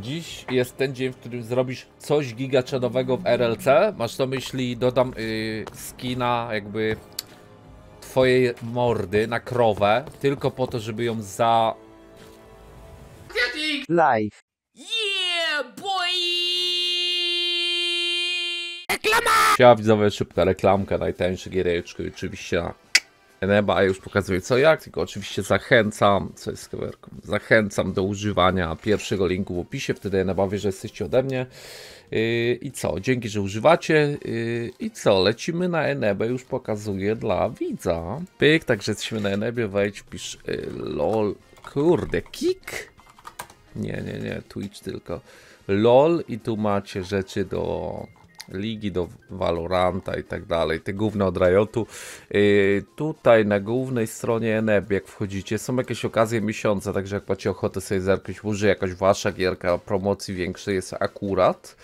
Dziś jest ten dzień, w którym zrobisz coś gigaczadowego w RLC. Masz na myśli, dodam yy, skina jakby twojej mordy na krowę, tylko po to, żeby ją za... Live. Siema widzowie, szybka reklamka, najtańsze giereczki, oczywiście na Eneba, ja już pokazuję co jak, tylko oczywiście zachęcam, co jest z kamerką, zachęcam do używania pierwszego linku w opisie, wtedy Eneba wie, że jesteście ode mnie. Yy, I co, dzięki, że używacie. Yy, I co, lecimy na Enebę, już pokazuję dla widza. Pyk, także jesteśmy na Enebie, wejdź, pisz yy, lol, kurde, kick? Nie, nie, nie, Twitch tylko. LOL i tu macie rzeczy do ligi, do Valoranta i tak dalej. Te główne od Riotu. Yy, tutaj na głównej stronie NEB, jak wchodzicie, są jakieś okazje miesiąca, także jak macie ochotę sobie zerknąć, może jakaś wasza gierka promocji większej jest akurat.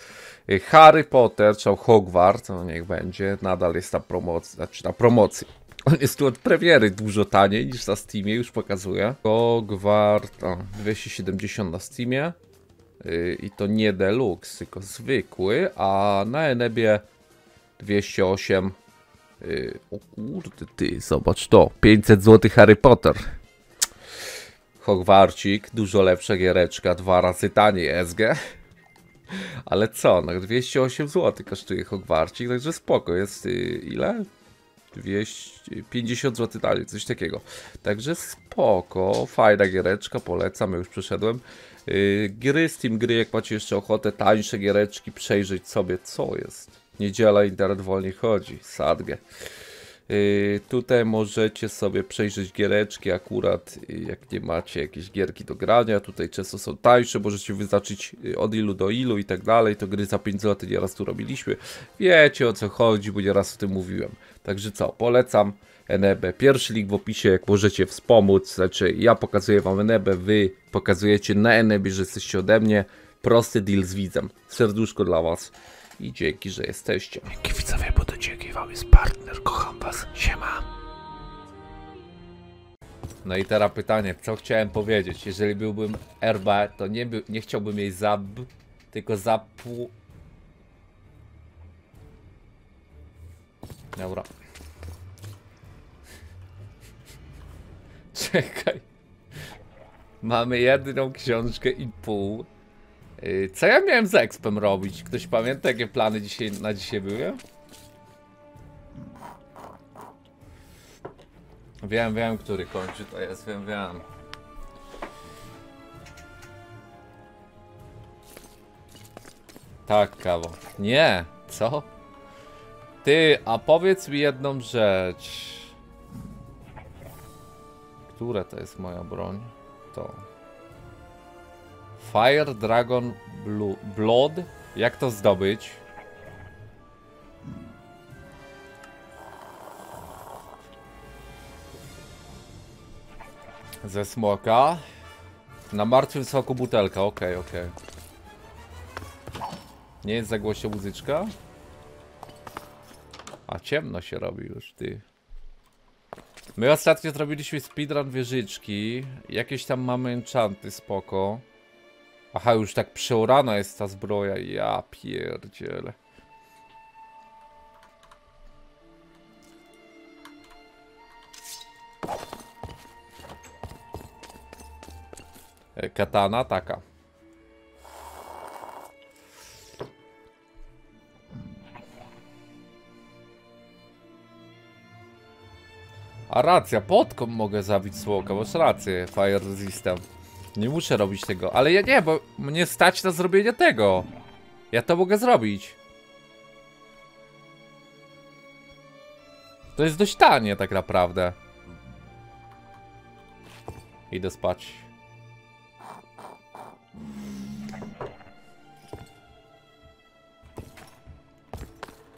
Yy, Harry Potter, czy Hogwarts, no niech będzie, nadal jest na promocji, znaczy na promocji. On jest tu od premiery dużo taniej niż na Steamie, już pokazuję. Hogwarts, o, 270 na Steamie. I to nie deluxe, tylko zwykły, a na Enebie 208. Yy, o kurde, ty, zobacz to. 500 zł Harry Potter. Hogwarcik, dużo lepsza giereczka, dwa razy taniej SG. Ale co, no 208 zł kosztuje Hogwarcik, także spoko, jest yy, ile? 250 zł dalej, coś takiego. Także spoko, fajna giereczka, polecam, ja już przeszedłem. Yy, gry Steam gry, jak macie jeszcze ochotę, tańsze giereczki, przejrzeć sobie co jest. Niedziela, internet wolniej chodzi, sadgę. Yy, tutaj możecie sobie przejrzeć giereczki akurat, yy, jak nie macie jakieś gierki do grania, tutaj często są tańsze, możecie wyznaczyć od ilu do ilu i tak dalej, to gry za 5 zł nieraz tu robiliśmy. Wiecie o co chodzi, bo nieraz o tym mówiłem. Także co, polecam Enebę. Pierwszy link w opisie, jak możecie wspomóc, znaczy ja pokazuję wam Enebę, wy pokazujecie na Enebie, że jesteście ode mnie. Prosty deal z widzem. Serduszko dla was i dzięki, że jesteście. Dzięki widzowie, bo to dzięki wam jest partner, kocham was, siema. No i teraz pytanie, co chciałem powiedzieć? Jeżeli byłbym RB, to nie, by, nie chciałbym jej za b, tylko za pół. Dobra. Czekaj. Mamy jedną książkę i pół. Yy, Co ja miałem z expem robić? Ktoś pamięta jakie plany dzisiaj, na dzisiaj były? Wiem, wiem, który kończy to jest, wiem, wiem. Tak, kawo. Nie, co? Ty, a powiedz mi jedną rzecz. Która to jest moja broń? To. Fire Dragon Blue, Blood? Jak to zdobyć? Ze smoka. Na martwym soku butelka, okej, okej. Nie jest za głośno muzyczka? A ciemno się robi już, ty. My ostatnio zrobiliśmy speedrun wieżyczki. Jakieś tam mamy enchanty, spoko. Aha, już tak przeorana jest ta zbroja. Ja pierdzielę. E, Katana taka. A racja, podką mogę zabić słoka, masz rację, Fire Resistem. Nie muszę robić tego, ale ja nie, bo mnie stać na zrobienie tego. Ja to mogę zrobić. To jest dość tanie tak naprawdę. Idę spać.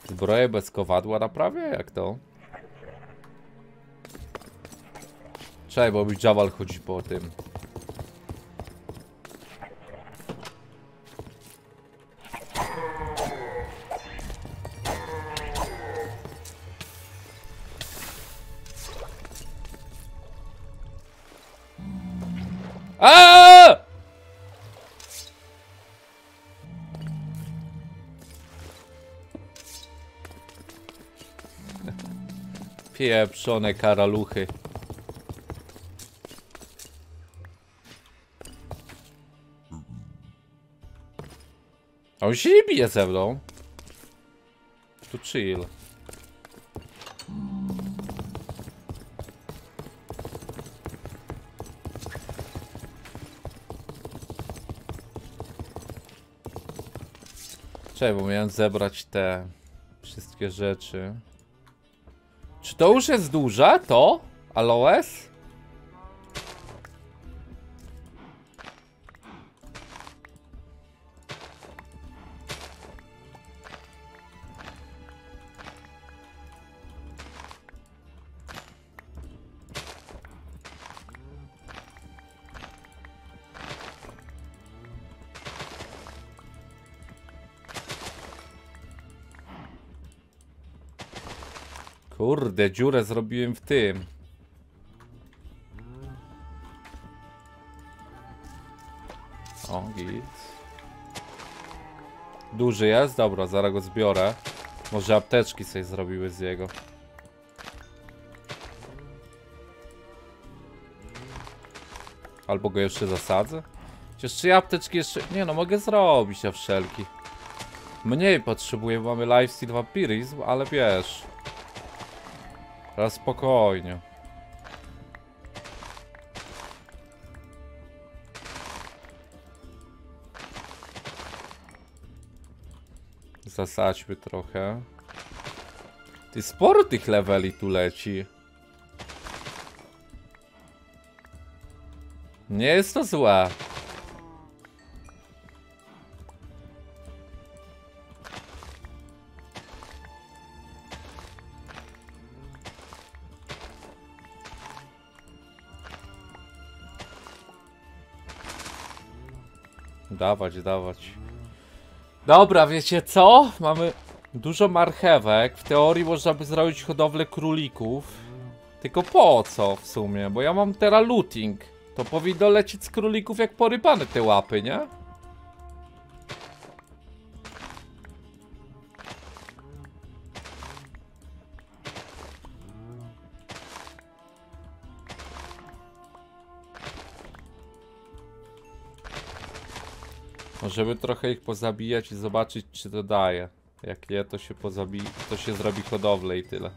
Zbroję bez kowadła naprawię? Jak to? Czekaj, bo mi Jawal chodzi po tym. Aaaa! Pieprzone karaluchy. A on się nie bije ze mną. Tu chill. Czekaj, bo miałem zebrać te wszystkie rzeczy. Czy to już jest duże, to? Aloes? Kurde, dziurę zrobiłem w tym. O, git. Duży jest? Dobra, zaraz go zbiorę. Może apteczki sobie zrobiły z jego. Albo go jeszcze zasadzę? Czy ja apteczki jeszcze... Nie no, mogę zrobić na wszelki. Mniej potrzebuję, bo mamy lifesteal vampirizm, ale wiesz... Teraz spokojnie. Zasadźmy trochę. Ty sporo tych leveli tu leci. Nie jest to złe. Dawać, dawać. Dobra, wiecie co? Mamy dużo marchewek. W teorii można by zrobić hodowlę królików. Tylko po co w sumie? Bo ja mam teraz looting. To powinno lecieć z królików jak porybane te łapy, nie? Możemy trochę ich pozabijać i zobaczyć czy to daje. Jak nie, to się pozabi... to się zrobi hodowlę i tyle.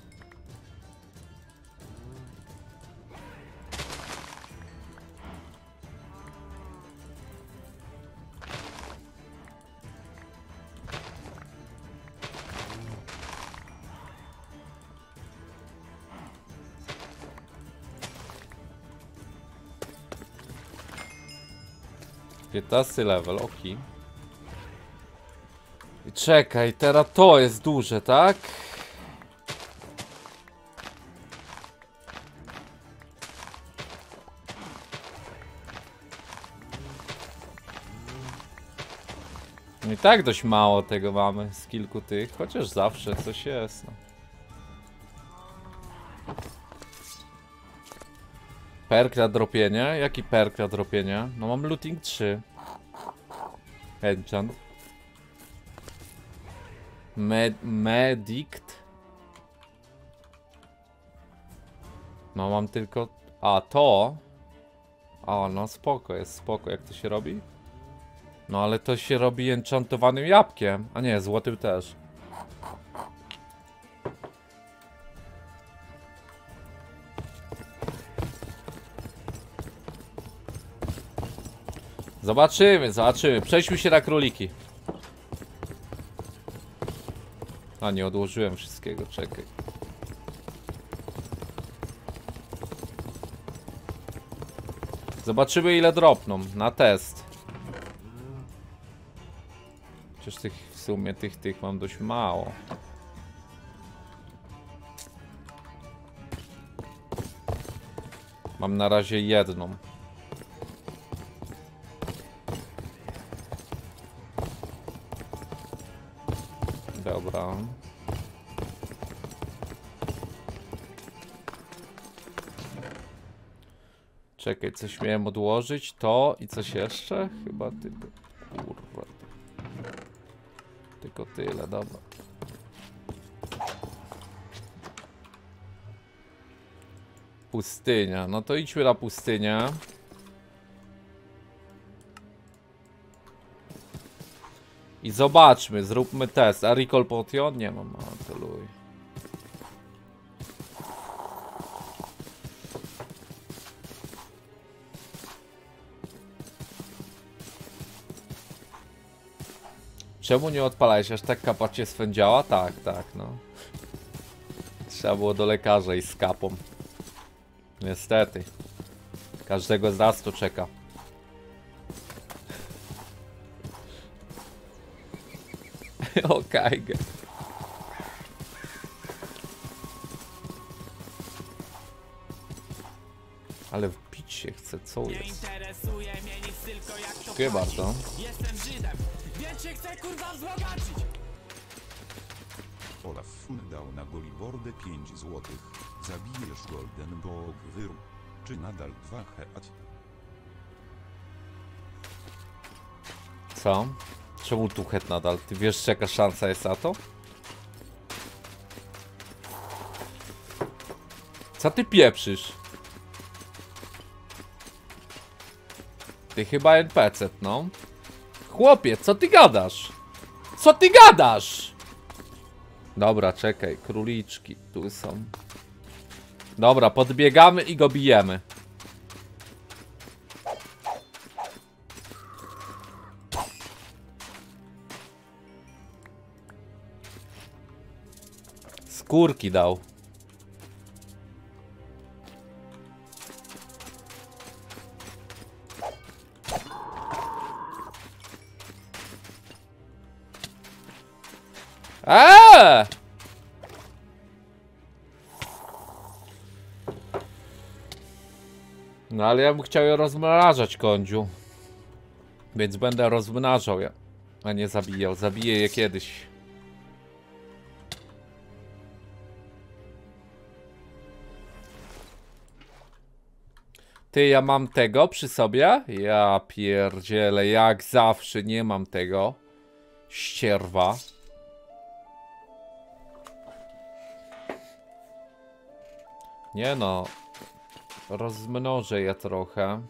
Piętnasty level, oki. I czekaj, teraz to jest duże, tak? No I tak dość mało tego mamy z kilku tych, chociaż zawsze coś jest. No. Perk na dropienie? Jaki perk na dropienie? No mam looting 3. Enchant. Med medict. No mam tylko... A, to? A, no spoko, jest spoko. Jak to się robi? No ale to się robi enchantowanym jabłkiem. A nie, złotym też. Zobaczymy, zobaczymy. Przejdźmy się na króliki. A nie odłożyłem wszystkiego, czekaj. Zobaczymy ile dropną na test. Chociaż tych w sumie tych tych mam dość mało. Mam na razie jedną. Czekaj, coś miałem odłożyć, to i coś jeszcze? Chyba tylko... Kurwa. Tylko tyle, dobra. pustynia. No to idźmy na pustynię. I zobaczmy, zróbmy test. A recall potion? Nie mam, a to luj. Czemu nie odpalałeś? Aż tak kapa cię swędziała? Tak, tak, no. Trzeba było do lekarza i z kapą. Niestety. Każdego z nas to czeka. Okej. Okay. Ale wpić się chce, co jest? Dziękuję bardzo. Jestem Żydem, więc się chcę kurwa wzbogacić. Olaf Fun dał na Golibordę 5 złotych. Zabijesz Golden Bog Wyru. Czy nadal 2 heat? Co? Czemu tu het nadal? Ty wiesz, jaka szansa jest na to? Co ty pieprzysz? Ty chyba NPC, no. Chłopie, co ty gadasz? Co ty gadasz? Dobra, czekaj, króliczki tu są. Dobra, podbiegamy i go bijemy. Skórki dał. No ale ja bym chciał je rozmnażać, kądziu. Więc będę rozmnażał je, a nie zabijał. Zabiję je kiedyś. Ty, ja mam tego przy sobie? Ja pierdzielę, jak zawsze nie mam tego. Ścierwa. Nie no. Rozmnożę je trochę.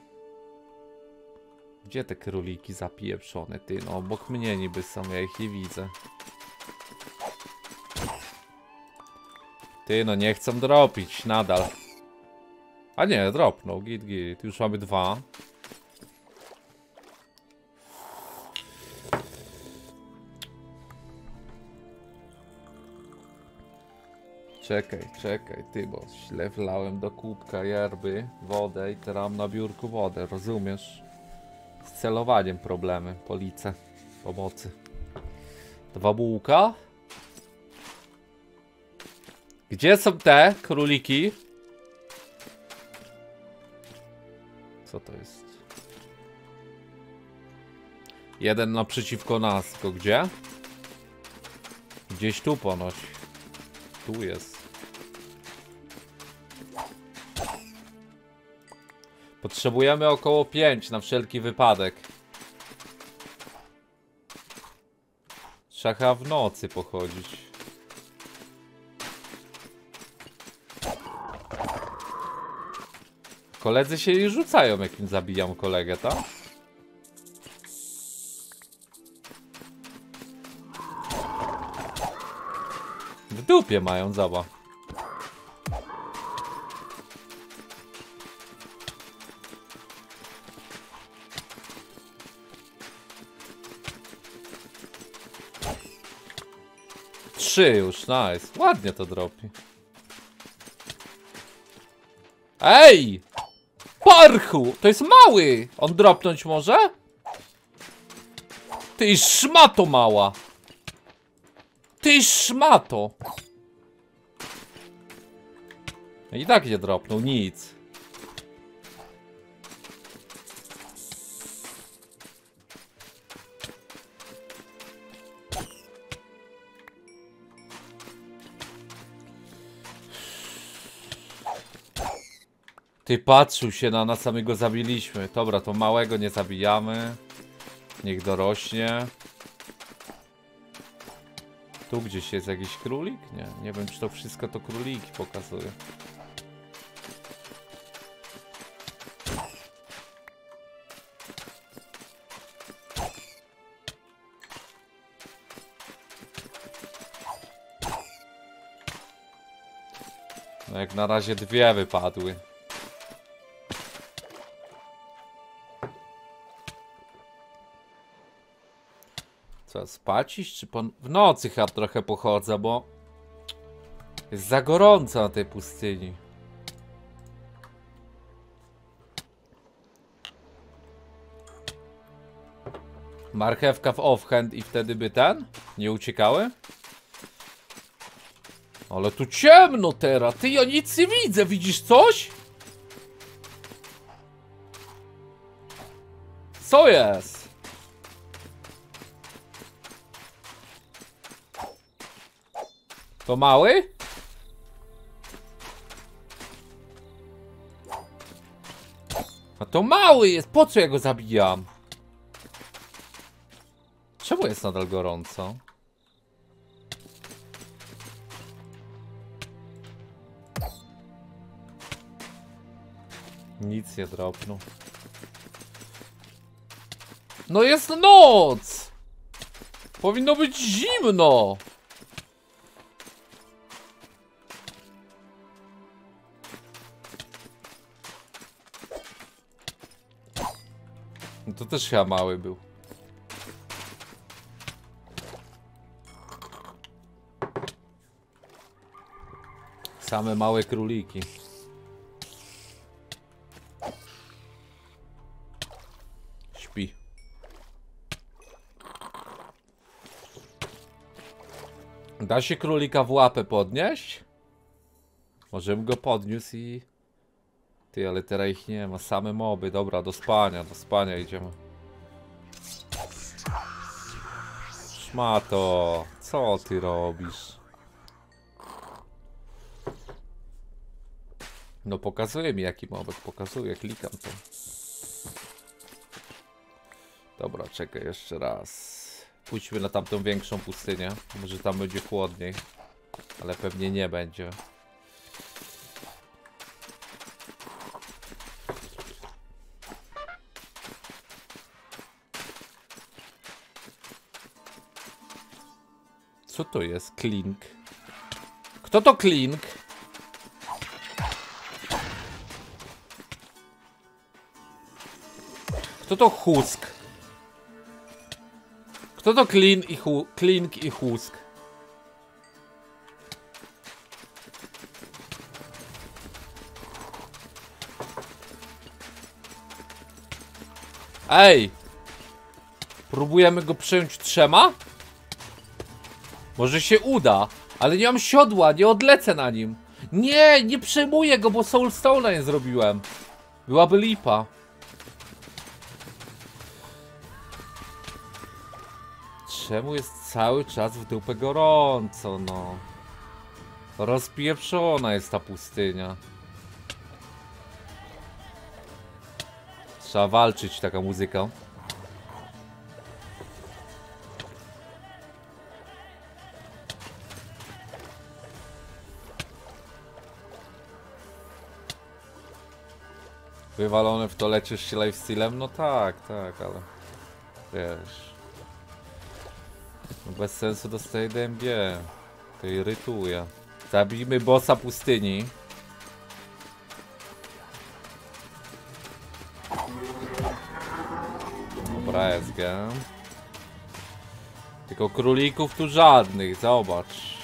Gdzie te króliki zapieprzone? Ty, no obok mnie niby są, ja ich nie widzę. Ty, no nie chcą dropić, nadal. A nie, dropnął, git, git. Już mamy dwa. Czekaj, czekaj, ty, bo źle wlałem do kubka yerby wodę i teraz mam na biurku wodę, rozumiesz? Z celowaniem problemy, police, pomocy. Dwa bułka? Gdzie są te króliki? Co to jest? Jeden naprzeciwko nas, tylko gdzie? Gdzieś tu ponoć. Tu jest. Potrzebujemy około 5 na wszelki wypadek. Trzeba w nocy pochodzić. Koledzy się i rzucają, jak im zabijam kolegę, tak? W dupie mają zaba. Trzy już, nice. Ładnie to dropi. Ej! Parchu! To jest mały! On dropnąć może? Ty szmato mała! Ty szmato! I tak nie dropnął, nic. Ty patrzył się na nas, a my go zabiliśmy. Dobra, to małego nie zabijamy. Niech dorośnie. Tu gdzieś jest jakiś królik? Nie, nie wiem czy to wszystko to króliki pokazuje. No jak na razie dwie wypadły. Co, spać iść, czy po... W nocy chyba trochę pochodzę, bo... Jest za gorąco na tej pustyni. Marchewka w offhand i wtedy by ten? Nie uciekały? Ale tu ciemno teraz, ty ja nic nie widzę, widzisz coś? Co jest? To mały? A to mały jest, po co ja go zabijam? Czemu jest nadal gorąco? Nic nie dropnął. No jest noc! Powinno być zimno! Też chyba mały był. Same małe króliki. Śpi. Da się królika w łapę podnieść? Może bym go podniósł i... Ty, ale teraz ich nie ma, same moby. Dobra, do spania, do spania idziemy. Szmato, co ty robisz? No pokazuje mi jaki mobek, pokazuje, klikam to. Dobra, czekaj jeszcze raz. Pójdźmy na tamtą większą pustynię. Może tam będzie chłodniej. Ale pewnie nie będzie. Co to jest? Klink. Kto to klink? Kto to husk? Kto to clean i hu klink i husk? Ej! Próbujemy go przejąć trzema? Może się uda, ale nie mam siodła, nie odlecę na nim. Nie, nie przejmuję go, bo Soulstone'a nie zrobiłem. Byłaby lipa. Czemu jest cały czas w dupę gorąco, no? Rozpieprzona jest ta pustynia. Trzeba walczyć taka muzyka. Wywalony w to leczysz się lifestylem? No tak, tak, ale wiesz. No bez sensu dostaję DMG. To irytuje. Zabijmy bossa pustyni. Dobra, gen. Tylko królików tu żadnych, zobacz.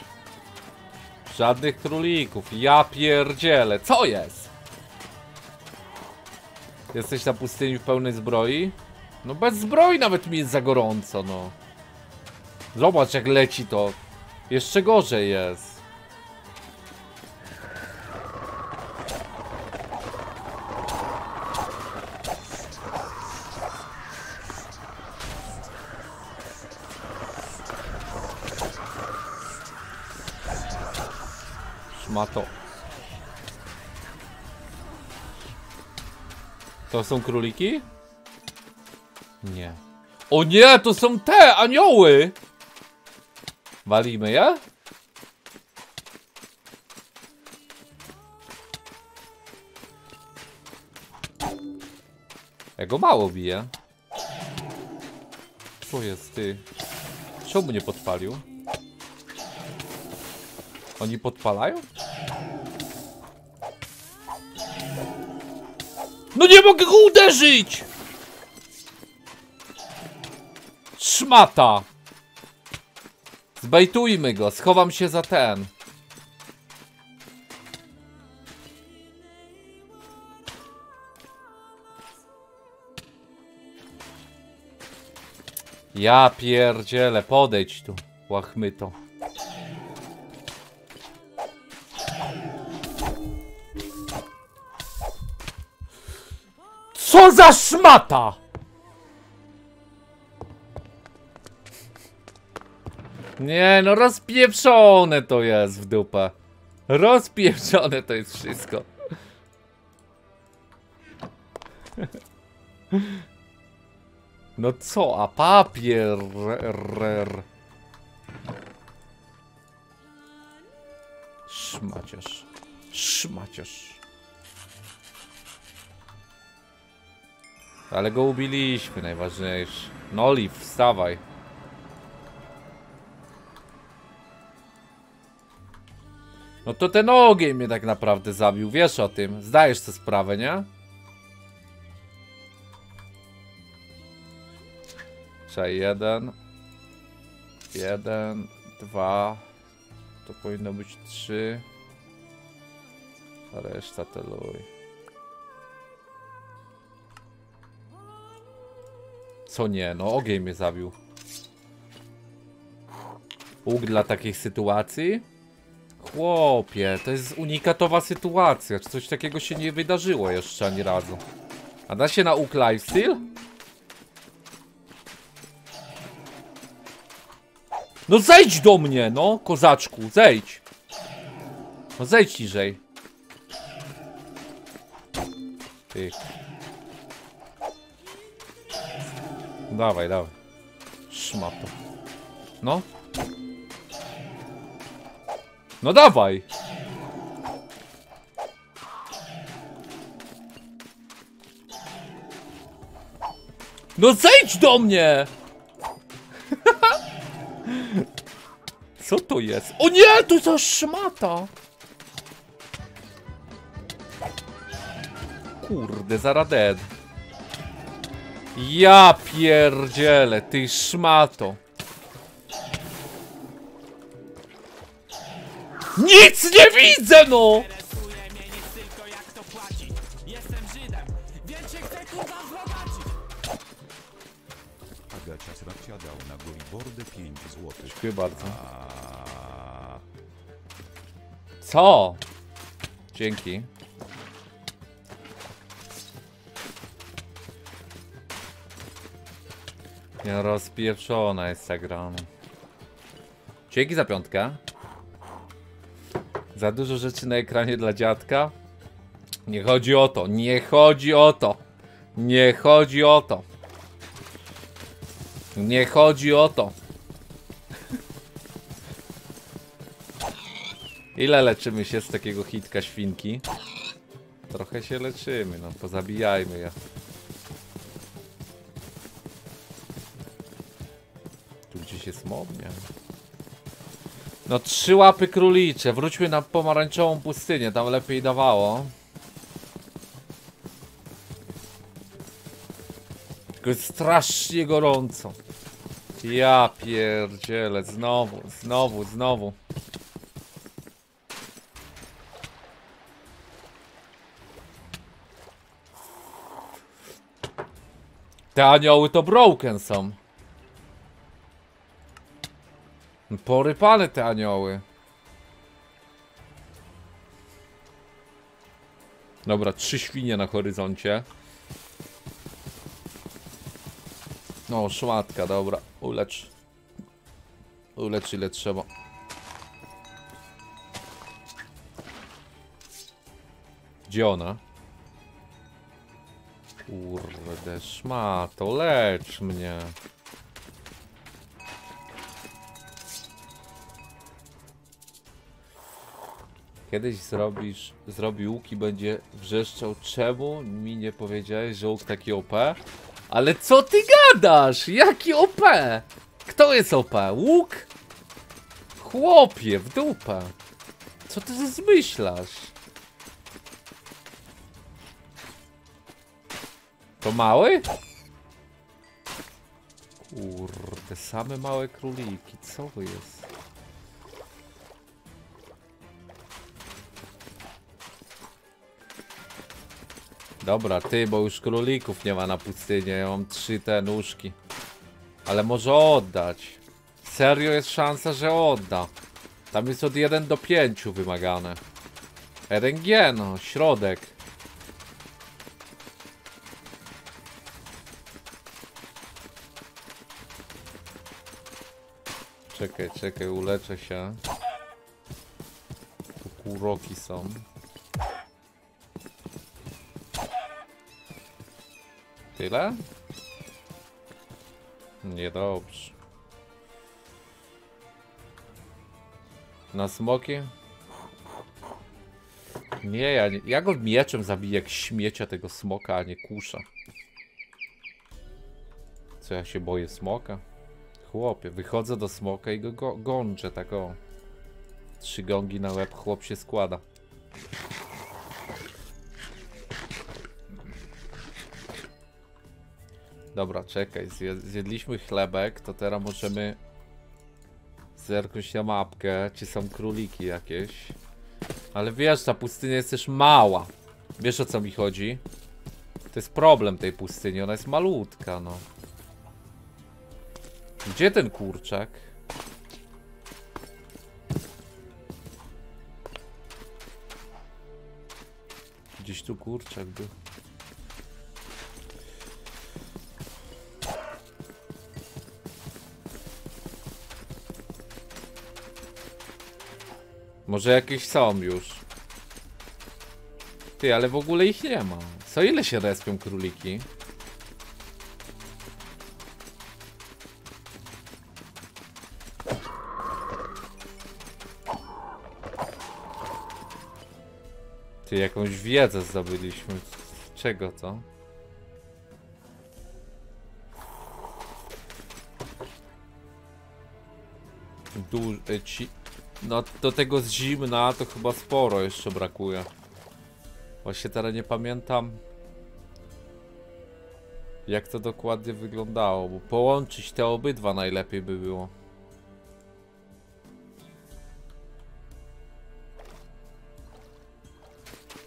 Żadnych królików. Ja pierdzielę. Co jest? Jesteś na pustyni w pełnej zbroi? No bez zbroi nawet mi jest za gorąco, no. Zobacz jak leci to. Jeszcze gorzej jest. Są króliki? Nie. O nie, to są te anioły! Walimy je? Ja go mało bije. Co jest ty? Czemu nie podpalił? Oni podpalają? No nie mogę go uderzyć! Szmata! Zbejtujmy go, schowam się za ten. Ja pierdzielę, podejdź tu, łachmyto. Za szmata! Nie, no rozpieprzone to jest w dupę. Rozpieprzone to jest wszystko. No co, a papier... Szmaciarz. Szmaciarz. Ale go ubiliśmy, najważniejsze. Noliv, wstawaj. No to ten ogień mnie tak naprawdę zabił, wiesz o tym. Zdajesz sobie sprawę, nie? Czekaj, jeden. Jeden, dwa. To powinno być trzy. Reszta to Co nie, no ogień mnie zabił. Łuk dla takich sytuacji? Chłopie, to jest unikatowa sytuacja. Czy coś takiego się nie wydarzyło jeszcze ani razu? A da się na łuk lifesteal? No zejdź do mnie, no, kozaczku, zejdź. No zejdź niżej. Ty. Dawaj, dawaj. Szmato. No. No dawaj. No zejdź do mnie! Co to jest? O nie, to za szmata! Kurde, zaraz dead. Ja pierdzielę, ty szmato. Nic nie widzę, no! Agacia Srabcia dał na Golibordę 5 złotych. Dziękuję bardzo. Co? Dzięki. Nie jest ta gra. no. Dzięki za piątkę. Za dużo rzeczy na ekranie dla dziadka. Nie chodzi o to, nie chodzi o to. Nie chodzi o to. Nie chodzi o to. Ile leczymy się z takiego hitka świnki? Trochę się leczymy, no pozabijajmy je. Tu gdzieś jest mob, nie? No trzy łapy królicze, wróćmy na pomarańczową pustynię, tam lepiej dawało. Tylko jest strasznie gorąco. Ja pierdzielę, znowu, znowu, znowu. Te anioły to broken są. Porypane te anioły. Dobra, trzy świnie na horyzoncie. No, szmatka, dobra. Ulecz. Ulecz ile trzeba. Gdzie ona? Kurde, szmato, lecz mnie. Kiedyś zrobisz, zrobi łuk i będzie wrzeszczał, czemu mi nie powiedziałeś, że łuk taki OP? Ale co ty gadasz? Jaki OP? Kto jest OP? Łuk? Chłopie, w dupę. Co ty zmyślasz? To mały? Kurde, same małe króliki, co jest? Dobra, ty, bo już królików nie ma na pustynię, ja mam trzy te nóżki. Ale może oddać. Serio jest szansa, że odda. Tam jest od 1 do 5 wymagane. RNG, no, środek. Czekaj, czekaj, uleczę się. Tu kuroki są. Tyle? Niedobrze. Na smoki? Nie, ja, nie, ja go mieczem zabiję jak śmiecia tego smoka, a nie kusza. Co ja się boję smoka? Chłopie, wychodzę do smoka i go, go gączę tak o. Trzy gongi na łeb, chłop się składa. Dobra, czekaj, zje, zjedliśmy chlebek, to teraz możemy zerknąć na mapkę, czy są króliki jakieś. Ale wiesz, ta pustynia jest też mała. Wiesz o co mi chodzi? To jest problem tej pustyni, ona jest malutka, no. Gdzie ten kurczak? Gdzieś tu kurczak był. Może jakieś są już. Ty, ale w ogóle ich nie ma. Co ile się respią króliki? Ty, jakąś wiedzę zdobyliśmy. Czego to? Du e, ci no do tego z zimna to chyba sporo jeszcze brakuje. Właśnie teraz nie pamiętam jak to dokładnie wyglądało, bo połączyć te obydwa najlepiej by było.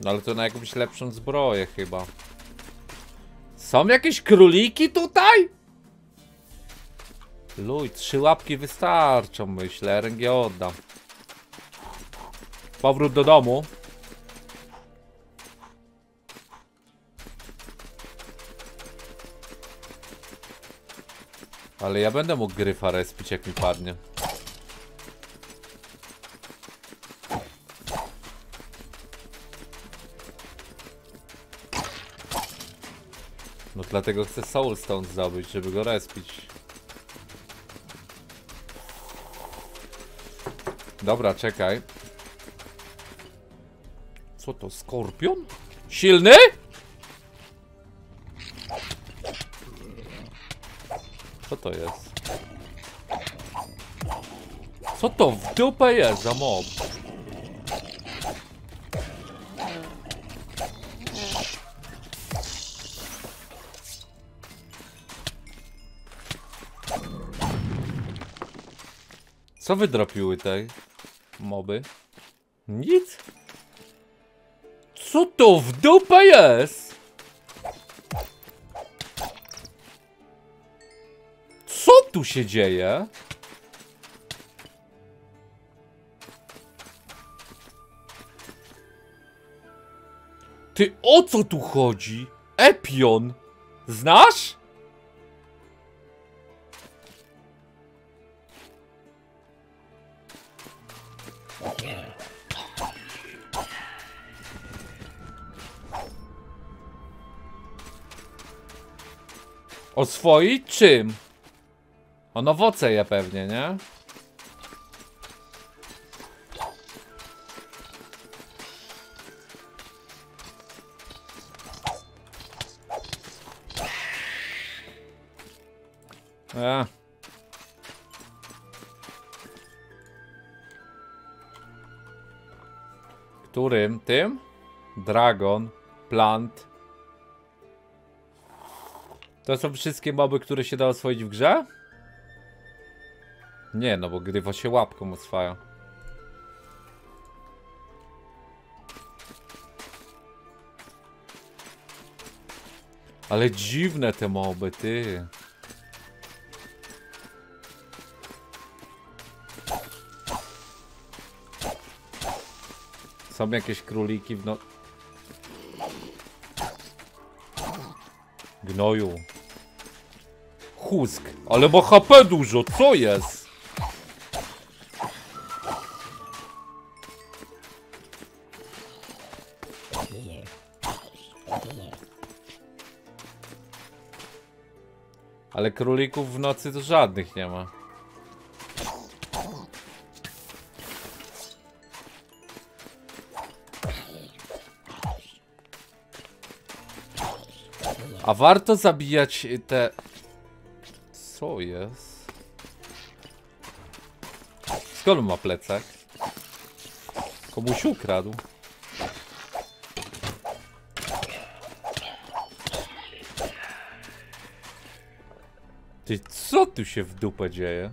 No ale to na jakąś lepszą zbroję chyba. Są jakieś króliki tutaj? Luj, trzy łapki wystarczą, myślę. RNG oddam. Powrót do domu. Ale ja będę mógł gryfa respić jak mi padnie. No dlatego chcę Soulstone zdobyć, żeby go respić. Dobra, czekaj. Co to, skorpion? Silny? Co to jest? Co to w dupę jest za mob? Co wydropiły te moby? Nic? Co to w dupę jest? Co tu się dzieje? Ty, o co tu chodzi? Epion! Znasz? Oswoić czym? On owoce je pewnie, nie? E. Którym? Tym? Dragon, plant. To są wszystkie moby, które się da oswoić w grze? Nie, no bo grywa się łapką oswaja. Ale dziwne te moby, ty. Są jakieś króliki w no... Gnoju. Husk. Ale ma HP dużo, co jest? Ale królików w nocy to żadnych nie ma. A warto zabijać te... Co jest? Skąd ma plecak? Komuś ukradł. Ty, co tu się w dupę dzieje?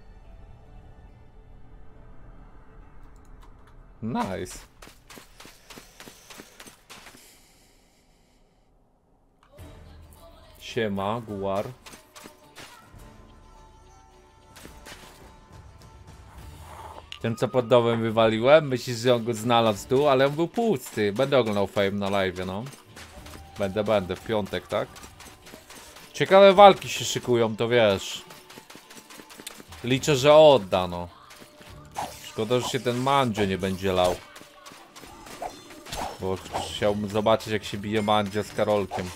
Nice. Siema, Guar. Ten co pod domem wywaliłem, myślisz, że on go znalazł tu, ale on był pusty. Będę oglądał Fame na live, no. Będę, będę, w piątek, tak? Ciekawe walki się szykują, to wiesz. Liczę, że odda, no. Szkoda, że się ten Mandzio nie będzie lał. Bo chciałbym zobaczyć, jak się bije Mandzio z Karolkiem.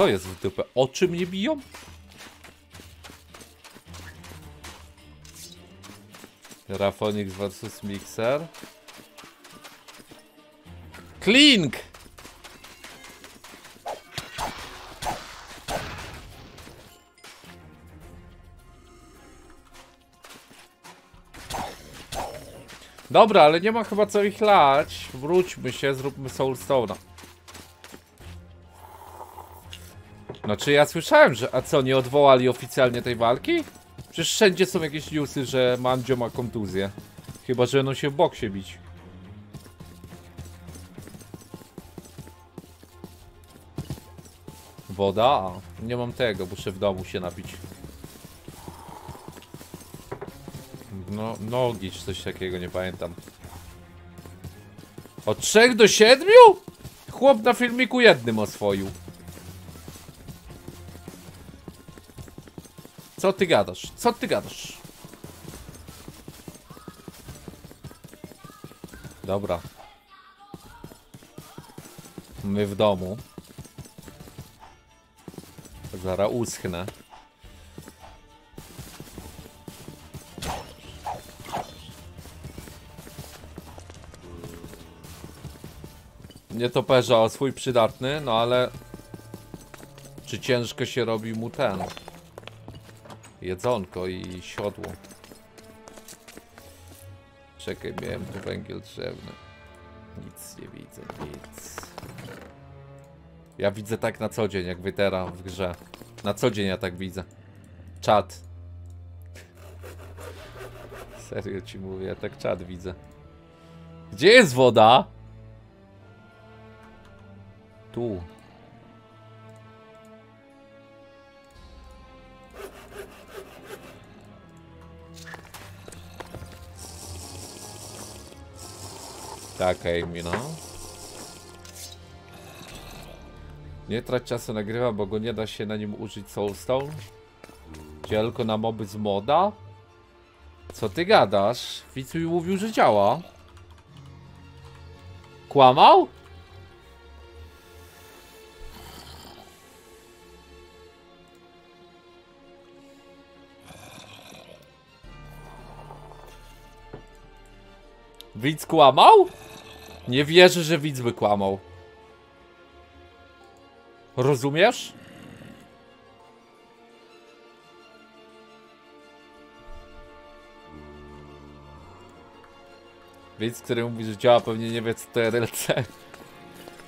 Co jest w dupę? Oczy mnie biją? Rafonix vs Mixer. Klink! Dobra, ale nie ma chyba co ich lać. Wróćmy się, zróbmy Soulstone'a. Znaczy ja słyszałem, że... A co, nie odwołali oficjalnie tej walki? Przecież wszędzie są jakieś newsy, że Mandzio ma kontuzję. Chyba, że będą się w boksie bić. Woda? Nie mam tego, muszę w domu się napić. No, nogi czy coś takiego, nie pamiętam. Od 3 do 7? Chłop na filmiku jednym oswoił. Co ty gadasz? Co ty gadasz? Dobra. My w domu. Zara uschnę. Nie toperza, a swój przydatny, no ale... Czy ciężko się robi mu ten? Jedzonko i siodło. Czekaj, miałem tu węgiel drzewny. Nic nie widzę, nic. Ja widzę tak na co dzień, jak wy teraz w grze. Na co dzień ja tak widzę. Czat. Serio ci mówię, ja tak czat widzę. Gdzie jest woda? Tu. Tak, Amy, no. Nie trać czasu nagrywa, bo go nie da się na nim użyć Soulstone. Tylko na moby z moda? Co ty gadasz? Widz mi mówił, że działa. Kłamał? Widz kłamał? Nie wierzę, że widz by kłamał. Rozumiesz? Widz, który mówi, że działa, pewnie nie wie co to RLC.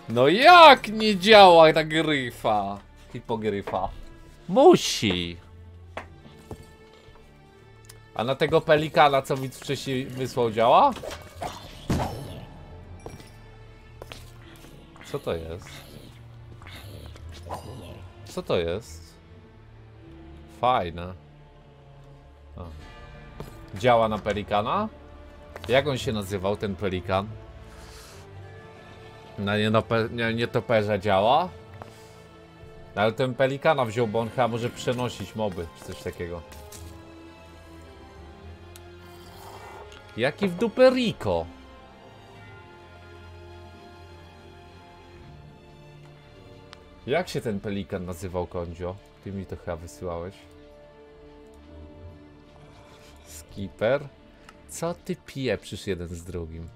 No jak nie działa ta gryfa? Hipogryfa. Musi. A na tego pelikana, co widz wcześniej wysłał, działa? Co to jest? Co to jest? Fajne. O. Działa na pelikana? Jak on się nazywał, ten pelikan? Na nietope, nie, nietoperze działa? Ale ten pelikana wziął, bo on chyba może przenosić moby, czy coś takiego. Jaki w dupę Rico? Jak się ten pelikan nazywał, Kondzio? Ty mi to chyba wysyłałeś. Skipper? Co ty pieprzysz jeden z drugim?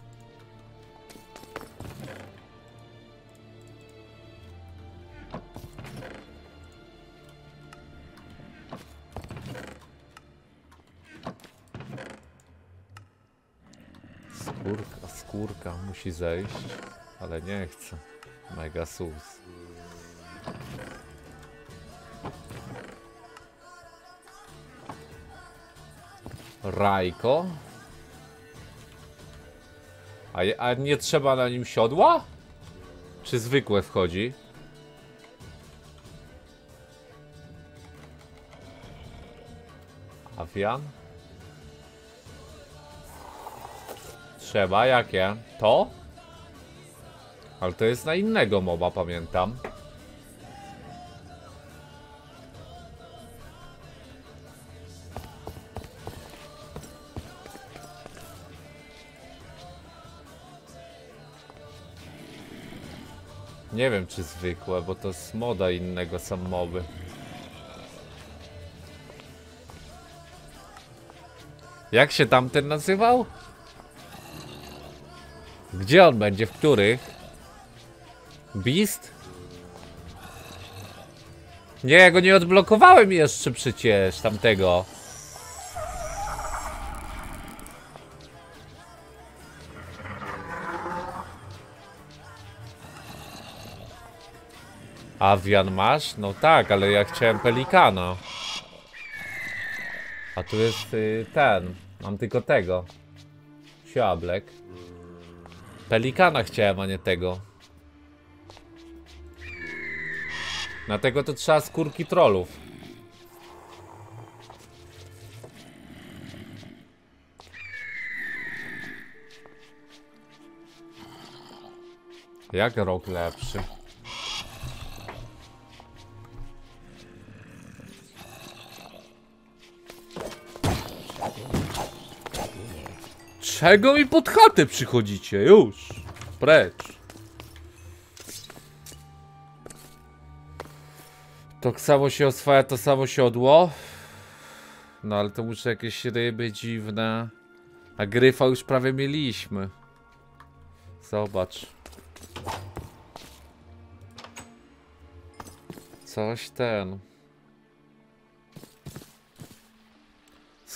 Skórka, skórka musi zejść, ale nie chce. Mega sus. Rajko. A, a nie trzeba na nim siodła? Czy zwykłe wchodzi? Avian? Trzeba, jakie? To? Ale to jest na innego moba, pamiętam. Nie wiem czy zwykłe, bo to z moda innego są moby. Jak się tamten nazywał? Gdzie on będzie? W których? Beast? Nie, ja go nie odblokowałem jeszcze przecież tamtego. Avian masz? No tak, ale ja chciałem pelikana. A tu jest y, ten. Mam tylko tego. Siablek. Pelikana chciałem, a nie tego. Na tego to trzeba skórki trollów. Jak rok lepszy? Czego mi pod chatę przychodzicie? Już! Precz! To samo się oswaja, to samo siodło. No ale to muszę jakieś ryby dziwne. A gryfa już prawie mieliśmy. Zobacz. Coś ten.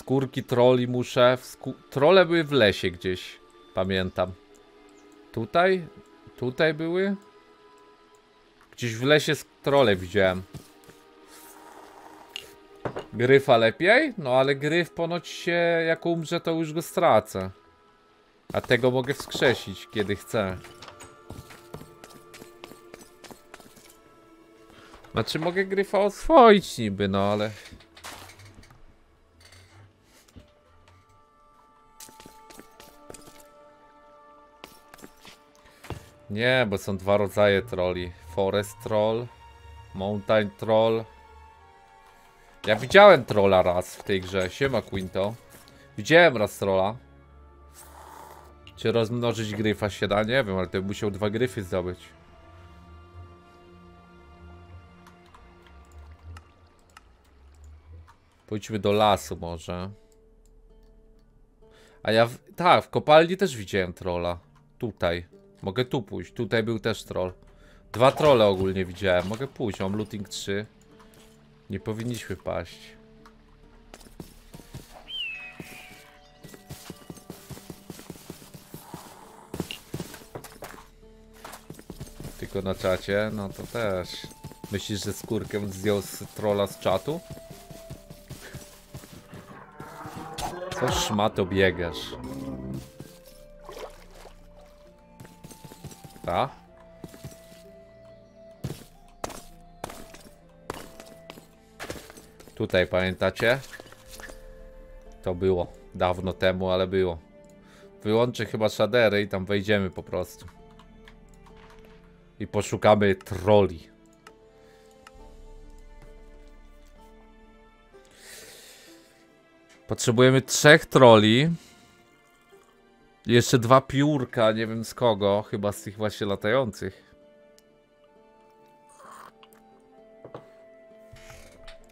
Skórki troli muszę. Sku Trole były w lesie gdzieś. Pamiętam. Tutaj? Tutaj były? Gdzieś w lesie trole widziałem. Gryfa lepiej? No ale gryf ponoć się jak umrze to już go stracę. A tego mogę wskrzesić kiedy chcę. Znaczy mogę gryfa oswoić niby, no ale... Nie, bo są dwa rodzaje trolli. Forest troll, mountain troll. Ja widziałem trolla raz w tej grze. Siema Quinto. Widziałem raz trolla. Czy rozmnożyć gryfa się da? Nie wiem, ale to musiał dwa gryfy zdobyć. Pójdźmy do lasu może. A ja, w, tak, w kopalni też widziałem trolla. Tutaj. Mogę tu pójść. Tutaj był też troll. Dwa trole ogólnie widziałem. Mogę pójść. Mam looting 3. Nie powinniśmy paść. Tylko na czacie? No to też. Myślisz, że skórkę zdjął z trola z czatu? Co szmato biegasz? Ta? Tutaj pamiętacie? To było dawno temu, ale było. Wyłączę chyba shadery i tam wejdziemy po prostu. I poszukamy troli. Potrzebujemy trzech troli. Jeszcze dwa piórka, nie wiem z kogo, chyba z tych właśnie latających.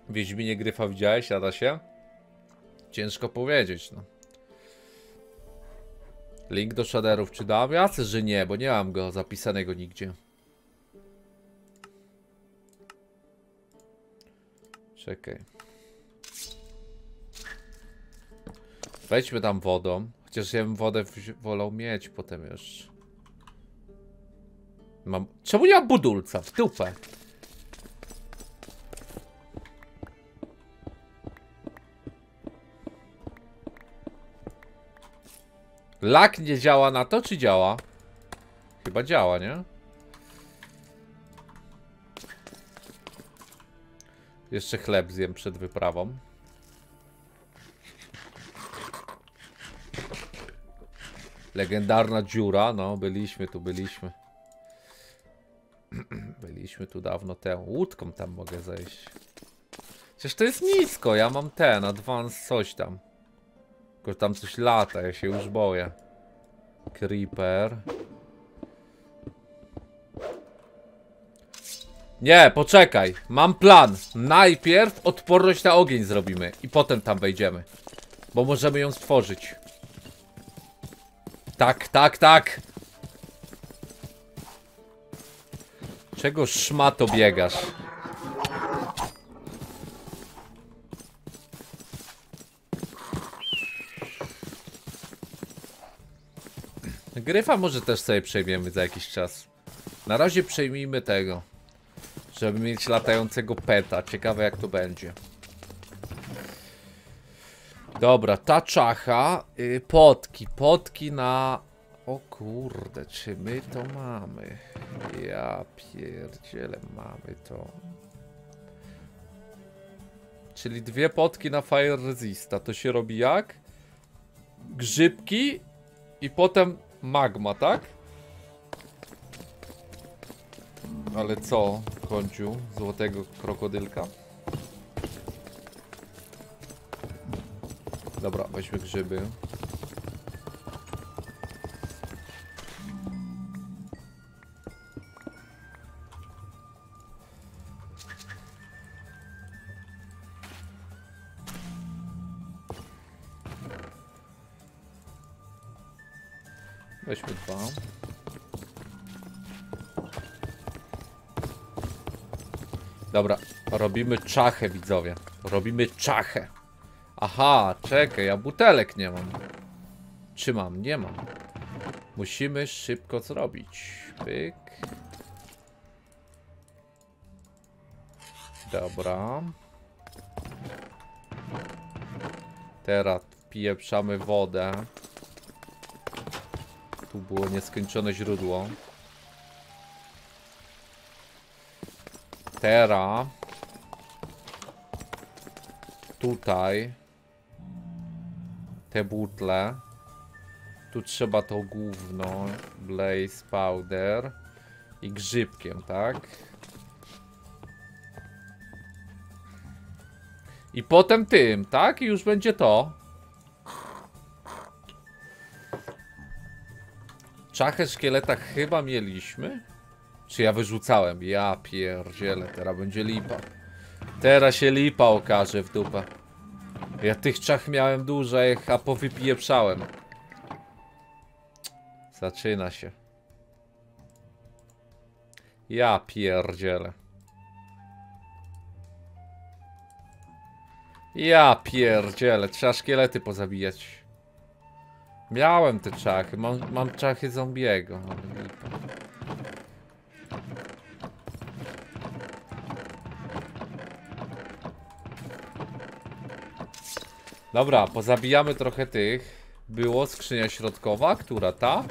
Wiedźminie Gryfa widziałeś, Adasie? Ciężko powiedzieć, no. Link do shaderów czy dam? Jasne, że nie, bo nie mam go zapisanego nigdzie. Czekaj. Wejdźmy tam wodą. Chociaż ja bym wodę wolał mieć potem jeszcze. Mam... Czemu nie mam budulca? W dupę. Lak nie działa na to, czy działa? Chyba działa, nie? Jeszcze chleb zjem przed wyprawą. Legendarna dziura, no byliśmy tu, byliśmy. byliśmy tu dawno temu. Łódką tam mogę zejść. Przecież to jest nisko, ja mam ten, advance coś tam. Tylko tam coś lata, ja się już boję. Creeper. Nie, poczekaj. Mam plan. Najpierw odporność na ogień zrobimy i potem tam wejdziemy. Bo możemy ją stworzyć. Tak, tak, tak. Czego szmato biegasz? Gryfa może też sobie przejmiemy za jakiś czas. Na razie przejmijmy tego. Żeby mieć latającego peta. Ciekawe jak to będzie. Dobra, ta czacha. Y, potki. Potki na... O kurde, czy my to mamy? Ja pierdzielę, mamy to. Czyli dwie potki na Fire Resista. To się robi jak? Grzybki i potem magma, tak? Ale co, końcu złotego krokodylka? Dobra, weźmy grzyby. Weźmy dwa. Dobra, robimy czachę, widzowie. Robimy czachę. Aha, czekaj, ja butelek nie mam. Czy mam? Nie mam. Musimy szybko zrobić. Pyk. Dobra. Teraz pieprzamy wodę. Tu było nieskończone źródło. Teraz tutaj te butle. Tu trzeba to gówno, blaze powder i grzybkiem, tak? I potem tym, tak? I już będzie to. Czachę szkieleta chyba mieliśmy. Czy ja wyrzucałem? Ja pierdzielę, teraz będzie lipa. Teraz się lipa okaże w dupę. Ja tych czach miałem dużo, a powypieprzałem. Zaczyna się. Ja pierdzielę. Ja pierdzielę, trzeba szkielety pozabijać. Miałem te czachy, mam, mam czachy zombiego. Dobra, pozabijamy trochę tych. Było skrzynia środkowa, która ta?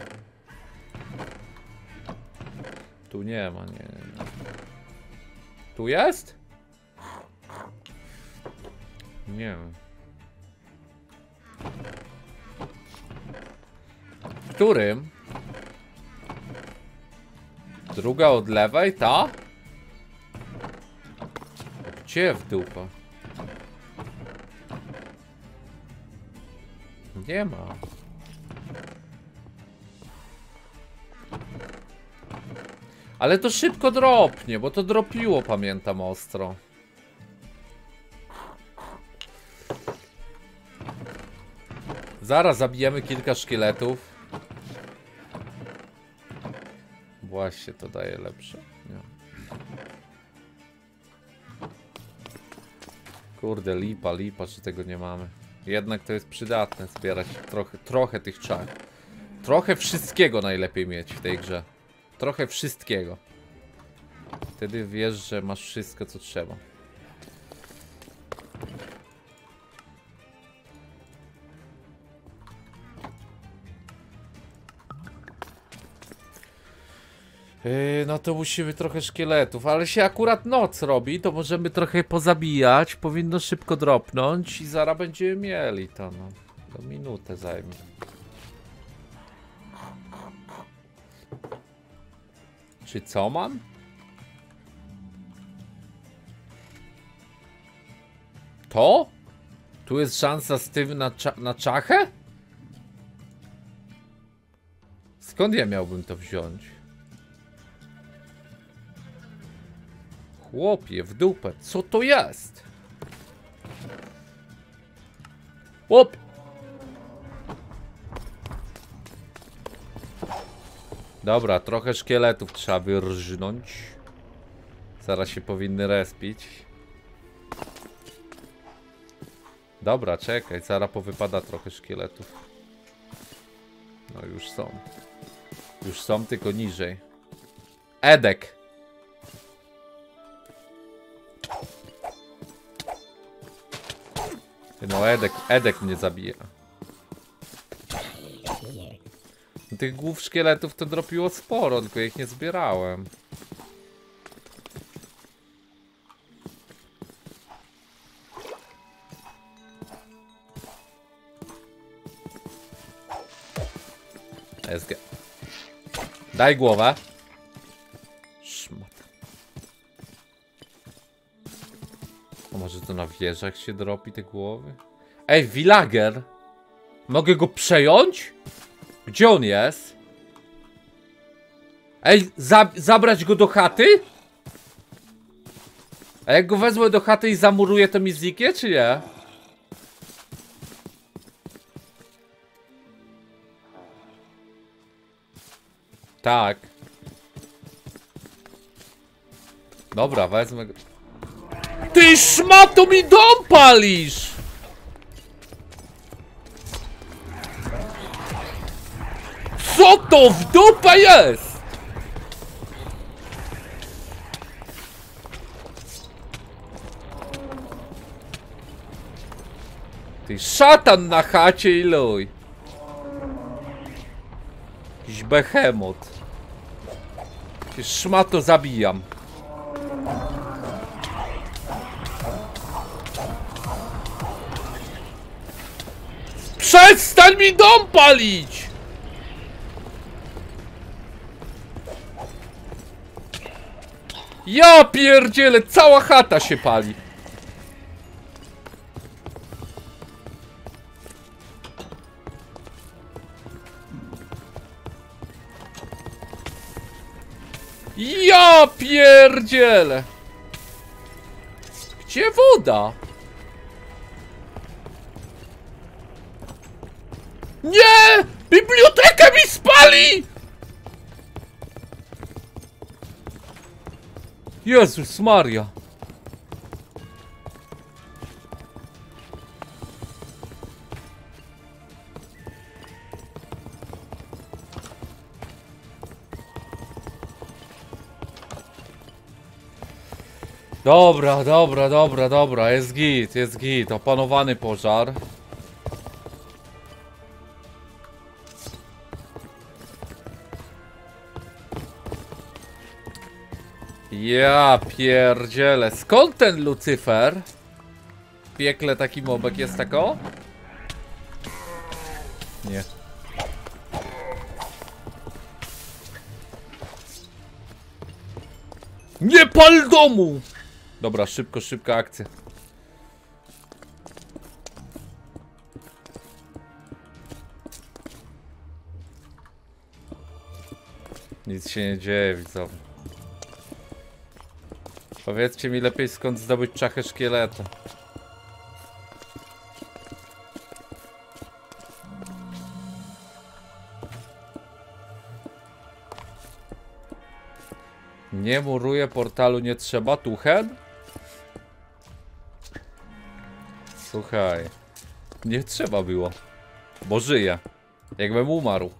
Tu nie ma, nie. Tu jest? Nie wiem. Którym? Druga od lewej, ta? Gdzie w dupę? Nie ma. Ale to szybko dropnie, bo to dropiło, pamiętam ostro. Zaraz zabijemy kilka szkieletów. Właśnie to daje lepsze. Nie. Kurde, lipa, lipa, że tego nie mamy. Jednak to jest przydatne, zbierać trochę, trochę tych czar. Trochę wszystkiego najlepiej mieć w tej grze. Trochę wszystkiego. Wtedy wiesz, że masz wszystko, co trzeba. Yy, no to musimy trochę szkieletów, ale się akurat noc robi, to możemy trochę pozabijać, powinno szybko dropnąć i zaraz będziemy mieli to, no. To minutę zajmie. Czy co mam? To? Tu jest szansa z tym na, cza na czachę? Skąd ja miałbym to wziąć? Chłopie, w dupę, co to jest? Chłop! Dobra, trochę szkieletów trzeba wyrżnąć. Zaraz się powinny respić. Dobra, czekaj, zaraz powypada trochę szkieletów. No już są. Już są, tylko niżej. Edek! No Edek, Edek mnie zabija. Tych głów szkieletów to dropiło sporo, tylko ich nie zbierałem. SG. Daj głowę. A może to na wieżach się dropi te głowy? Ej, villager! Mogę go przejąć? Gdzie on jest? Ej, za zabrać go do chaty? A jak go wezmę do chaty i zamuruję, to mi zniknie, czy nie? Tak. Dobra, wezmę go. Ty szmato mi dom palisz! Co to w dupę jest? Ty szatan na chacie i luj. Jakiś behemot. Ty szmato zabijam. Przestań mi dom palić! Ja pierdzielę, cała chata się pali. Ja pierdzielę. Gdzie woda? Nie! Bibliotekę mi spali! Jezus Maria. Dobra, dobra, dobra, dobra, jest git, jest git, opanowany pożar. Ja pierdzielę. Skąd ten Lucyfer? W piekle taki mobek jest tako? Nie. Nie pal domu! Dobra, szybko, szybka akcja. Nic się nie dzieje, widzowie. Powiedzcie mi lepiej skąd zdobyć czachę szkieleta. Nie muruje portalu, nie trzeba. Tuchen? Słuchaj. Nie trzeba było. Bo żyje. Jakbym umarł.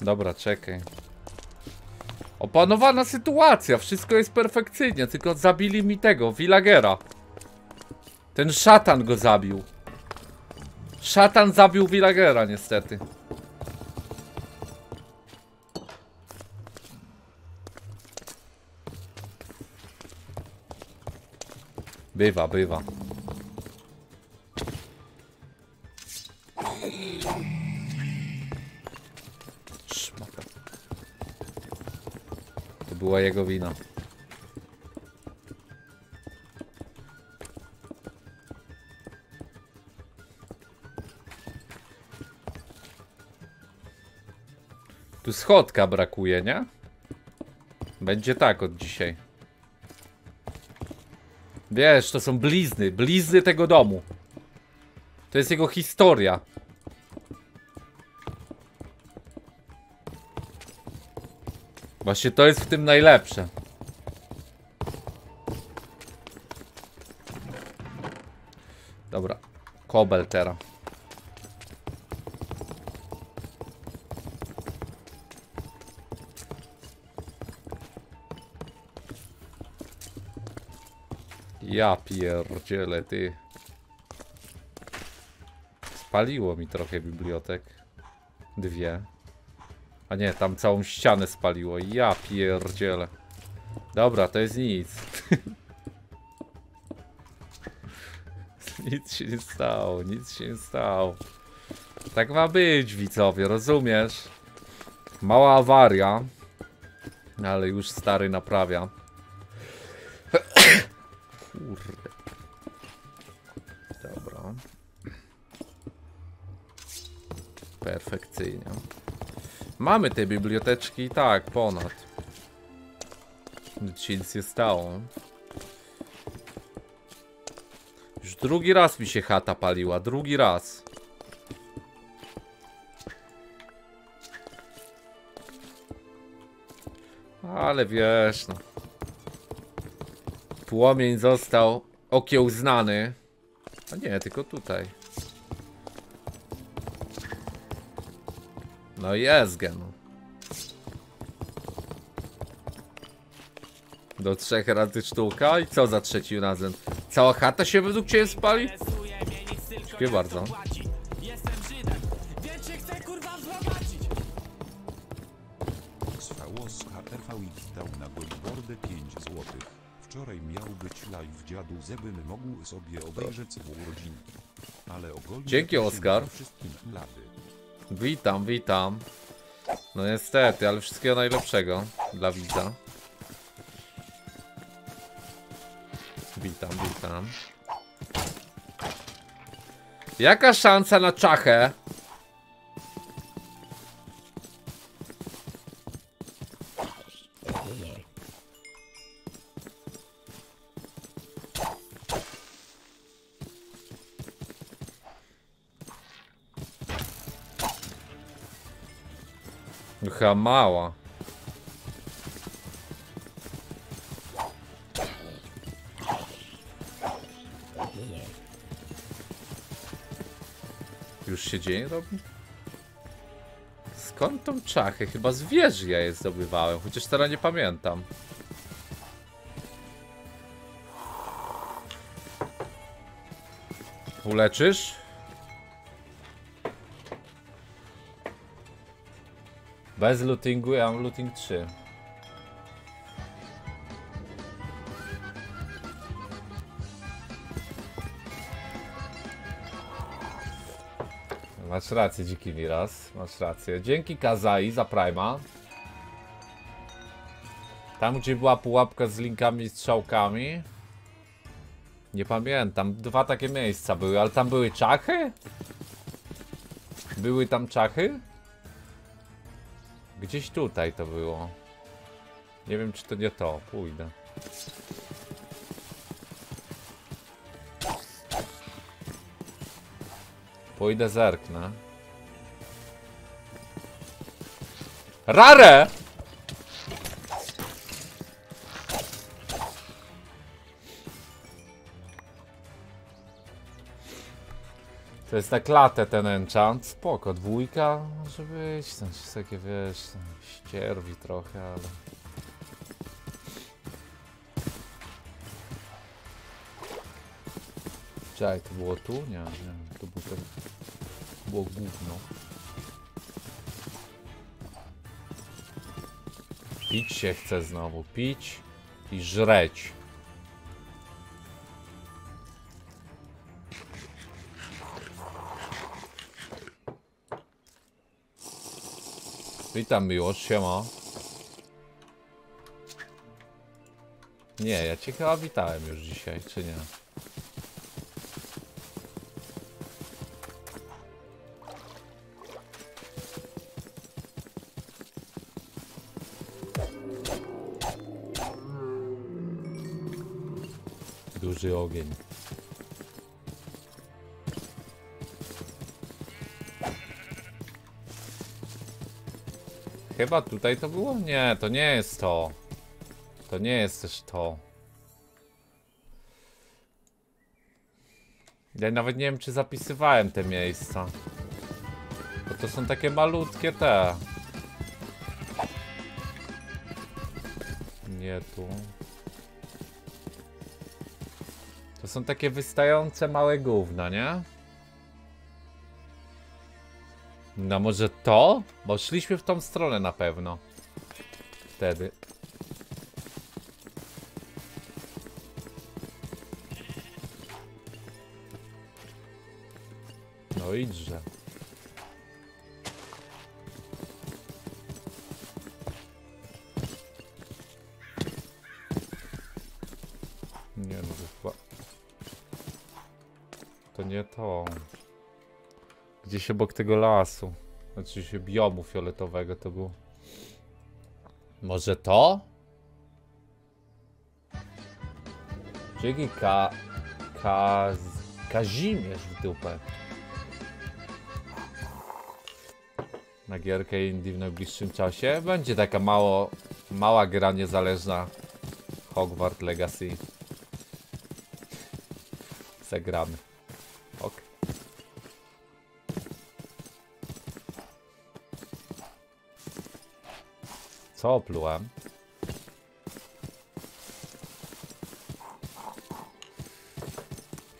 Dobra, czekaj. Opanowana sytuacja, wszystko jest perfekcyjnie, tylko zabili mi tego, Villagera. Ten szatan go zabił. Szatan zabił Villagera, niestety. Bywa, bywa. Była jego wina. Tu schodka brakuje, nie? Będzie tak od dzisiaj. Wiesz, to są blizny, blizny tego domu. To jest jego historia. Właśnie to jest w tym najlepsze. Dobra, kobel teraz. Ja ty. Spaliło mi trochę bibliotek. Dwie. A nie, tam całą ścianę spaliło. Ja pierdzielę. Dobra, to jest nic. nic się nie stało, nic się nie stało. Tak ma być, widzowie, rozumiesz? Mała awaria. Ale już stary naprawia. Kurde. Dobra. Perfekcyjnie. Mamy te biblioteczki, tak, ponad. Nic się stało. Już drugi raz mi się chata paliła, drugi raz. Ale wiesz, no. Płomień został okiełznany. A nie, tylko tutaj. No jest gen. Do trzech razy sztuka i co za trzeci razem? Cała chata się według ciebie spali? Dziękuję bardzo. to płaci. Jestem Żydem, więc się chcę kurwa złomacić. Swałoska RV dał na Golibordę 5 złotych. Wczoraj miał być live dziadu, żebym mógł sobie obejrzeć w urodzinki. Ale ogólnie Dzięki, Oskar. wszystkim lady. Witam, witam. No niestety, ale wszystkiego najlepszego dla widza. Witam, witam. Jaka szansa na czachę? Chyba mała. Już się dzień robi? Skąd tą czachę? Chyba z wieży ja je zdobywałem, chociaż teraz nie pamiętam. Uleczysz? Bez lootingu, ja mam looting 3. Masz rację, dziki Miras. Masz rację. Dzięki Kazai za Prima. Tam, gdzie była pułapka z linkami i strzałkami. Nie pamiętam. Dwa takie miejsca były, ale tam były czachy? Były tam czachy? Gdzieś tutaj to było. Nie wiem, czy to nie to. Pójdę. Pójdę zerknę. Rare! To jest na klatę ten enchant. Spoko, dwójka może być. Tam jest takie, wiesz, tam ścierwi trochę, ale... Czekaj, to było tu? Nie, nie, to był ten... Było gówno. Pić się chce znowu, pić i żreć. Witam miłość, siema. Nie, ja cię chyba witałem już dzisiaj, czy nie? Duży ogień. Chyba tutaj to było? Nie, to nie jest to. To nie jest też to. Ja nawet nie wiem, czy zapisywałem te miejsca. Bo to są takie malutkie te. Nie tu. To są takie wystające małe gówna, nie? No może to? Bo szliśmy w tą stronę na pewno. Wtedy. No idźże. Nie no, to nie to. Gdzieś obok tego lasu. Znaczy się biomu fioletowego to było. Może to? Dzięki ka... Kaz... Kazimierz w dupę. Na gierkę indie w najbliższym czasie. Będzie taka mało... Mała gra niezależna. Hogwarts Legacy. Zagramy. Co oplułem?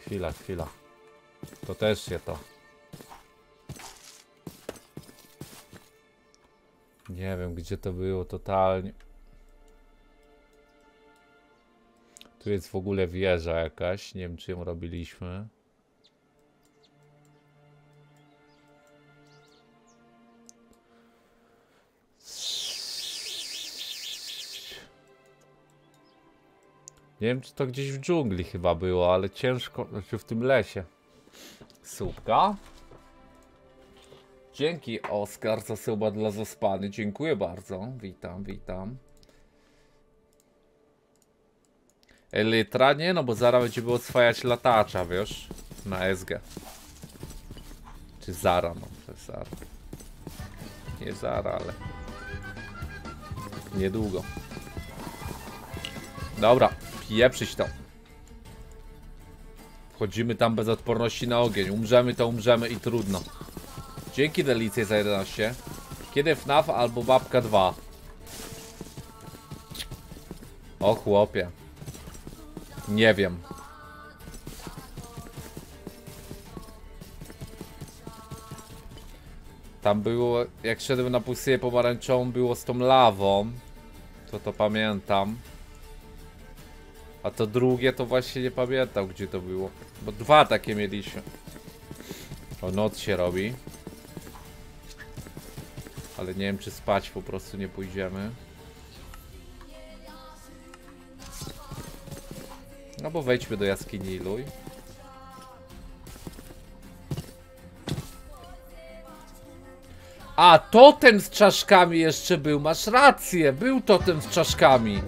Chwila, chwila. To też się to. Nie wiem, gdzie to było totalnie. Tu jest w ogóle wieża jakaś. Nie wiem, czy ją robiliśmy. Nie wiem, czy to gdzieś w dżungli chyba było, ale ciężko, znaczy w tym lesie. Słupka. Dzięki Oskar za suba dla Zospany. Dziękuję bardzo. Witam, witam. Elytra? Nie no, bo zaraz będzie było swajać latacza, wiesz? Na SG. Czy Zara, no to jest Zara. Nie Zara, ale... Niedługo. Dobra, pieprzyć to. Wchodzimy tam bez odporności na ogień. Umrzemy to umrzemy i trudno. Dzięki Delicje za 11. Kiedy FNAF albo Babka 2? O chłopie. Nie wiem. Tam było, jak szedłem na pustynię pomarańczową, było z tą lawą. To to pamiętam. A to drugie to właśnie nie pamiętam, gdzie to było. Bo dwa takie mieliśmy. O, noc się robi. Ale nie wiem, czy spać po prostu nie pójdziemy. No bo wejdźmy do jaskini Iluj. A, totem z czaszkami jeszcze był, masz rację, był totem z czaszkami.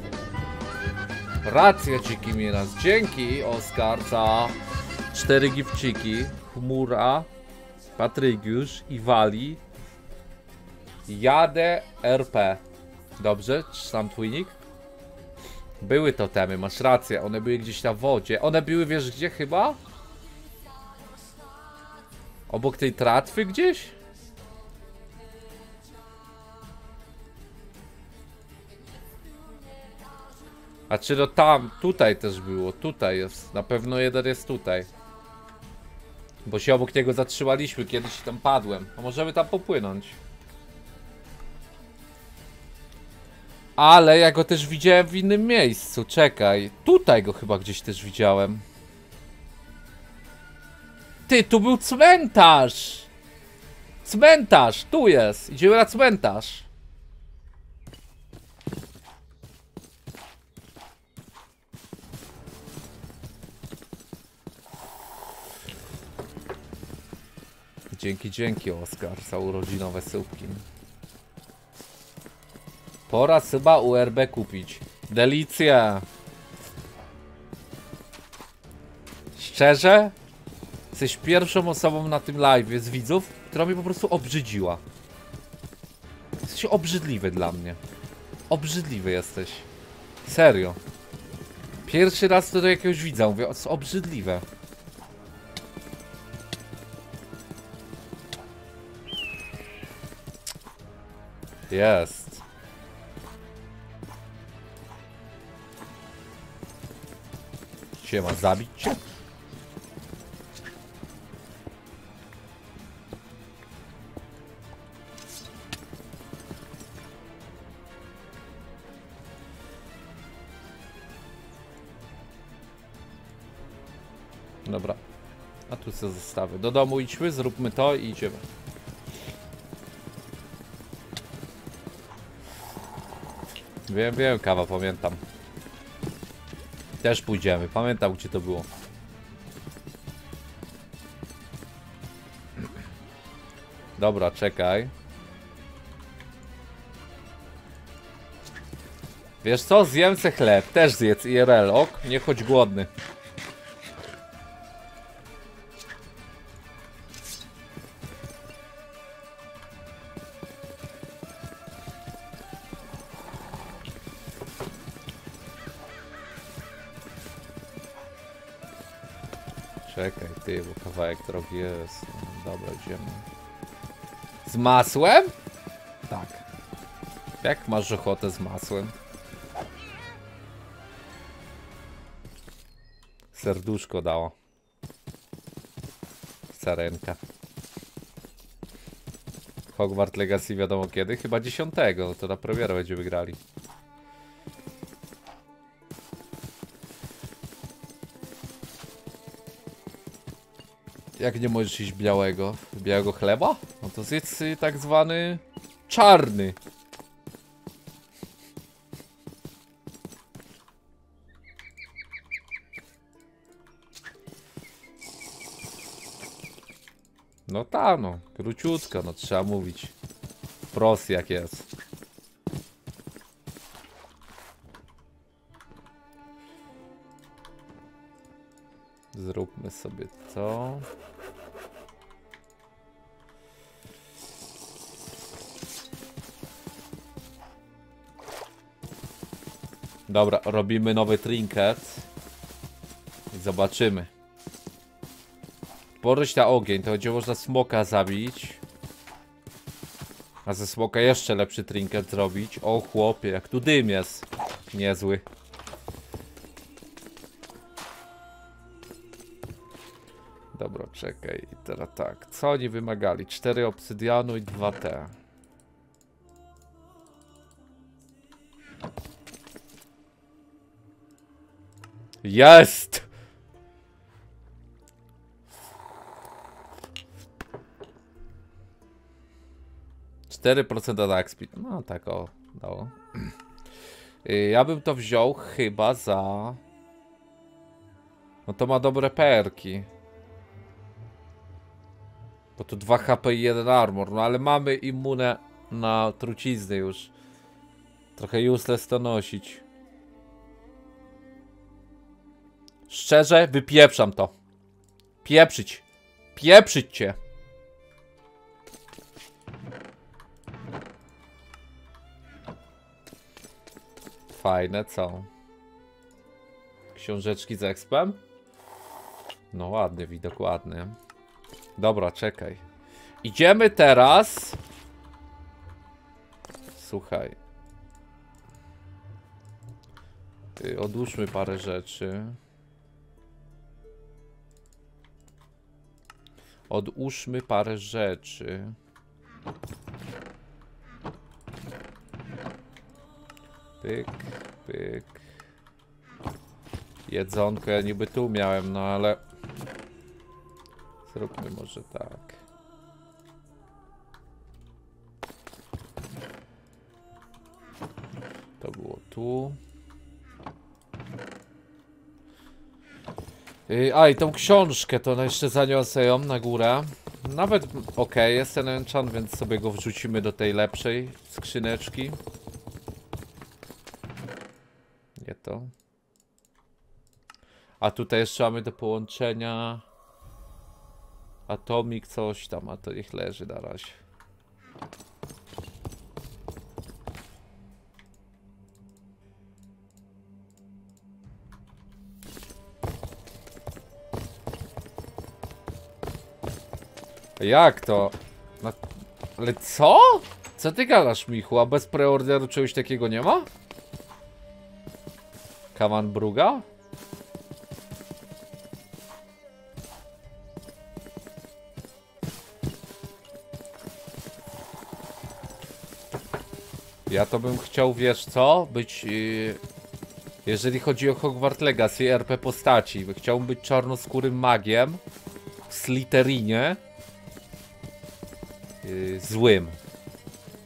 Racja, dziki miras. Dzięki, Oskar, za cztery gifciki. Chmura, Patrygiusz, Iwali, Jadę, RP. Dobrze, czy sam twój nick? Były totemy, masz rację, one były gdzieś na wodzie. One były, wiesz gdzie chyba? Obok tej tratwy gdzieś? A czy no tam, tutaj też było, tutaj jest, na pewno jeden jest tutaj. Bo się obok niego zatrzymaliśmy, kiedyś tam padłem. A możemy tam popłynąć. Ale ja go też widziałem w innym miejscu, czekaj. Tutaj go chyba gdzieś też widziałem. Ty, tu był cmentarz! Cmentarz, tu jest. Idziemy na cmentarz. Dzięki, dzięki Oskar za urodzinowe słupki. Pora chyba URB kupić. Delicja. Szczerze? Jesteś pierwszą osobą na tym live z widzów, która mnie po prostu obrzydziła. Jesteś obrzydliwy dla mnie. Obrzydliwy jesteś. Serio. Pierwszy raz to do jakiegoś widza mówię, o, jest obrzydliwe. Jest. Siema, zabić cię? Dobra. A tu co zostawy. Do domu idźmy, zróbmy to i idziemy. Wiem, wiem, kawa, pamiętam. Też pójdziemy, pamiętam gdzie to było. Dobra, czekaj. Wiesz co, zjem chleb, też zjedz IRL, ok? Nie chodź głodny. Czekaj, ty, bo kawałek drogi jest. Dobra, idziemy. Z masłem? Tak. Jak masz ochotę z masłem? Serduszko dało. Sarenka. Hogwarts Legacy wiadomo kiedy? Chyba 10. No to na premierę będziemy grali. Jak nie możesz iść białego? Białego chleba? No to zjedz y, tak zwany czarny. No ta no, króciutko, no trzeba mówić. Wprost jak jest. Zróbmy sobie to. Dobra, robimy nowy trinket. I zobaczymy. Poryć na ogień, to będzie można smoka zabić. A ze smoka jeszcze lepszy trinket zrobić. O chłopie, jak tu dym jest. Niezły. Dobra, czekaj. I teraz tak. Co oni wymagali? 4 obsydianu i 2 T. Jest! Cztery procent attack speed. No tak o, dało. Y, Ja bym to wziął chyba za... No to ma dobre perki. Bo tu 2 HP i 1 armor. No ale mamy immunę na trucizny już. Trochę useless to nosić. Szczerze, wypieprzam to. Pieprzyć. Pieprzyć cię. Fajne, co? Książeczki z expem? No ładny widok, ładny. Dobra, czekaj. Idziemy teraz. Słuchaj. Odłóżmy parę rzeczy. Odłóżmy parę rzeczy. Pyk, pyk. Jedzonko ja niby tu miałem, no ale... Zróbmy może tak. To było tu. Yy, A i tą książkę to jeszcze zaniosę ją na górę. Nawet ok, jest ten enchant, więc sobie go wrzucimy do tej lepszej skrzyneczki. Nie to. A tutaj jeszcze mamy do połączenia Atomic coś tam, a to ich leży na razie. Jak to? No, ale co? Co ty gadasz, Michu? A bez preorderu czegoś takiego nie ma? Kaman Bruga? Ja to bym chciał, wiesz co, być... Yy, jeżeli chodzi o Hogwarts Legacy, RP postaci, chciałbym być czarnoskórym magiem w Slytherinie. Yy, złym.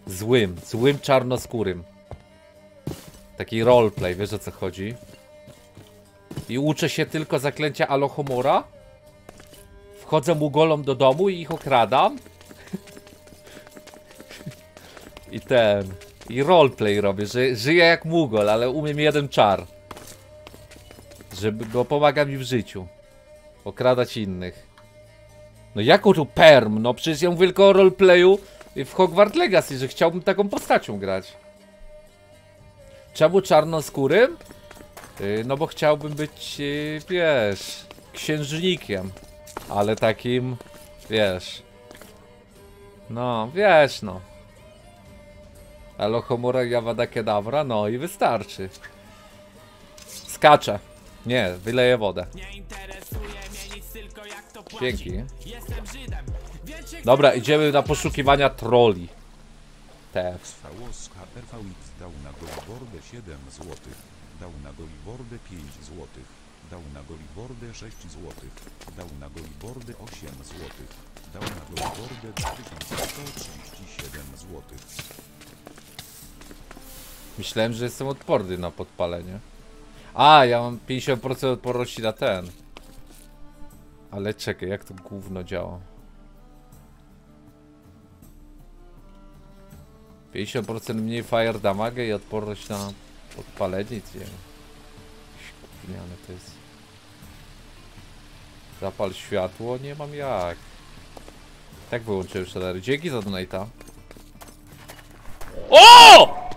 Złym, złym czarnoskórym. Taki roleplay, wiesz o co chodzi? I uczę się tylko zaklęcia Alohomora. Wchodzę mu do domu i ich okradam. I ten. I roleplay robię, że żyję jak Mugol, ale umiem jeden czar. Żeby, bo pomaga mi w życiu. Okradać innych. No jaką tu perm? No przecież ja mówię tylko o roleplayu w Hogwarts Legacy, że chciałbym taką postacią grać. Czemu czarnoskórym? Yy, no bo chciałbym być, yy, wiesz, księżnikiem. Ale takim, wiesz. No, wiesz no. Alohomora Javada Kedavra, no i wystarczy. Skaczę. Nie, wyleję wodę. Dzięki. Dobra, idziemy na poszukiwania troli. Te. Dał na Golibordę 7 zł. Dał na Golibordę 5 zł. Dał na Golibordę 6 zł. Dał na Golibordę 8 zł. Dał na Golibordę 2137 zł. Myślałem, że jestem odporny na podpalenie. A, ja mam 50% odporności na ten. Ale czekaj, jak to gówno działa? 50% mniej fire damage i odporność na podpalenie, nie wiem. To jest. Zapal światło, nie mam jak. Tak wyłączyłem shadery. Dzięki za donate'a. O!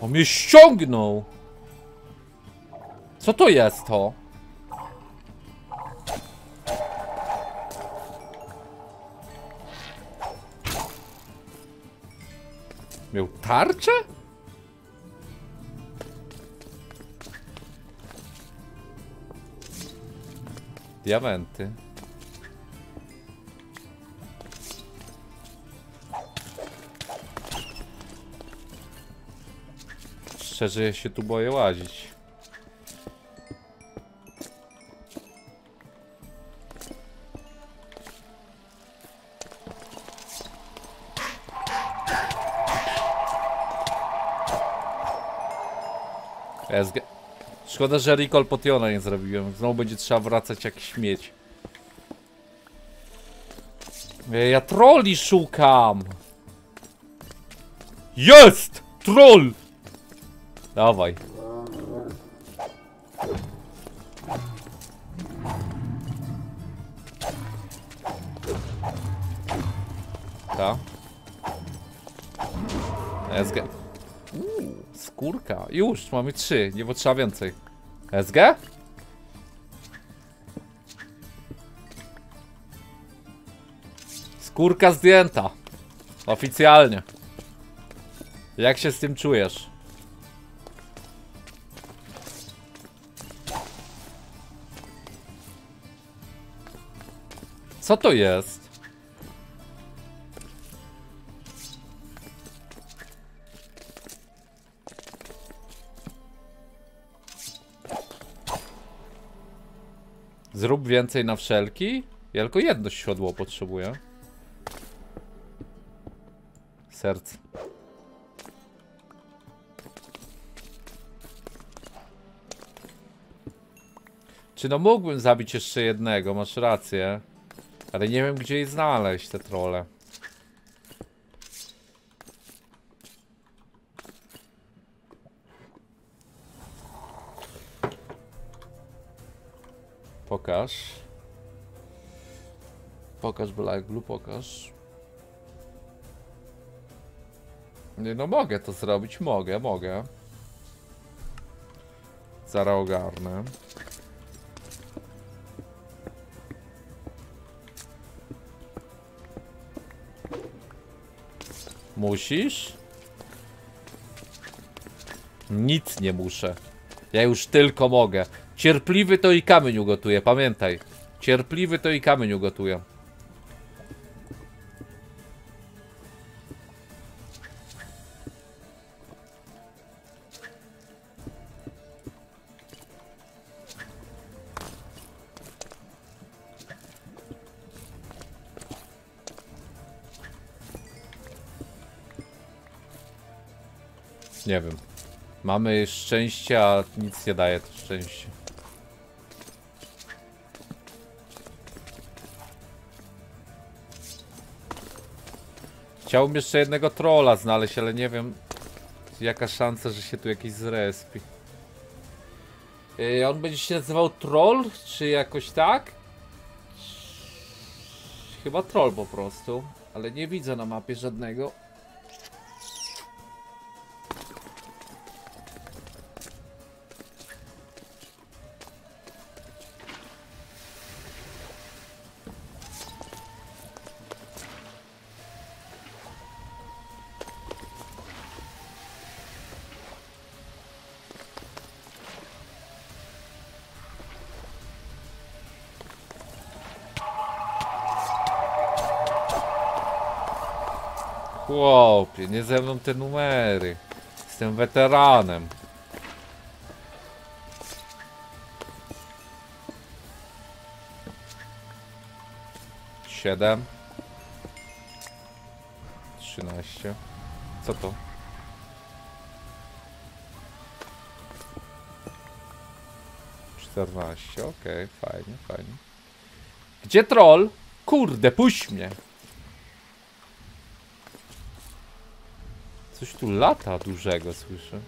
On mnie ściągnął! Co to jest to? Miał tarczę? Diamenty. Szczerze się tu boję łazić. SG. Szkoda, że recall potiona nie zrobiłem. Znowu będzie trzeba wracać jak śmieć. Ej, Ja troli szukam! Jest! Troll! Dawaj. Ta. SG. Uuu, skórka. Już, mamy trzy, nie potrzeba więcej. SG? Skórka zdjęta. Oficjalnie. Jak się z tym czujesz? Co to jest? Zrób więcej na wszelki? Ja tylko jedno siodło potrzebuję. Serce. Czy no mógłbym zabić jeszcze jednego, masz rację. Ale nie wiem gdzie je znaleźć, te trole. Pokaż. Pokaż Black pokaż. Nie no mogę to zrobić, mogę, mogę. Zaraz ogarnę. Musisz? Nic nie muszę. Ja już tylko mogę. Cierpliwy to i kamień ugotuje, pamiętaj. Cierpliwy to i kamień ugotuje. Mamy szczęście, a nic nie daje to szczęście. Chciałbym jeszcze jednego trolla znaleźć, ale nie wiem jaka szansa, że się tu jakiś zrespi. Yy, on będzie się nazywał troll, czy jakoś tak? Chyba troll po prostu, ale nie widzę na mapie żadnego. Nie ze mną te numery. Jestem weteranem. Siedem. Trzynaście. Co to? Czternaście, okej, fajnie, fajnie. Gdzie troll? Kurde, puść mnie. Coś tu lata dużego, słyszę.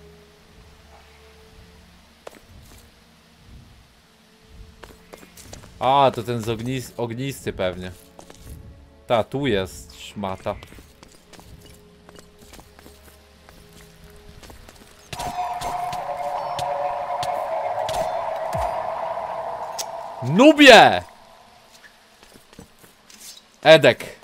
A, to ten z ognis ognisty pewnie. Ta, tu jest szmata. Nubie! Edek.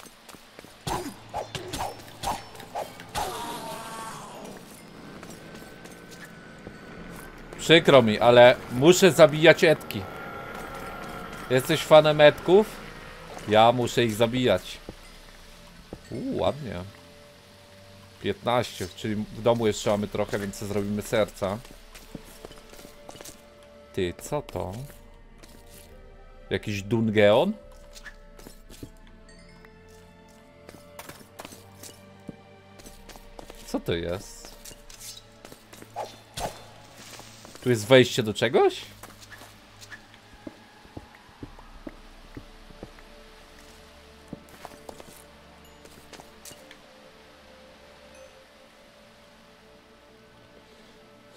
Przykro mi, ale muszę zabijać Edki. Jesteś fanem metków? Ja muszę ich zabijać. Uuu, ładnie. 15, czyli w domu jeszcze mamy trochę, więc zrobimy serca. Ty, co to? Jakiś Dungeon? Co to jest? Tu jest wejście do czegoś?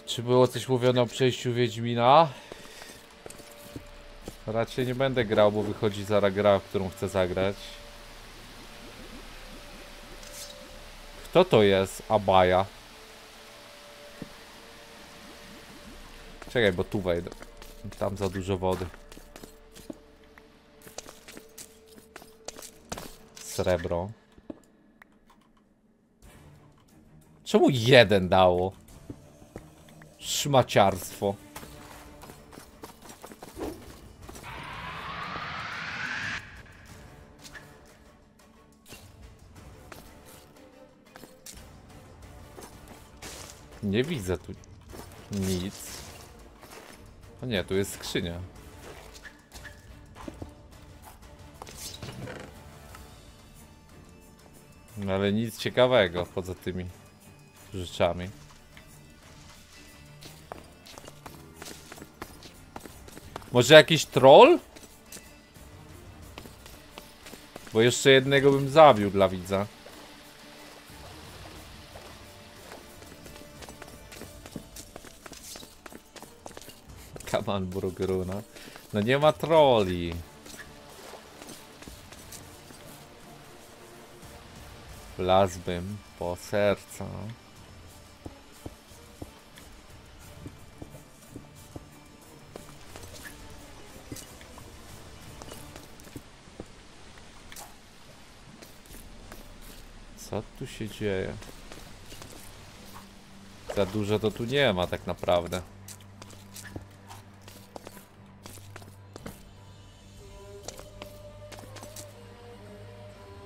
Czy było coś mówione o przejściu Wiedźmina? Raczej nie będę grał, bo wychodzi zaraz gra, w którą chcę zagrać. Kto to jest? Abaja. Czekaj, bo tu wejdę. Tam za dużo wody. Srebro. Czemu jeden dało? Szmaciarstwo. Nie widzę tu nic. O nie, tu jest skrzynia. No ale nic ciekawego poza tymi rzeczami. Może jakiś troll? Bo jeszcze jednego bym zabił dla widza. Kaman Burgeruna. No nie ma troli. Wlazłbym po serca. Co tu się dzieje? Za dużo to tu nie ma tak naprawdę.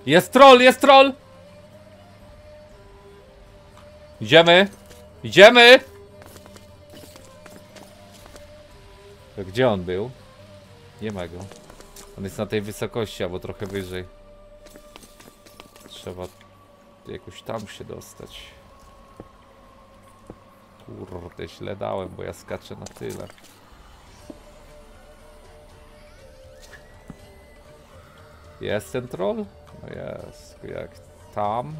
Jest troll, jest troll! Idziemy! Idziemy! To Gdzie on był? Nie ma go. On jest na tej wysokości, albo trochę wyżej. Trzeba jakoś tam się dostać. Kurde, źle dałem, bo ja skaczę na tyle. Jest ten troll? No jest. Jak tam?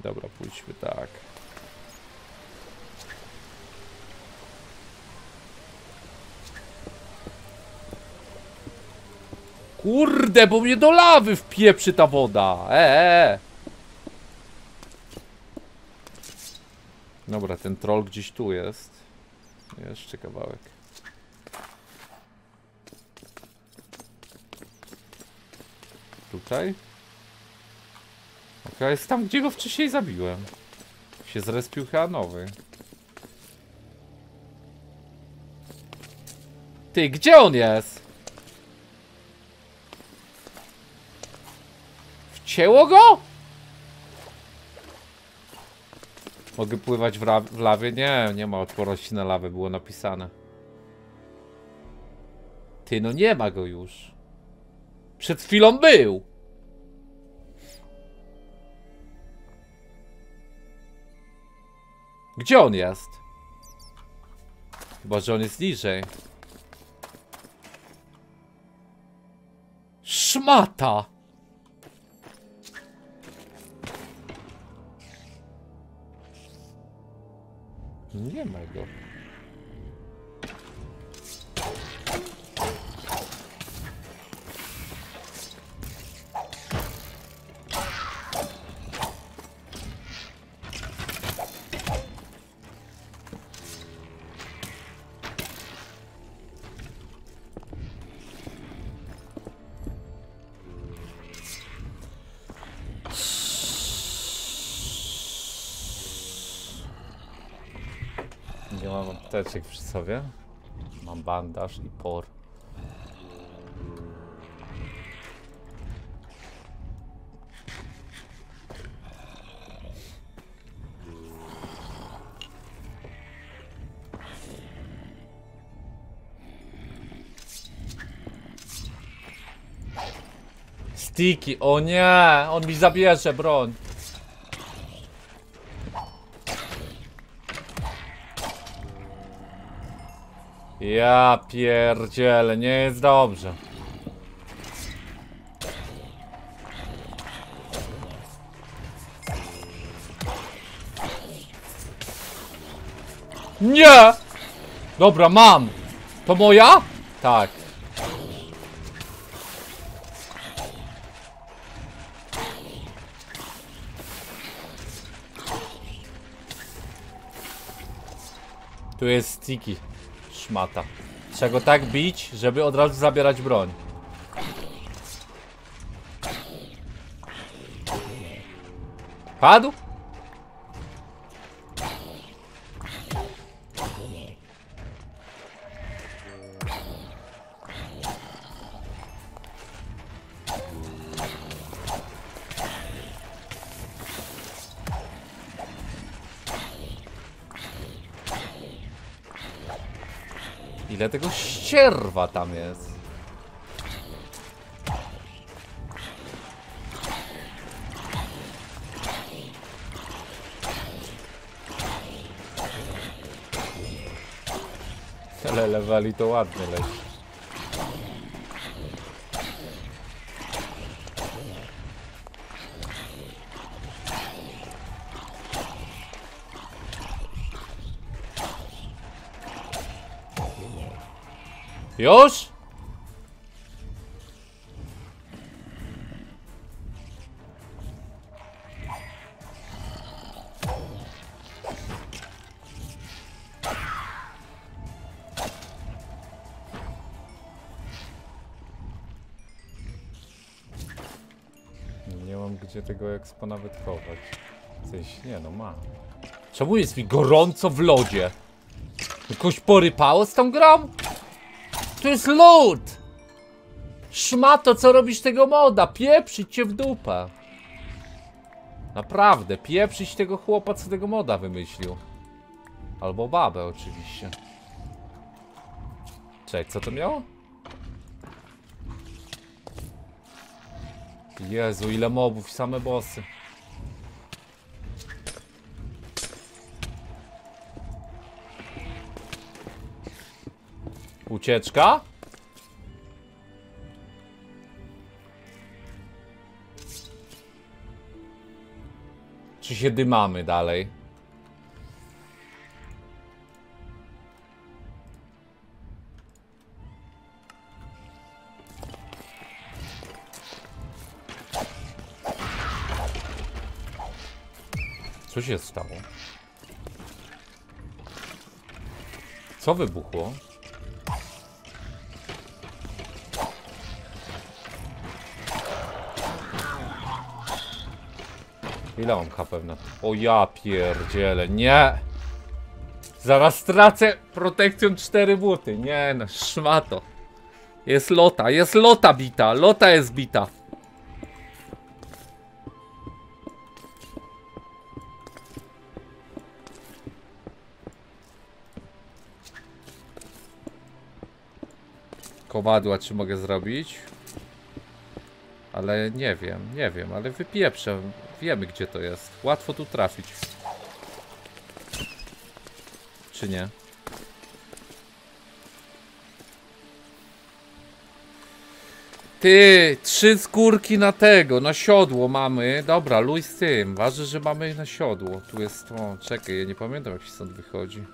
Dobra, pójdźmy tak. Kurde, bo mnie do lawy wpieprzy ta woda. Eee. Dobra, ten troll gdzieś tu jest. Jeszcze kawałek. Tutaj? Okej, jest tam, gdzie go wcześniej zabiłem. Się zrespił chyba nowy. Ty, gdzie on jest? Wcięło go? Mogę pływać w, w lawie? Nie, nie ma odporności na lawę, było napisane. Ty, no nie ma go już. Przed chwilą był. Gdzie on jest? Chyba, że on jest niżej. Szmata! Nie ma go. Apteczek przy sobie. Mam bandaż i por. Sticky, o nie! On mi zabierze broń. Ja pierdzielę, nie jest dobrze. Nie! Dobra, mam. To moja? Tak. Tu jest sticky. Szmata. Trzeba go tak bić, żeby od razu zabierać broń. Padł? Ścierwa tam jest? Ale lewali to ładnie leci. Już? Nie mam gdzie tego expo nawet chować. Coś, nie no ma. Czemu jest mi gorąco w lodzie? Jakoś porypało z tą grą? To jest lód! Szmato, co robisz tego moda? Pieprzyć cię w dupę. Naprawdę, pieprzyć tego chłopa, co tego moda wymyślił. Albo babę oczywiście. Cześć, co to miało? Jezu, ile mobów, same bossy. Ucieczka? Czy się dymamy dalej? Co się stało? Co wybuchło? Ile mam HP na O ja pierdzielę, nie! Zaraz stracę protekcją 4 buty. Nie no, szmato. Jest lota, jest lota bita, lota jest bita. Kowadła czy mogę zrobić? Ale nie wiem, nie wiem, ale wypieprzę. Wiemy gdzie to jest. Łatwo tu trafić. Czy nie? Ty, trzy skórki na tego, na siodło mamy. Dobra, luj z tym. Ważne, że mamy na siodło. Tu jest, o, czekaj, ja nie pamiętam jak się stąd wychodzi.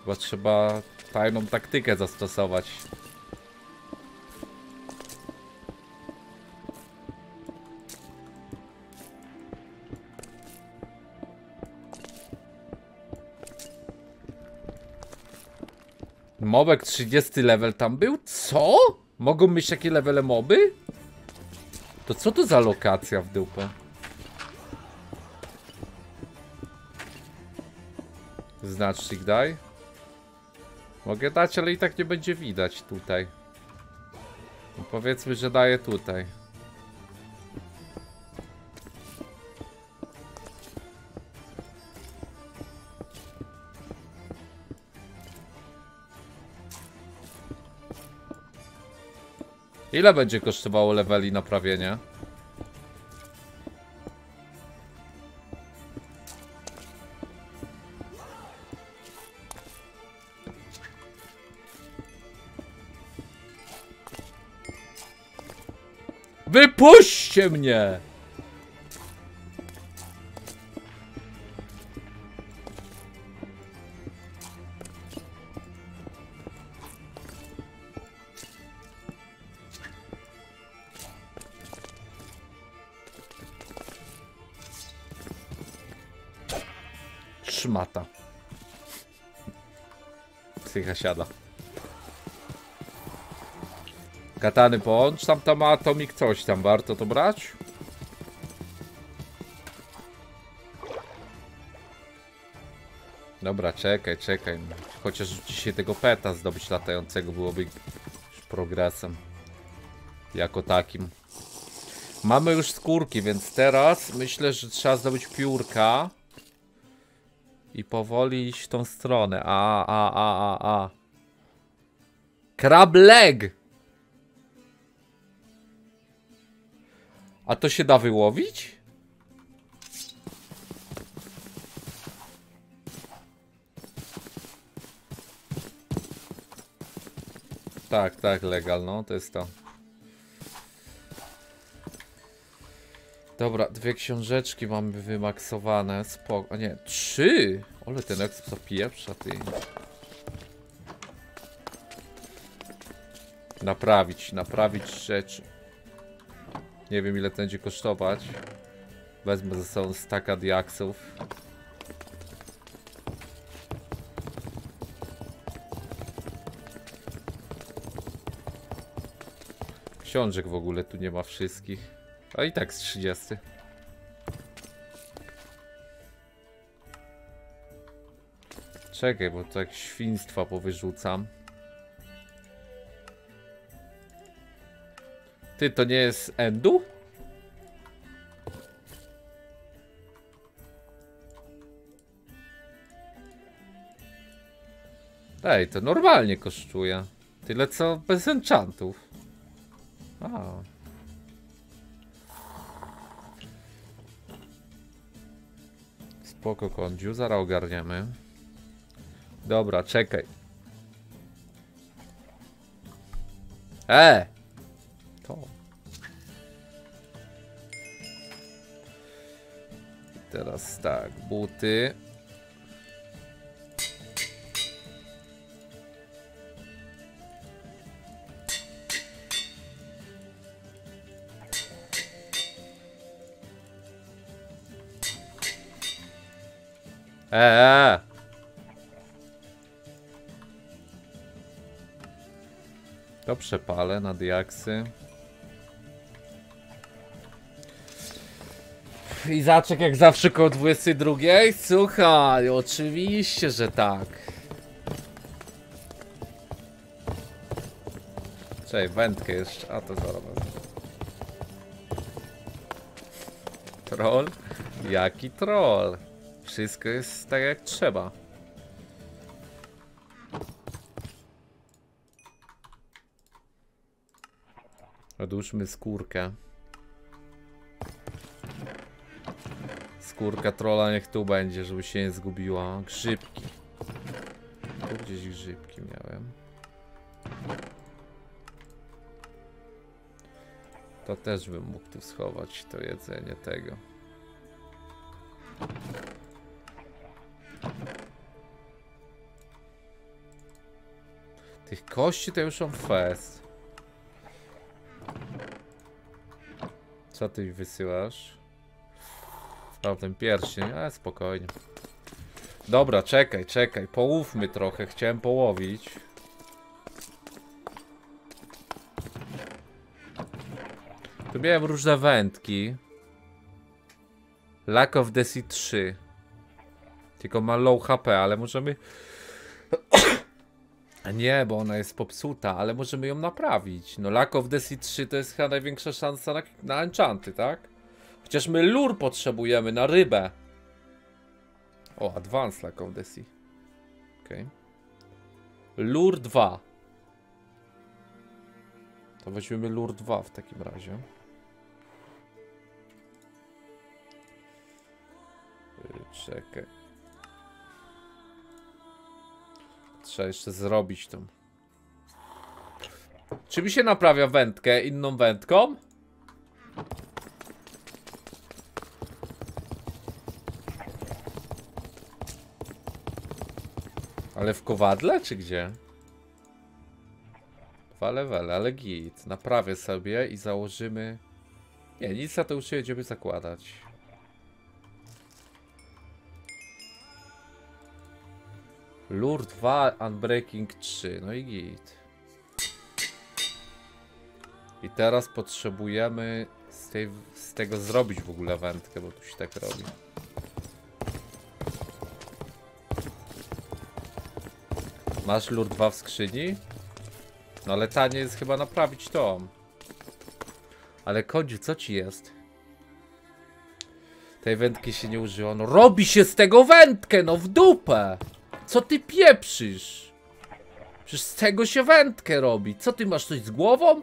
Chyba trzeba tajną taktykę zastosować. Mobek 30 level tam był? Co? Mogą mieć takie levele moby? To co to za lokacja w dupę? Znacznik daj. Mogę dać, ale i tak nie będzie widać tutaj. No powiedzmy, że daję tutaj. Ile będzie kosztowało leveli naprawienie? Wypuśćcie mnie! Siada. Katany połącz, tam tam atomik coś tam, warto to brać? Dobra, czekaj, czekaj. Chociaż dzisiaj tego peta zdobyć latającego byłoby progresem. Jako takim. Mamy już skórki, więc teraz myślę, że trzeba zdobyć piórka. I powoli iść w tą stronę. A, a, a, a, a. Crab leg! A to się da wyłowić? Tak, tak, legal, no, to jest to. Dobra, dwie książeczki mamy wymaksowane, spoko. A nie, trzy! Ole, ten exp zapieprza, ty. Naprawić, naprawić rzeczy. Nie wiem ile to będzie kosztować. Wezmę ze sobą staka diaksów. Książek w ogóle tu nie ma wszystkich. A i tak z 30. Czekaj, bo tak świństwa powyrzucam. Ty, to nie jest Endu? Ej, to normalnie kosztuje. Tyle co bez enchantów. A. Spoko kądziu, zaraz ogarniemy. Dobra, czekaj. E! To. Teraz tak, buty. Eee! To przepalę na diaksy. I zaczek jak zawsze koło 22? Słuchaj, oczywiście, że tak. Czekaj, wędkę jeszcze. A to zaraz. Troll? Jaki troll? Wszystko jest tak jak trzeba. Odłóżmy skórkę. Skórka trolla niech tu będzie, żeby się nie zgubiła. Grzybki. Tu gdzieś grzybki miałem. To też bym mógł tu schować to jedzenie tego. Kości to już on fest. Co ty mi wysyłasz? O, ten pierścień, ale spokojnie. Dobra, czekaj, czekaj, połówmy trochę, chciałem połowić. Tu miałem różne wędki. Lack of Sea 3. Tylko ma low HP, ale możemy A Nie, bo ona jest popsuta, ale możemy ją naprawić. No Lack of the Sea 3 to jest chyba największa szansa na, na enchanty, tak? Chociaż my lur potrzebujemy na rybę. O, Advanced Lack of the Sea. Okej. Lur 2. To weźmiemy lur 2 w takim razie. Yy, Czekaj. Trzeba jeszcze zrobić tą. Czy mi się naprawia wędkę inną wędką? Ale w kowadle, czy gdzie? Dwa levele, ale git. Naprawię sobie i założymy... Nie, nic na to już nie będziemy zakładać. Lure 2, Unbreaking 3, no i git. I teraz potrzebujemy z, tej, z tego zrobić w ogóle wędkę, bo tu się tak robi. Masz lur 2 w skrzyni? No ale tanie jest chyba naprawić to. Ale kodziu, co ci jest? Tej wędki się nie użyło. No robi się z tego wędkę, no w dupę! Co ty pieprzysz? Przecież z tego się wędkę robi. Co ty masz coś z głową?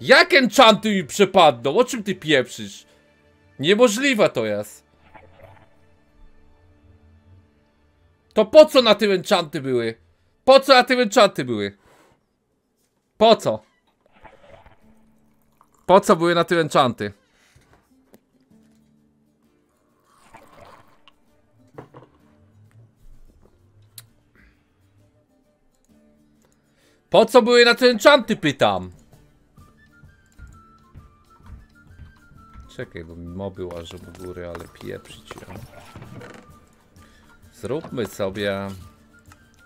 Jak enchanty mi przepadną? O czym ty pieprzysz? Niemożliwe to jest. To po co na tym enchanty były? Po co na tym enchanty były? Po co? Po co były na tym enchanty? Po co były na tym enchanty pytam? Czekaj, bo moby łażą u góry, ale pieprzyć ją. Zróbmy sobie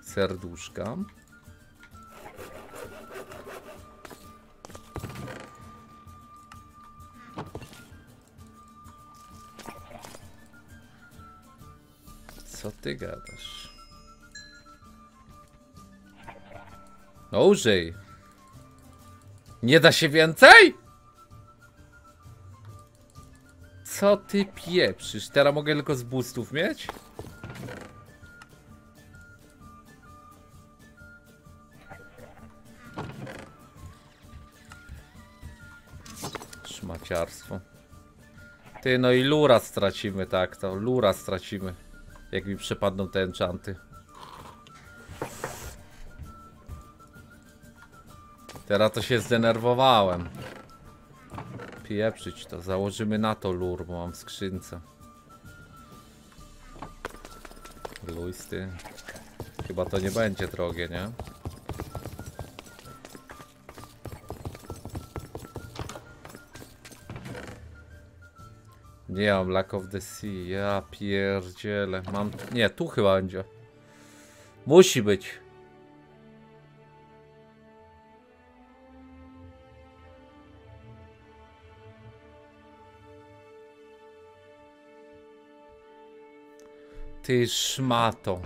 serduszka. Co ty gadasz? No użyj. Nie da się więcej? Co ty pieprzysz? Teraz mogę tylko z boostów mieć? Szmaciarstwo. Ty, no i lura stracimy, tak, to lura stracimy. Jak mi przepadną te enchanty. Teraz to się zdenerwowałem. Pieprzyć to, założymy na to lur, bo mam skrzynce. Luisty. Chyba to nie będzie drogie, nie? Nie mam Lack of the Sea, ja pierdzielę. Mam. Nie, tu chyba będzie. Musi być. Ty szmato.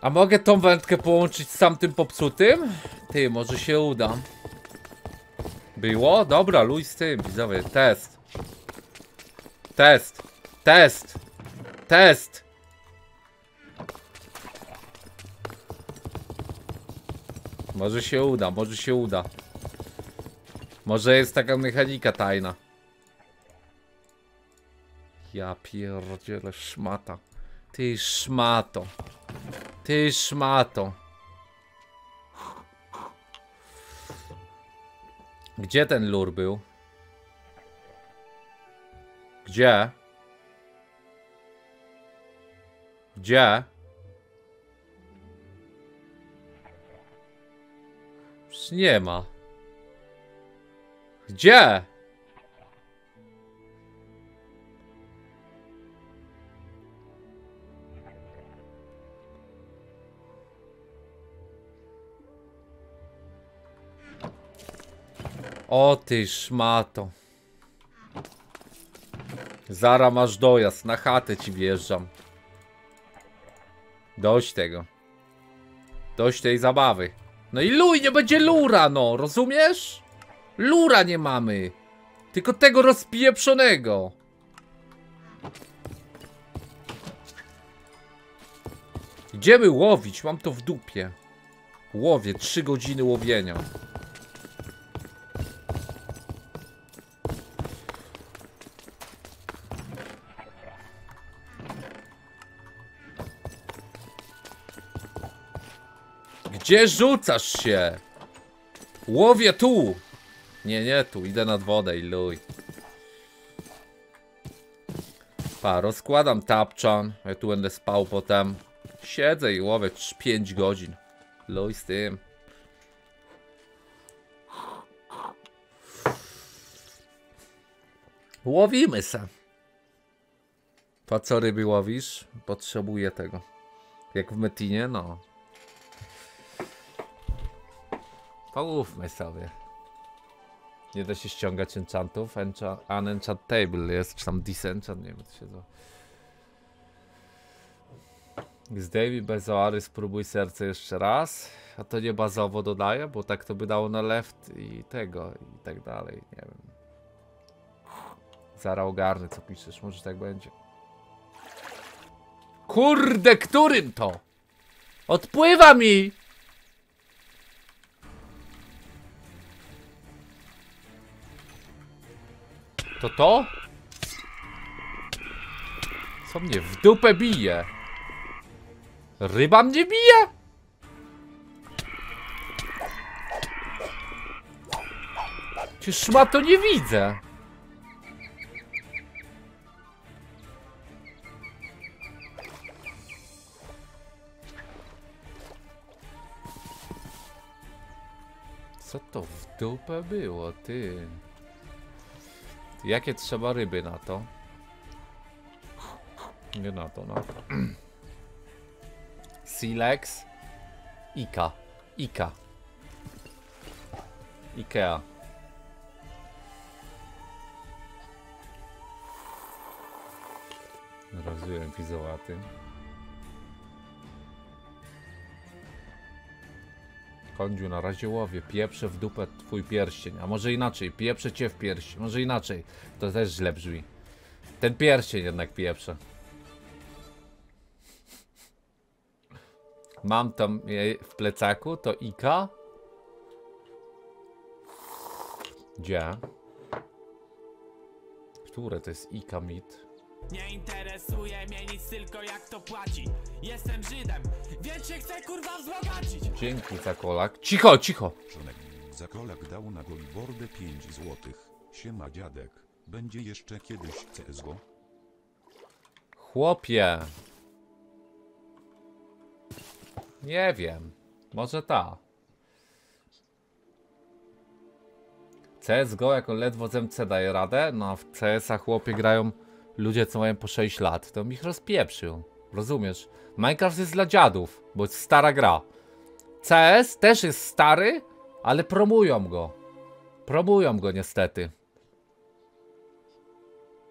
A mogę tą wędkę połączyć z tamtym popsutym? Ty, może się uda. Było? Dobra, luj z tym, widzowie. Test. Test. Test. Test. Może się uda, może się uda. Może jest taka mechanika tajna. Ja pierdzielę szmata. Ty szmato. Ty szmato. Gdzie ten lur był? Gdzie? Gdzie? Nie ma. Gdzie? O ty szmato. Zara masz dojazd, na chatę ci wjeżdżam. Dość tego. Dość tej zabawy. No i luj, nie będzie lura, no, rozumiesz? Lura nie mamy. Tylko tego rozpieprzonego. Idziemy łowić, mam to w dupie. Łowię, 3 godziny łowienia. Gdzie rzucasz się? Łowię tu! Nie, nie tu, idę nad wodę i luj. Pa, rozkładam tapczan. Ja tu będę spał potem. Siedzę i łowię 5 godzin. Luj z tym. Łowimy se. To co ryby łowisz? Potrzebuję tego. Jak w Metinie, no. Połówmy sobie. Nie da się ściągać enchantów. Encha unenchant table jest, czy tam disenchant, nie wiem co się to. Z Davey bez Oary spróbuj serce jeszcze raz. A to nie bazowo dodaję, bo tak to by dało na left i tego i tak dalej. Nie wiem. Zara ogarny co piszesz, może tak będzie. Kurde, którym to? Odpływa mi! To to? Co mnie w dupę bije? Ryba mnie bije? Czy szma to nie widzę? Co to w dupę było, ty? Jakie trzeba ryby na to? Nie na to, na to. Silex. Ika. Ika. Ikea. Rozumiem fizołaty. Kądziu, na razie łowię. Pieprzę w dupę twój pierścień. A może inaczej, pieprzę cię w pierścień. Może inaczej. To też źle brzmi. Ten pierścień jednak pieprze. Mam tam je w plecaku, to Ika. Gdzie? Które to jest Ika mit? Nie interesuje mnie nic, tylko jak to płaci. Jestem Żydem, więc się chcę kurwa wzbogacić. Dzięki za kolak. Cicho, cicho! Żonek. Zakolak dał na Golibordę 5 złotych. Siema dziadek. Będzie jeszcze kiedyś CSGO? Chłopie. Nie wiem. Może ta. CSGO jako ledwo z MC daje radę, no a w CS-a chłopie grają ludzie, co mają po 6 lat. To mi ich rozpieprzył. Rozumiesz? Minecraft jest dla dziadów, bo jest stara gra. CS też jest stary, ale promują go. Promują go niestety.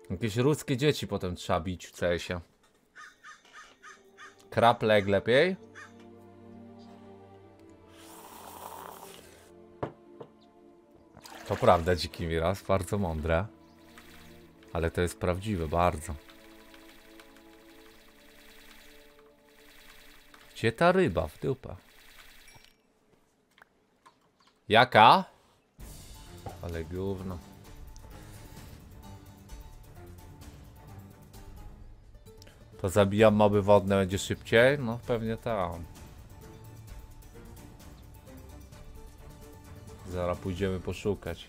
Jakieś ruskie dzieci potem trzeba bić w CS-ie. Krap leg lepiej. To prawda, dziki miras, bardzo mądre. Ale to jest prawdziwe, bardzo. Gdzie ta ryba w dupę? Jaka? Ale gówno. To zabijam moby wodne, będzie szybciej? No pewnie tam. Zaraz pójdziemy poszukać.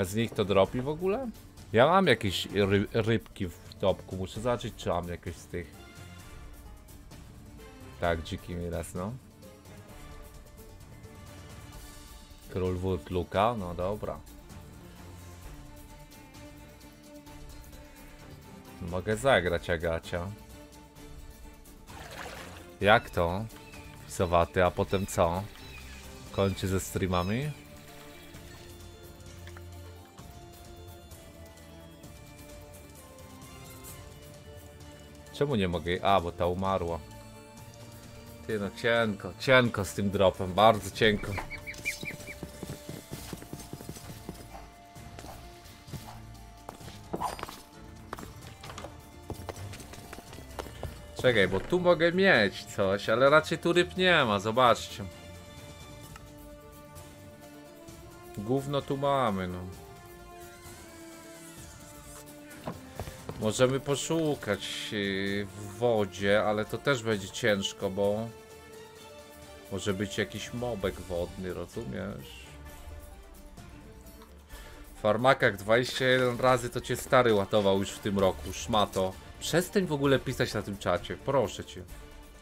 Z nich to dropi w ogóle? Ja mam jakieś ry rybki w topku, muszę zobaczyć czy mam jakieś z tych. Tak, dziki mi raz, no. Król wód Luka, no dobra. Mogę zagrać Agacia. Jak to? Pisowaty, a potem co? Kończy ze streamami? Czemu nie mogę? A, bo ta umarła. Ty no, cienko, cienko z tym dropem, bardzo cienko. Czekaj, bo tu mogę mieć coś, ale raczej tu ryb nie ma, zobaczcie. Gówno tu mamy, no. Możemy poszukać yy, w wodzie, ale to też będzie ciężko, bo może być jakiś mobek wodny, rozumiesz? Farmakak 21 razy to cię stary łatował już w tym roku, szmato. Przestań w ogóle pisać na tym czacie, proszę cię.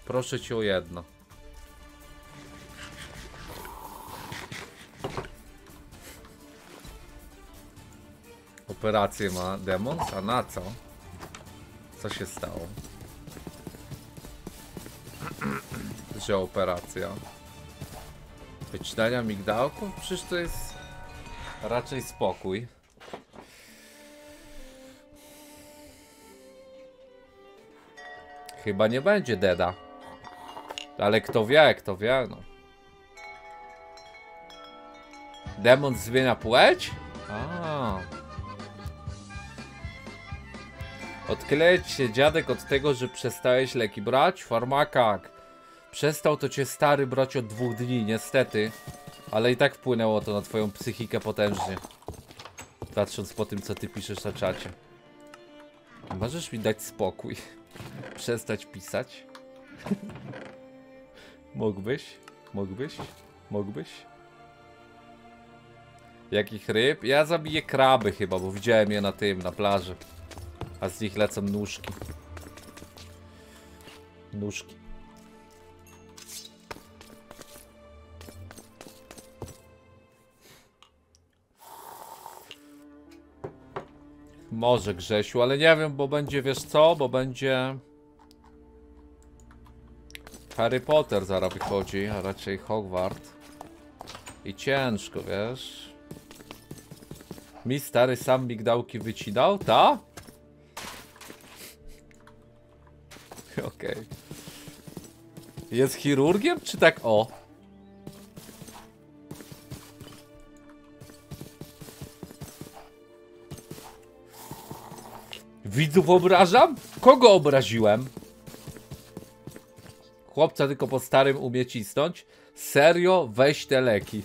Proszę cię o jedno. Operację ma Demons, a na co? Co się stało? Że operacja. Wycinania migdałków? Przecież to jest raczej spokój. Chyba nie będzie Deda. Ale kto wie, kto wie, no. Demon zmienia płeć? Odkleć się dziadek od tego, że przestałeś leki brać? Farmakak. Przestał to cię stary brać od dwóch dni, niestety. Ale i tak wpłynęło to na twoją psychikę potężnie. Patrząc po tym, co ty piszesz na czacie. Możesz mi dać spokój? Przestać pisać? Mógłbyś? Mógłbyś? Mógłbyś? Jakich ryb? Ja zabiję kraby chyba, bo widziałem je na tym, na plaży. A z nich lecą nóżki. Nóżki. Może Grzesiu, ale nie wiem, bo będzie, wiesz co? Bo będzie... Harry Potter zaraz wychodzi, a raczej Hogwart. I ciężko, wiesz? Mi stary sam migdałki wycinał, ta? Okej. Jest chirurgiem, czy tak o? Widzów obrażam? Kogo obraziłem? Chłopca tylko po starym umie cisnąć? Serio? Weź te leki.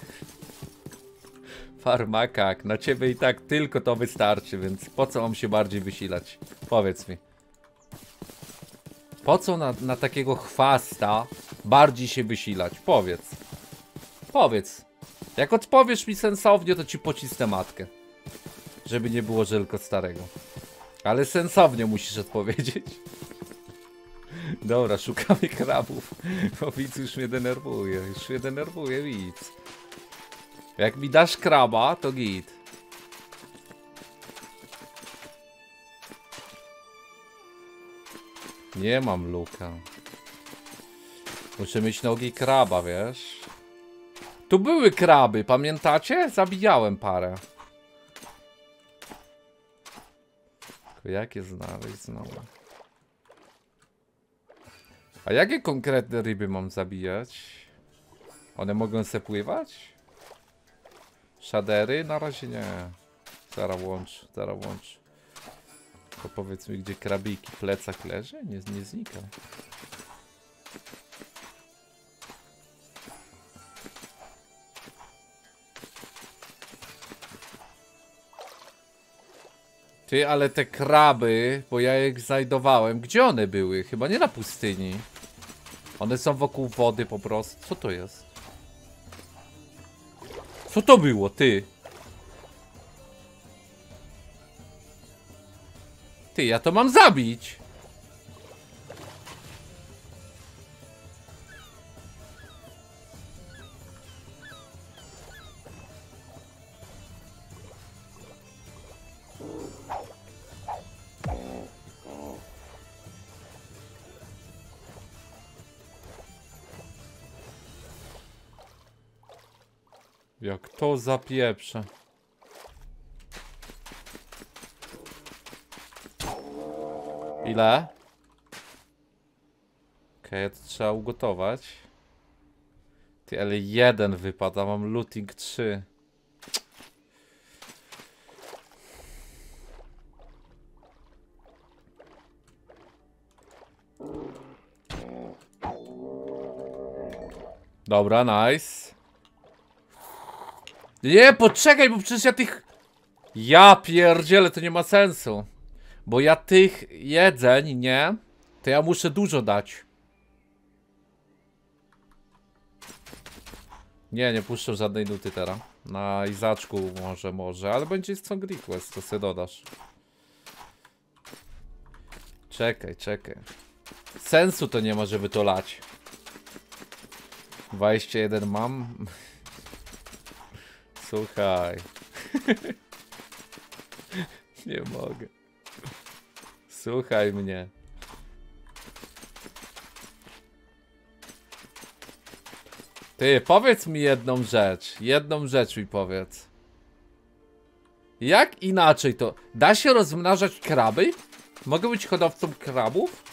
Farmakak, na ciebie i tak tylko to wystarczy, więc po co mam się bardziej wysilać? Powiedz mi. Po co na, na takiego chwasta bardziej się wysilać? Powiedz. Powiedz. Jak odpowiesz mi sensownie, to ci pocisnę matkę. Żeby nie było żelko starego. Ale sensownie musisz odpowiedzieć. Dobra, szukamy krabów. Bo widz już mnie denerwuje. Już mnie denerwuje widz. Jak mi dasz kraba, to git. Nie mam luka. Muszę mieć nogi kraba, wiesz? Tu były kraby, pamiętacie? Zabijałem parę. Jak je znaleźć znowu? A jakie konkretne ryby mam zabijać? One mogą se pływać? Shadery? Na razie nie. Zaraz łącz, zaraz łącz. To powiedz mi, gdzie krabiki plecak leży? Nie, nie znika. Ty, ale te kraby, bo ja je znajdowałem, gdzie one były? Chyba nie na pustyni. One są wokół wody po prostu. Co to jest? Co to było, ty? Ty, ja to mam zabić. Jak to zapieprze. Ile? Okej, to trzeba ugotować. Ty, ale jeden wypadł, a mam looting 3. Dobra, nice. Nie, poczekaj, bo przecież ja tych... Ja pierdzielę, to nie ma sensu. Bo ja tych jedzeń, nie? To ja muszę dużo dać. Nie, nie puszczę żadnej nuty teraz. Na Izaczku może, może, ale będzie song request, to sobie dodasz. Czekaj, czekaj. Sensu to nie ma, żeby to lać. 21 mam. Słuchaj. nie mogę. Słuchaj mnie. Ty, powiedz mi jedną rzecz. Jedną rzecz mi powiedz. Jak inaczej to? Da się rozmnażać kraby? Mogę być hodowcą krabów?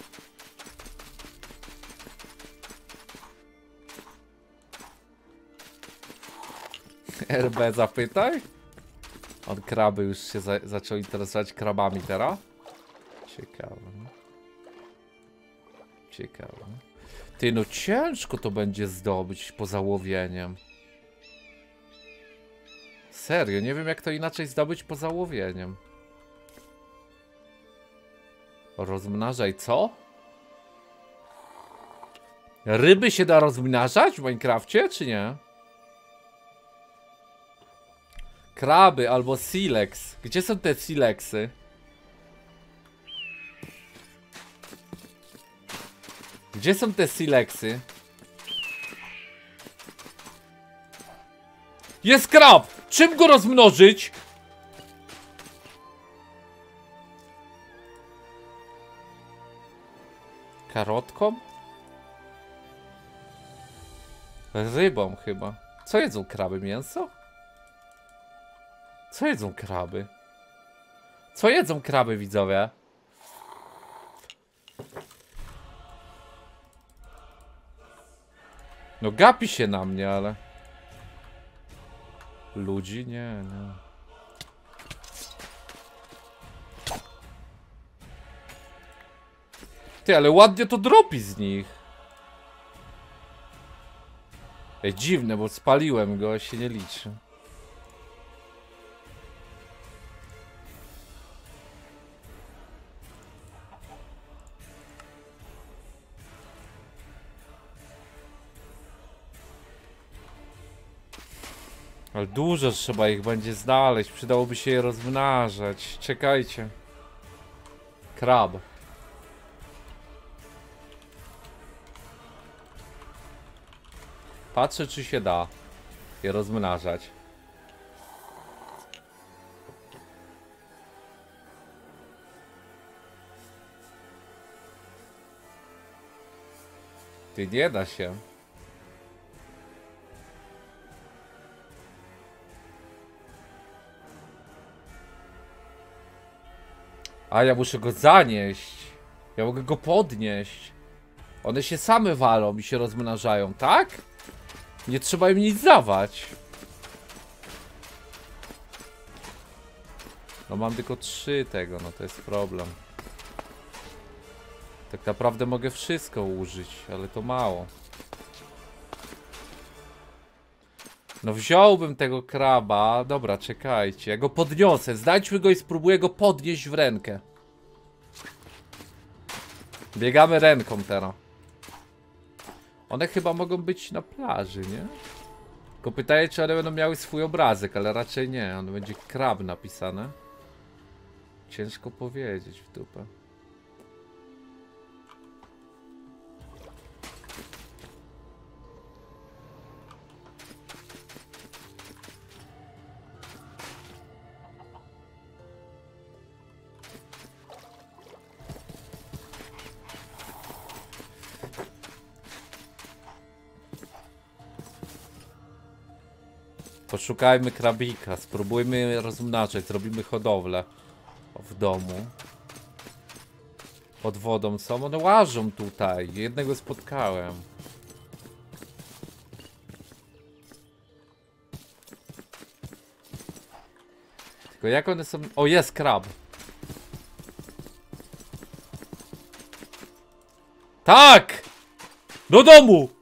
RB zapytaj? On kraby już się za zaczął interesować krabami teraz? Ciekawe. Ciekawe. Ty, no ciężko to będzie zdobyć poza łowieniem. Serio, nie wiem jak to inaczej zdobyć poza łowieniem. Rozmnażaj co? Ryby się da rozmnażać w Minecrafcie, czy nie? Kraby albo silex. Gdzie są te silexy? Gdzie są te silexy? Jest krab! Czym go rozmnożyć? Karotką? Rybą chyba. Co jedzą kraby? Mięso? Co jedzą kraby? Co jedzą kraby, widzowie? No gapi się na mnie, ale... Ludzi? Nie, nie. Ty, ale ładnie to dropi z nich. Ej, dziwne, bo spaliłem go, się nie liczy. Ale dużo trzeba ich będzie znaleźć. Przydałoby się je rozmnażać. Czekajcie. Krab. Patrzę, czy się da je rozmnażać. Ty nie da się. A ja muszę go zanieść. Ja mogę go podnieść. One się same walą i się rozmnażają, tak? Nie trzeba im nic dawać. No mam tylko trzy tego, no to jest problem. Tak naprawdę mogę wszystko użyć, ale to mało. No wziąłbym tego kraba. Dobra, czekajcie. Ja go podniosę. Znajdźmy go i spróbuję go podnieść w rękę. Biegamy ręką teraz. One chyba mogą być na plaży, nie? Tylko pytaję, czy one będą miały swój obrazek, ale raczej nie. On będzie krab napisane. Ciężko powiedzieć w dupę. Poszukajmy krabika, spróbujmy rozmnażać, zrobimy hodowlę w domu. Pod wodą są, one łażą tutaj. Jednego spotkałem. Tylko jak one są... O, jest krab. Tak! Do domu!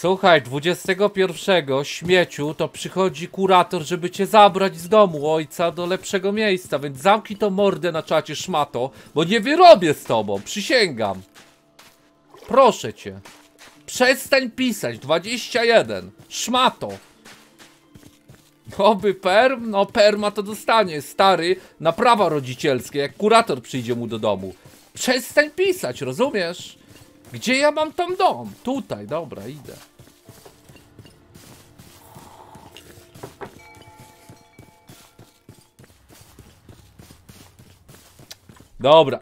Słuchaj, 21 śmieciu to przychodzi kurator, żeby cię zabrać z domu ojca do lepszego miejsca, więc zamknij to mordę na czacie szmato, bo nie wyrobię z tobą, przysięgam. Proszę cię. Przestań pisać, 21. Szmato. Oby perm? No perma to dostanie, stary, na prawa rodzicielskie, jak kurator przyjdzie mu do domu. Przestań pisać, rozumiesz? Gdzie ja mam tam dom? Tutaj, dobra, idę. Dobra.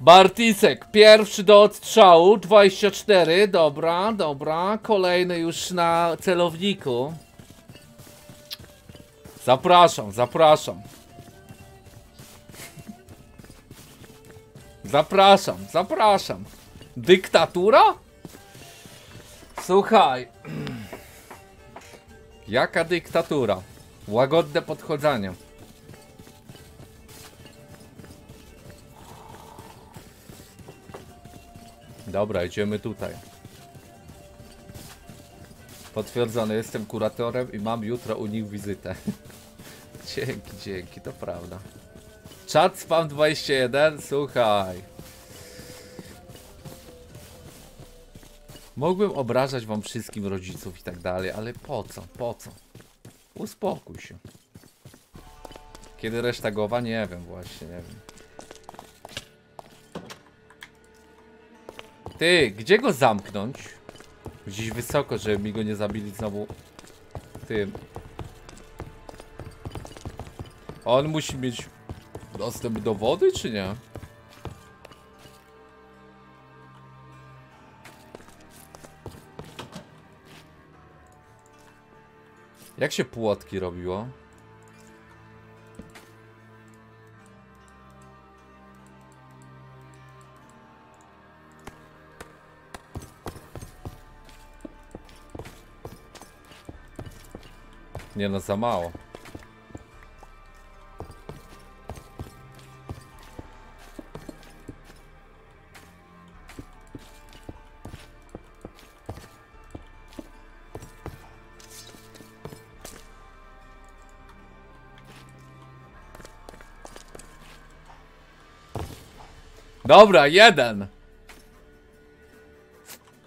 Bartisek, pierwszy do odstrzału, 24, dobra, dobra. Kolejny już na celowniku. Zapraszam, zapraszam. Zapraszam, zapraszam. Dyktatura? Słuchaj. Jaka dyktatura? Łagodne podchodzenie. Dobra, idziemy tutaj. Potwierdzony, jestem kuratorem i mam jutro u nich wizytę. dzięki, dzięki, to prawda. Chat spam 21, słuchaj. Mógłbym obrażać wam wszystkim rodziców i tak dalej, ale po co? Po co? Uspokój się. Kiedy reszta głowa? Nie wiem właśnie, nie wiem. Ty, gdzie go zamknąć? Gdzieś wysoko, żeby mi go nie zabili znowu tym. On musi mieć dostęp do wody, czy nie? Jak się płotki robiło? Nie no, za mało. Dobra, jeden.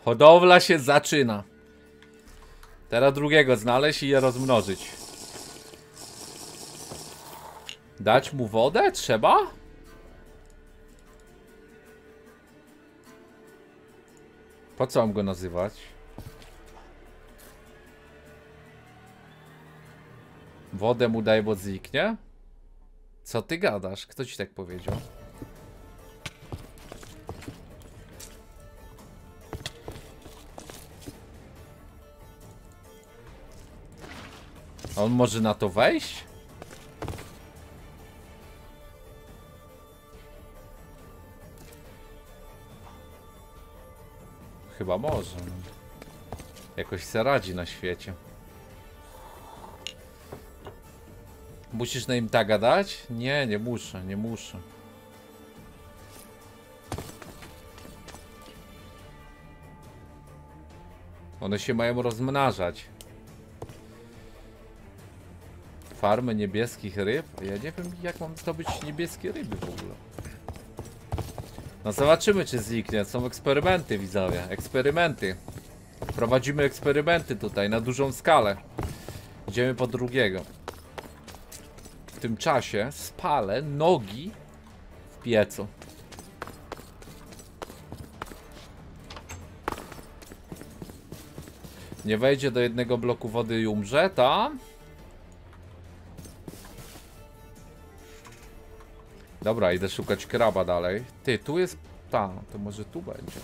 Hodowla się zaczyna. Teraz drugiego znaleźć i je rozmnożyć. Dać mu wodę? Trzeba? Po co mam go nazywać? Wodę mu daj, bo zniknie? Co ty gadasz? Kto ci tak powiedział? On może na to wejść? Chyba może. Jakoś se radzi na świecie. Musisz na im taga dać? Nie, nie muszę, nie muszę. One się mają rozmnażać. Farmy niebieskich ryb? Ja nie wiem jak mam zdobyć niebieskie ryby w ogóle. No zobaczymy czy zniknie. Są eksperymenty widzowie. Eksperymenty. Prowadzimy eksperymenty tutaj na dużą skalę. Idziemy po drugiego. W tym czasie spalę nogi w piecu. Nie wejdzie do jednego bloku wody i umrze, tam? Dobra, idę szukać kraba dalej. Ty, tu jest... Ta, to może tu będzie.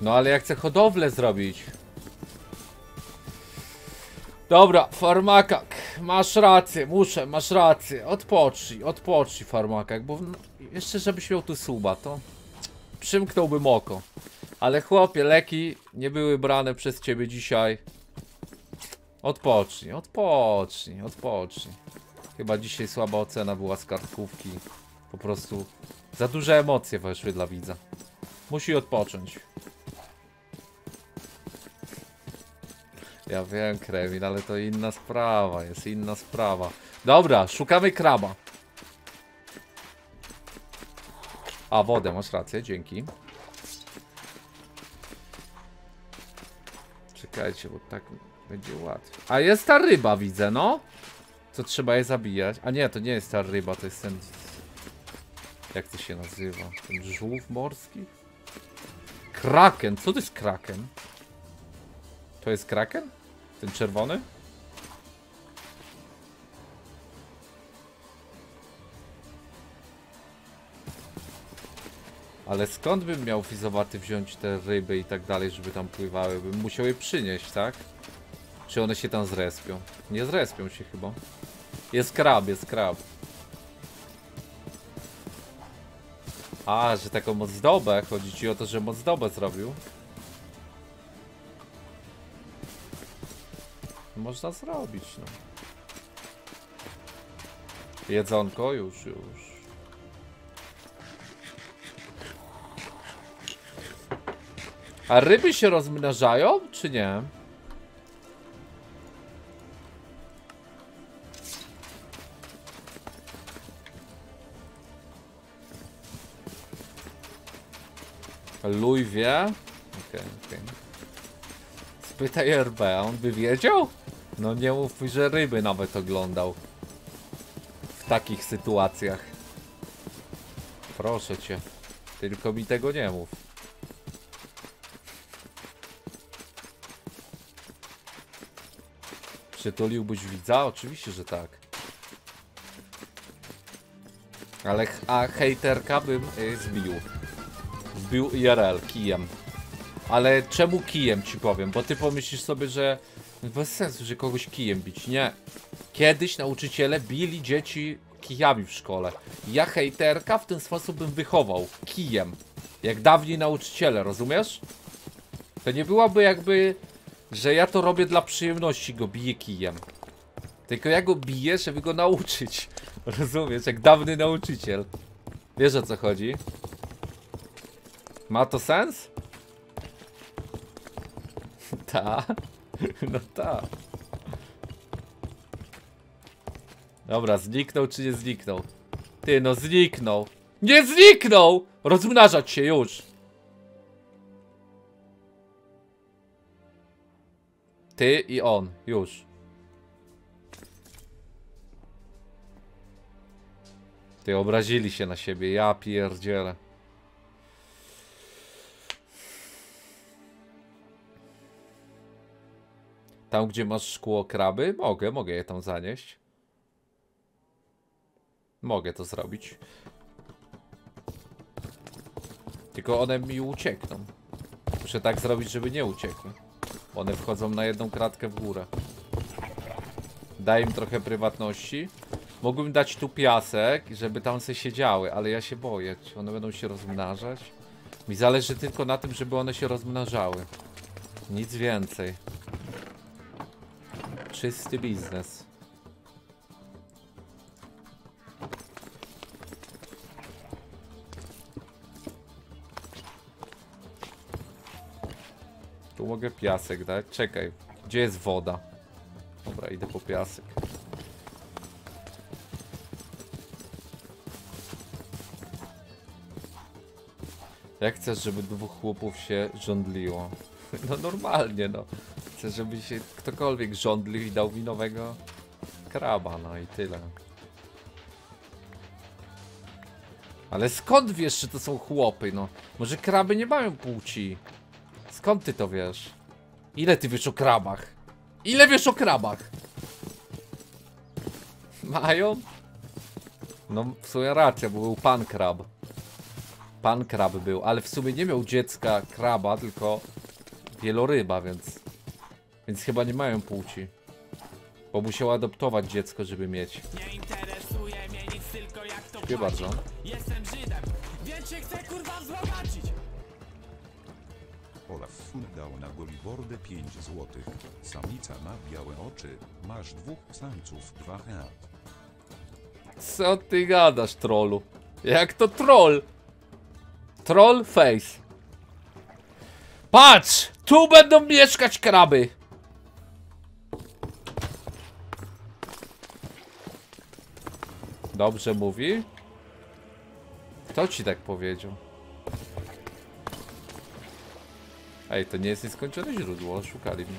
No ale ja chcę hodowlę zrobić. Dobra, farmakak, masz rację, muszę, masz rację. Odpocznij, odpocznij, farmakak, bo jeszcze żebyś miał tu suba, to przymknąłbym oko. Ale chłopie, leki nie były brane przez ciebie dzisiaj. Odpocznij, odpocznij, odpocznij. Chyba dzisiaj słaba ocena była z kartkówki. Po prostu za duże emocje weszły dla widza. Musi odpocząć. Ja wiem, Kremil, ale to inna sprawa, jest inna sprawa. Dobra, szukamy kraba. A, wodę, masz rację, dzięki. Czekajcie, bo tak będzie łatwiej. A jest ta ryba, widzę, no. Co trzeba je zabijać? A nie, to nie jest ta ryba, to jest ten... Jak to się nazywa? Ten żółw morski? Kraken, co to jest kraken? To jest kraken? Ten czerwony? Ale skąd bym miał fizowaty wziąć te ryby i tak dalej, żeby tam pływały? Bym musiał je przynieść, tak? Czy one się tam zrespią? Nie zrespią się chyba. Jest krab, jest krab. A, że taką ozdobę. Chodzi ci o to, że ozdobę zrobił. Można zrobić, no. Jedzonko, już, już. A ryby się rozmnażają, czy nie? Luj wie? Okej, okej. Spytaj RB, a on by wiedział? No nie mów mi, że ryby nawet oglądał. W takich sytuacjach. Proszę cię. Tylko mi tego nie mów. Przytuliłbyś widza? Oczywiście, że tak. Ale a hejterka bym y, zbił. Zbił IRL kijem. Ale czemu kijem ci powiem? Bo ty pomyślisz sobie, że bez sensu, że kogoś kijem bić. Nie. Kiedyś nauczyciele bili dzieci kijami w szkole. Ja hejterka w ten sposób bym wychował. Kijem. Jak dawniej nauczyciele, rozumiesz? To nie byłoby jakby, że ja to robię dla przyjemności, go biję kijem. Tylko ja go biję, żeby go nauczyć. Rozumiesz? Jak dawny nauczyciel. Wiesz o co chodzi? Ma to sens? Ta. No ta. Dobra, zniknął czy nie zniknął? Ty, no zniknął. Nie zniknął! Rozmnażać się już. Ty i on, już. Ty obrazili się na siebie, ja pierdzielę. Tam, gdzie masz szkło kraby? Mogę, mogę je tam zanieść. Mogę to zrobić. Tylko one mi uciekną. Muszę tak zrobić, żeby nie uciekły. One wchodzą na jedną kratkę w górę. Daj im trochę prywatności. Mógłbym dać tu piasek, żeby tam se siedziały, ale ja się boję. Czy one będą się rozmnażać? Mi zależy tylko na tym, żeby one się rozmnażały. Nic więcej. Czysty biznes. Tu mogę piasek dać. Czekaj, gdzie jest woda? Dobra, idę po piasek. Jak chcesz, żeby dwóch chłopów się żądliło? No normalnie, no. Chcę, żeby się ktokolwiek żądlił i dał mi nowego kraba, no i tyle. Ale skąd wiesz, czy to są chłopy, no? Może kraby nie mają płci? Skąd ty to wiesz? Ile ty wiesz o krabach? Ile wiesz o krabach? Mają? No, w sumie racja, bo był pan krab. Pan krab był, ale w sumie nie miał dziecka kraba, tylko wieloryba, więc... Więc chyba nie mają płci. Bo musiał adoptować dziecko, żeby mieć. Nie interesuje mnie nic tylko jak to Dziękuję bardzo. Jestem Żydem, więc się chcę kurwa wzbogacić Olaf dał na Golibordę 5 złotych. Samica ma białe oczy. Masz dwóch samców, dwa heat. Co ty gadasz, trollu? Jak to troll? Troll face. Patrz! Tu będą mieszkać kraby! Dobrze mówi? Kto ci tak powiedział? Ej, to nie jest nieskończone źródło, szukali mnie.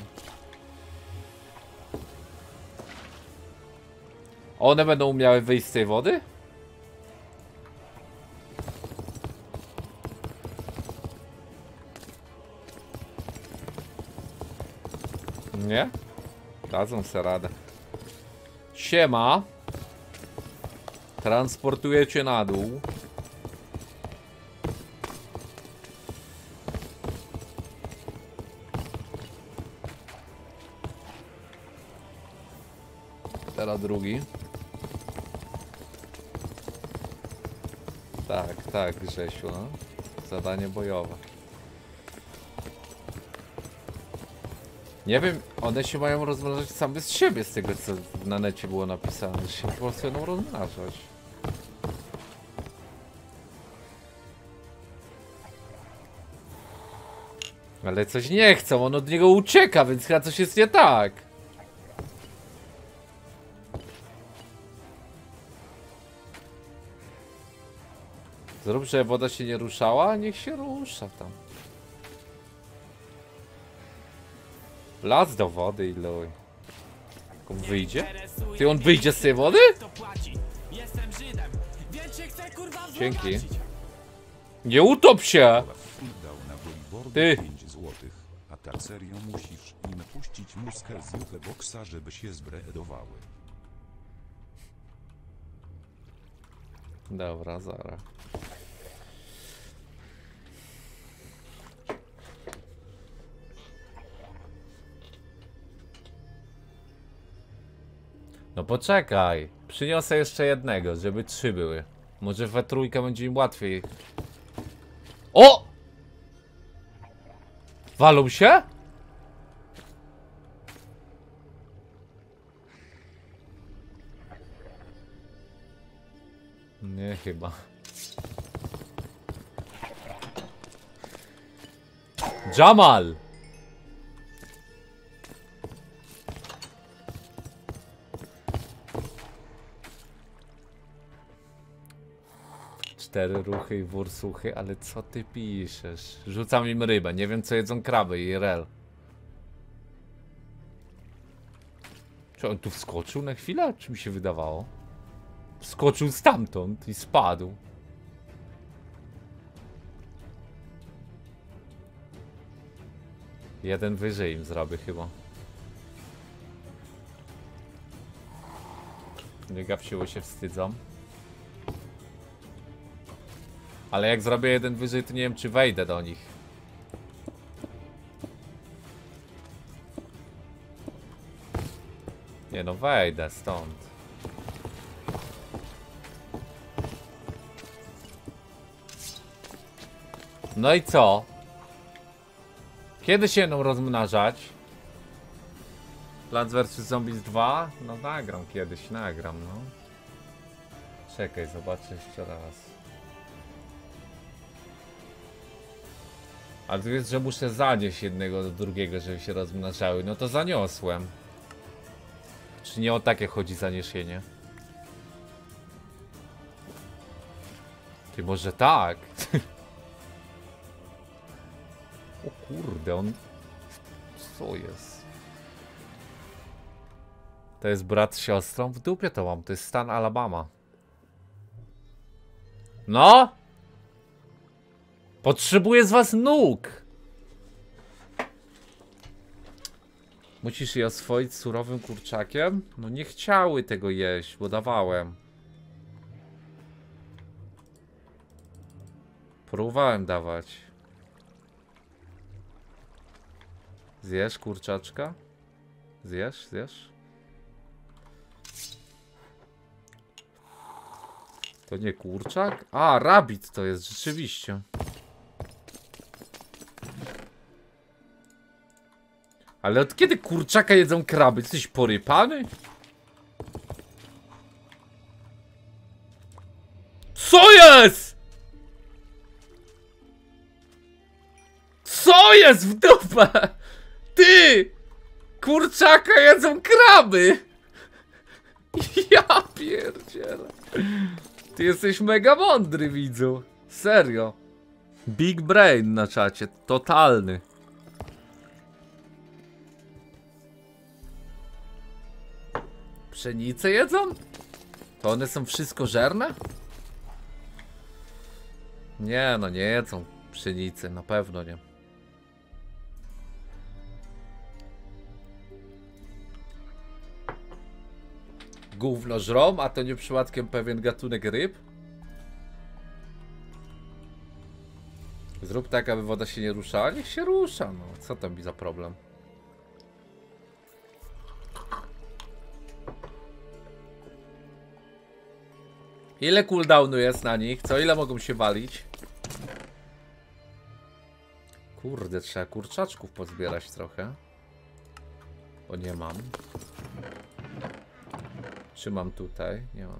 One będą umiały wyjść z tej wody? Nie? Dadzą sobie radę. Siema. Transportuję cię na dół. Teraz drugi. Tak, tak, Grzesiu, no. Zadanie bojowe. Nie wiem, one się mają rozmnażać same z siebie, z tego co na necie było napisane, że się po prostu będą rozmnażać. Ale coś nie chcą, on od niego ucieka, więc chyba coś jest nie tak. Zrób, że woda się nie ruszała, niech się rusza tam. Las do wody i luj. On wyjdzie? Ty on wyjdzie z tej wody? Dzięki. Nie utop się! Ty. 5 złotych. A tak serio musisz im puścić muskę z boxa, żeby się zbredowały. Dobra, zara. No poczekaj. Przyniosę jeszcze jednego, żeby trzy były. Może we trójkę będzie im łatwiej. O! Walą się? Nie chyba. Jamal! Ruchy i wór suchy, ale co ty piszesz? Rzucam im rybę, nie wiem co jedzą kraby i rel. Czy on tu wskoczył na chwilę? Czy mi się wydawało? Wskoczył stamtąd i spadł. Jeden wyżej im zrobię chyba. Nie gapsiło się wstydzą. Ale jak zrobię jeden wyżej, to nie wiem czy wejdę do nich. Nie no, wejdę stąd. No i co? Kiedy się będą rozmnażać? Plants vs Zombies 2? No nagram kiedyś, nagram, no. Czekaj, zobaczę jeszcze raz. Ale tu jest, że muszę zanieść jednego do drugiego, żeby się rozmnażały. No to zaniosłem. Czy nie o takie chodzi zaniesienie? Ty może tak? o kurde, on... Co jest? To jest brat z siostrą? W dupie to mam, to jest stan Alabama. No! Potrzebuję z was nóg! Musisz je oswoić surowym kurczakiem? No nie chciały tego jeść, bo dawałem. Próbowałem dawać. Zjesz kurczaczka? Zjesz, zjesz? To nie kurczak? A, rabit to jest, rzeczywiście. Ale od kiedy kurczaka jedzą kraby? Jesteś porypany? Co jest? Co jest w dupę? Ty! Kurczaka jedzą kraby! Ja pierdzielę. Ty jesteś mega mądry, widzu. Serio. Big brain na czacie. Totalny. Pszenicę jedzą? To one są wszystko żerne? Nie, no nie jedzą pszenicy, na pewno nie. Gówno żrom, a to nie przypadkiem pewien gatunek ryb? Zrób tak, aby woda się nie ruszała. Niech się rusza, no. Co tam mi za problem? Ile cooldownu jest na nich? Co ile mogą się walić? Kurde, trzeba kurczaczków pozbierać trochę. Bo nie mam. Czy mam tutaj? Nie mam.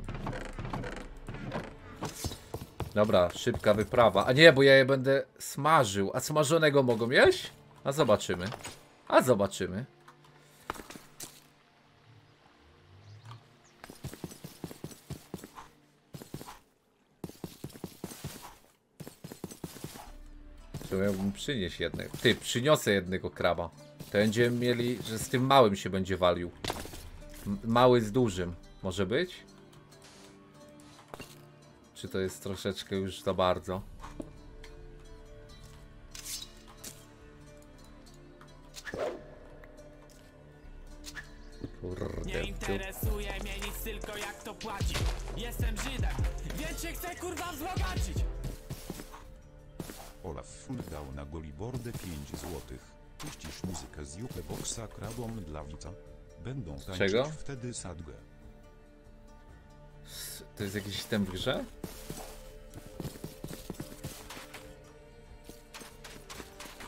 Dobra, szybka wyprawa. A nie, bo ja je będę smażył. A smażonego mogą jeść? A zobaczymy. A zobaczymy. To miałbym przynieść jednego. Ty, przyniosę jednego kraba. To będziemy mieli, że z tym małym się będzie walił. M- Mały z dużym. Może być? Czy to jest troszeczkę już za bardzo? Nie Kurde, tu. interesuje mnie nic tylko jak to płaci Jestem Żydem, więc się chcę kurwa wzbogacić Olaf dał na golibordę 5 złotych. Puścisz muzykę z Jukeboxa krabom dla widza? Będą tańczyć czego? wtedy sadgę. To jest jakiś system w grze?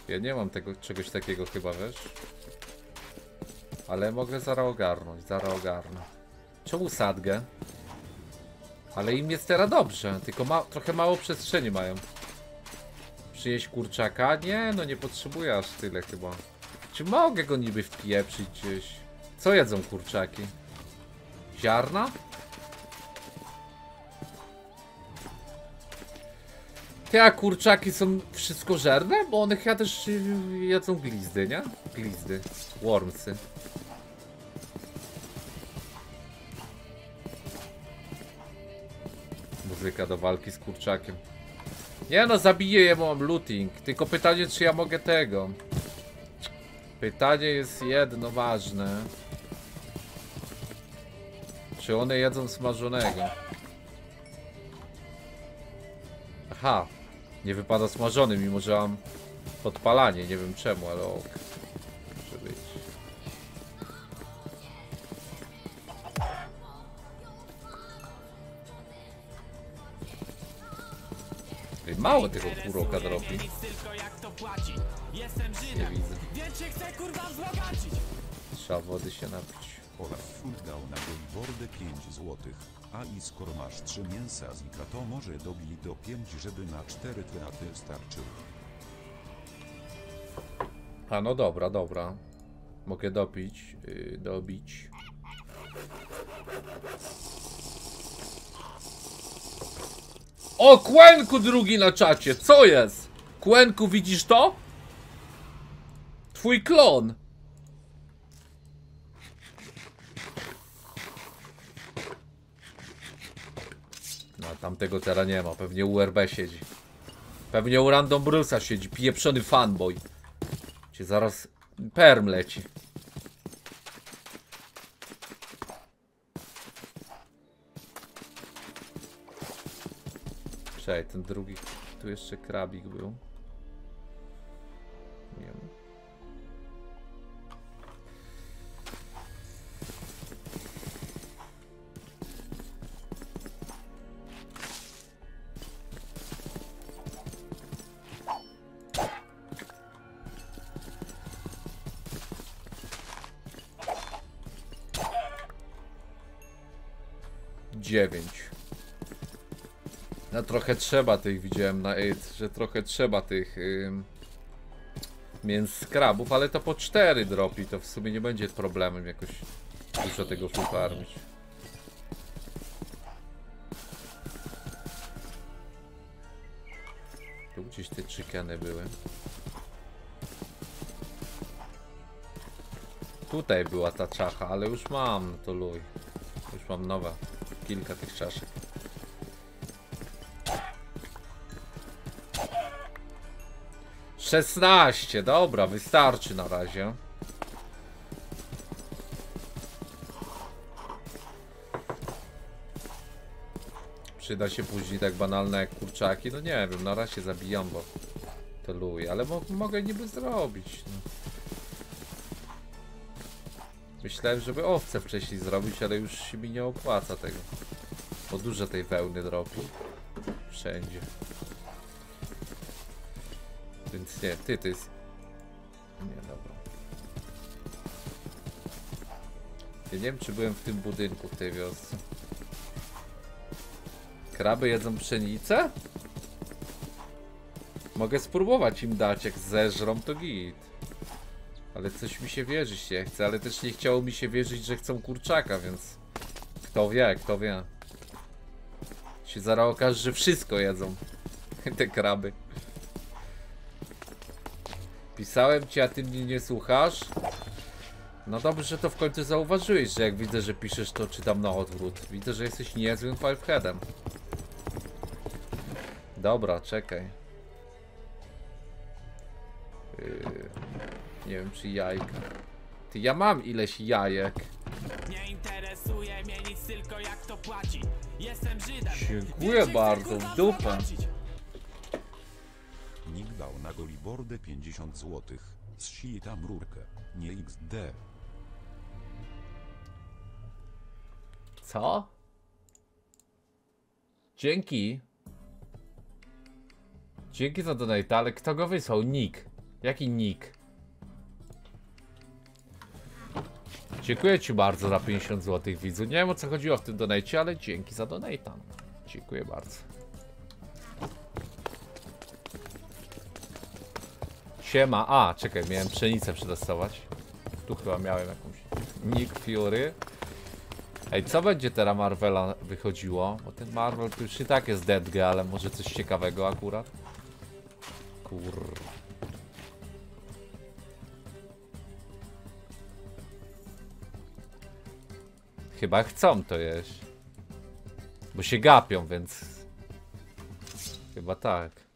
Ja nie mam tego, czegoś takiego chyba, wiesz? Ale mogę zaraz ogarnąć, zaraz ogarnę. Czemu sadgę? Ale im jest teraz dobrze, tylko ma, trochę mało przestrzeni mają. Przyjeść kurczaka? Nie, no nie potrzebuję aż tyle chyba. Czy mogę go niby wpieprzyć gdzieś? Co jedzą kurczaki? Ziarna? Te a kurczaki są wszystko żerne? Bo one chyba też jedzą glizdy, nie? Glizdy. Wormsy. Muzyka do walki z kurczakiem. Nie no, zabiję je, bo mam looting. Tylko pytanie, czy ja mogę tego. Pytanie jest jedno ważne. Czy one jedzą smażonego? Aha, nie wypada smażony, mimo że mam podpalanie, nie wiem czemu, ale ok. Ej, Mało tego kuroka dropi, nie widzę. Trzeba wody się napić. Olaf dał na golibordę 5 złotych. A i skoro masz 3 mięsa z ika to może dobij do 5 żeby na 4 teaty starczyły. A no dobra, dobra. Mogę dopić, yy, dobić. O, Kłenku drugi na czacie, co jest? Kłenku, widzisz to? Twój klon. No, tamtego teraz nie ma, pewnie URB siedzi. Pewnie u Random siedzi, pieprzony fanboy. Cię zaraz perm leci. Czekaj, ten drugi, tu jeszcze krabik był. Nie wiem. Dziewięć. No trochę trzeba tych, widziałem na 8, że trochę trzeba tych ym, mięs skrabów, ale to po 4 dropi, to w sumie nie będzie problemem jakoś dużo tego farmić. Tu gdzieś te chickeny były. Tutaj była ta czacha, ale już mam to luj. Już mam nowe. Kilka tych czaszek. Szesnaście, dobra, wystarczy na razie. Przyda się później tak banalne jak kurczaki. No nie wiem, na razie zabijam, bo to luj, ale mo mogę niby zrobić. No. Myślałem, żeby owce wcześniej zrobić, ale już mi nie opłaca tego. Bo dużo tej wełny dropi. Wszędzie. Więc nie, ty, to jest... Nie, dobra. Ja nie wiem, czy byłem w tym budynku w tej wiosce. Kraby jedzą pszenicę? Mogę spróbować im dać, jak zeżrą to git. Ale coś mi się wierzyć się chce, ale też nie chciało mi się wierzyć, że chcą kurczaka, więc... Kto wie, kto wie. Się zaraz okaże, że wszystko jedzą. Te kraby. Pisałem ci, a ty mnie nie słuchasz? No dobrze, że to w końcu zauważyłeś, że jak widzę, że piszesz, to czytam na odwrót. Widzę, że jesteś niezłym fiveheadem. Dobra, czekaj. Yy, nie wiem, czy jajka. Ty, ja mam ileś jajek. Nie interesuje mnie nic, tylko jak to płaci. Jestem Żydem. Dziękuję bardzo, w dupę. Nick dał na Golibordę 50 zł. Zsij tam rurkę. Nie XD. Co? Dzięki. Dzięki za donate, ale kto go wysłał? Nick. Jaki Nick? Dziękuję ci bardzo za 50 zł widzu. Nie wiem o co chodziło w tym donate, ale dzięki za donata. Dziękuję bardzo. Siema. A, czekaj, miałem pszenicę przetestować. Tu chyba miałem jakąś. Nick Fury. Ej, co będzie teraz Marvela wychodziło? Bo ten Marvel to już i tak jest deadge, ale może coś ciekawego akurat? Kur... Chyba chcą to jeść. Bo się gapią, więc... Chyba tak.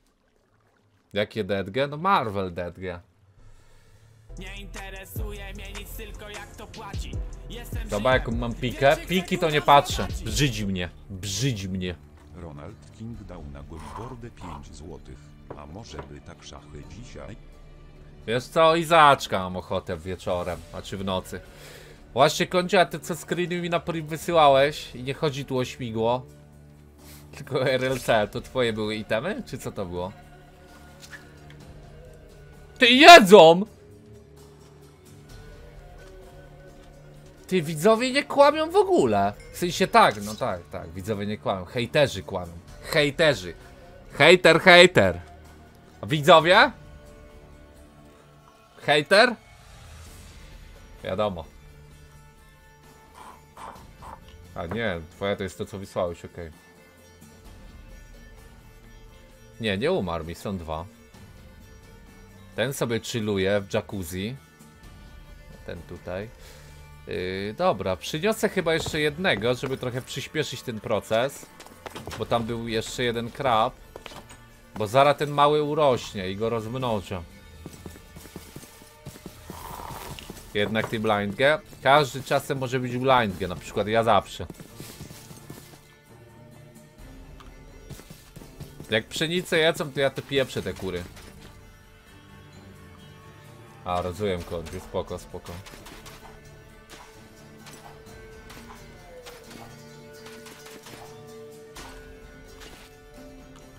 Jakie deadge? No Marvel deadge. Nie interesuje mnie nic, tylko jak to płaci. Jestem Zobacz jaką mam pikę. Piki to nie patrzę. Brzydzi mnie. Brzydzi mnie. Ronald King dał na Golibordę 5 zł. A może by tak szachy dzisiaj? Wiesz co, Izaczka mam ochotę wieczorem, a czy w nocy. Właśnie kończę, a ty co screeny mi na priv wysyłałeś i nie chodzi tu o śmigło. Tylko RLC, to twoje były itemy? Czy co to było? Ty jedzą! Ty widzowie nie kłamią w ogóle. W sensie tak, no tak, tak, widzowie nie kłamią. Hejterzy kłamią. Hejterzy. Hejter, hejter. Widzowie? Hater? Wiadomo. A nie, twoja to jest to co wysłałeś, okej. Nie, nie umarł mi, są dwa. Ten sobie chilluje w jacuzzi. Ten tutaj. Yy, dobra, przyniosę chyba jeszcze jednego, żeby trochę przyspieszyć ten proces. Bo tam był jeszcze jeden krab. Bo zaraz ten mały urośnie i go rozmnożę. Jednak ty blind G. Każdy czasem może być blind G, na przykład ja zawsze. Jak pszenicę jedzą, to ja to pieprzę te kury. A, rozumiem kończy, spoko, spoko.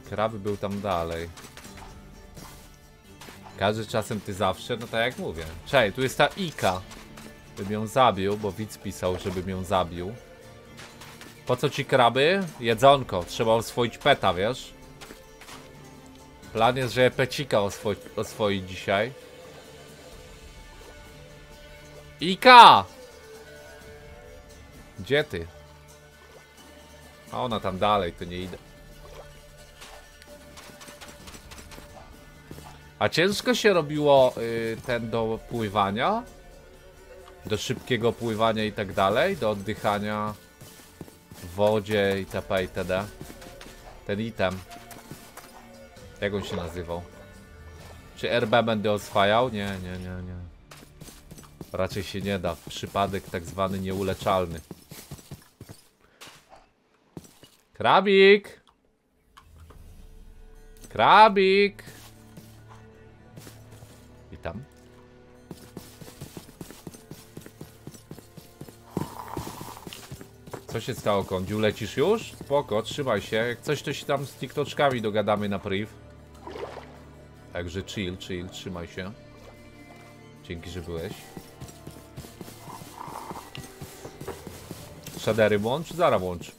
Kraby był tam dalej. Każdy czasem ty zawsze, no tak jak mówię. Czekaj, tu jest ta Ika. Bym ją zabił, bo widz pisał, żebym ją zabił. Po co ci kraby? Jedzonko. Trzeba oswoić peta, wiesz? Plan jest, że pecika oswo oswoić dzisiaj. Ika! Gdzie ty? A ona tam dalej, to nie idę. A ciężko się robiło y, ten do pływania? Do szybkiego pływania i tak dalej? Do oddychania w wodzie itp. itd. Ten item. Jak on się nazywał? Czy RB będę oswajał? Nie, nie, nie, nie. Raczej się nie da. Przypadek tak zwany nieuleczalny. Krabik! Krabik! Witam. Co się stało, Kondziu? Lecisz już? Spoko, trzymaj się. Jak coś, to się tam z TikToczkami dogadamy na priv. Także chill, chill, trzymaj się. Dzięki, że byłeś. Shadery włącz? Zara włącz.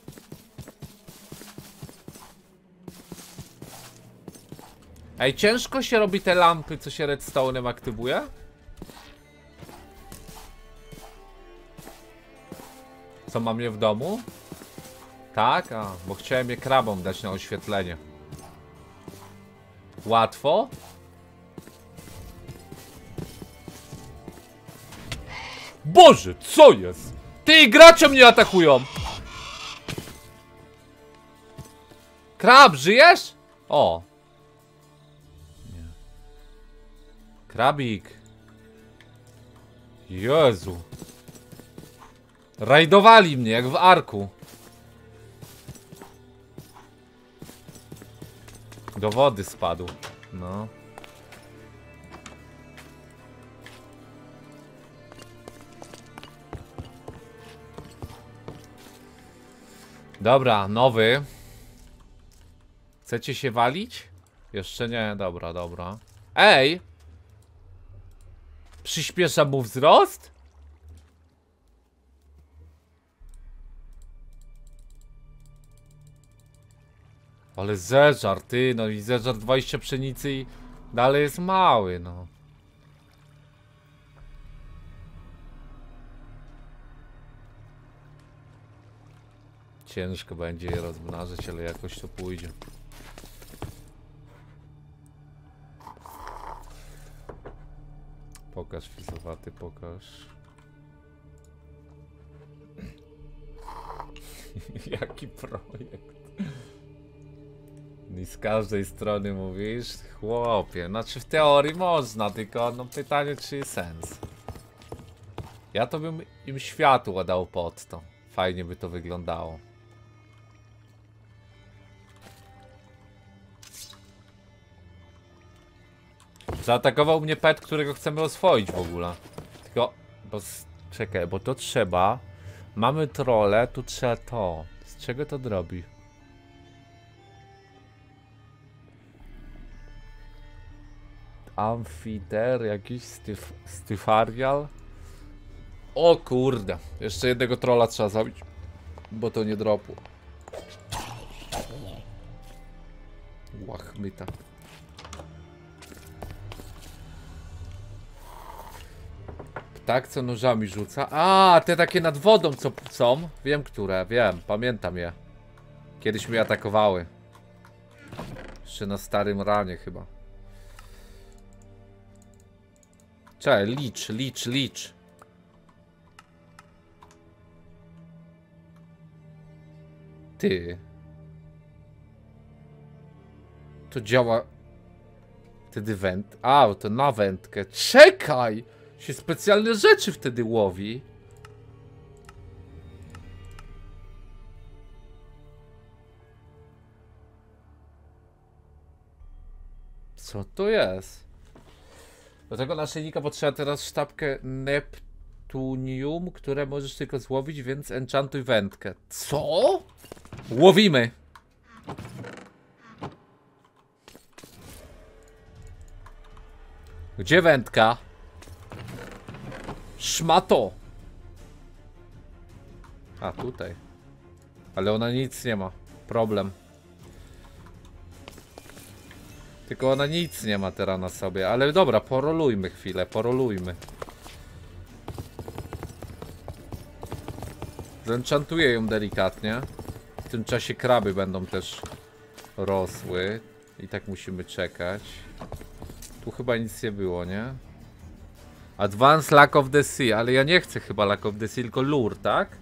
Ej, ciężko się robi te lampy, co się redstone'em aktywuje? Co mam je w domu? Tak? A, bo chciałem je krabom dać na oświetlenie. Łatwo? Boże, co jest? Ty, gracze mnie atakują! Krab, żyjesz? O. Nie. Krabik. Jezu. Rajdowali mnie jak w arku. Do wody spadł. No. Dobra, nowy. Chcecie się walić? Jeszcze nie, dobra, dobra. Ej! Przyspiesza mu wzrost? Ale zeżar, ty, no i zeżar 20 pszenicy i dalej jest mały, no. Ciężko będzie je rozmnażać, ale jakoś to pójdzie. Pokaż fizowaty, pokaż. Jaki projekt. I z każdej strony mówisz, chłopie, znaczy w teorii można, tylko no pytanie czy jest sens. Ja to bym im światło dał pod to. Fajnie by to wyglądało. Zaatakował mnie pet, którego chcemy oswoić w ogóle. Tylko, bo czekaj, bo to trzeba. Mamy trole, tu trzeba to. Z czego to drobi? Amfiter, jakiś styf, styfarial. O kurde, jeszcze jednego trolla trzeba zabić, bo to nie dropło. Łachmyta. Ptak co nożami rzuca. A, te takie nad wodą co są. Wiem które, wiem, pamiętam je. Kiedyś mnie atakowały. Jeszcze na starym ranie chyba. Czekaj, licz, licz, licz. Ty. To działa... Wtedy węd... A, to na wędkę. Czekaj! Się specjalne rzeczy wtedy łowi. Co to jest? Do tego naszyjnika potrzeba teraz sztabkę Neptunium, które możesz tylko złowić, więc enchantuj wędkę. Co? Łowimy! Gdzie wędka? Szmato! A, tutaj. Ale ona nic nie ma. Problem. Tylko ona nic nie ma teraz na sobie. Ale dobra, porolujmy chwilę, porolujmy. Zenchantuję ją delikatnie. W tym czasie kraby będą też rosły. I tak musimy czekać. Tu chyba nic nie było, nie? Advance Lack of the Sea, ale ja nie chcę chyba Lack of the Sea, tylko Lure, tak?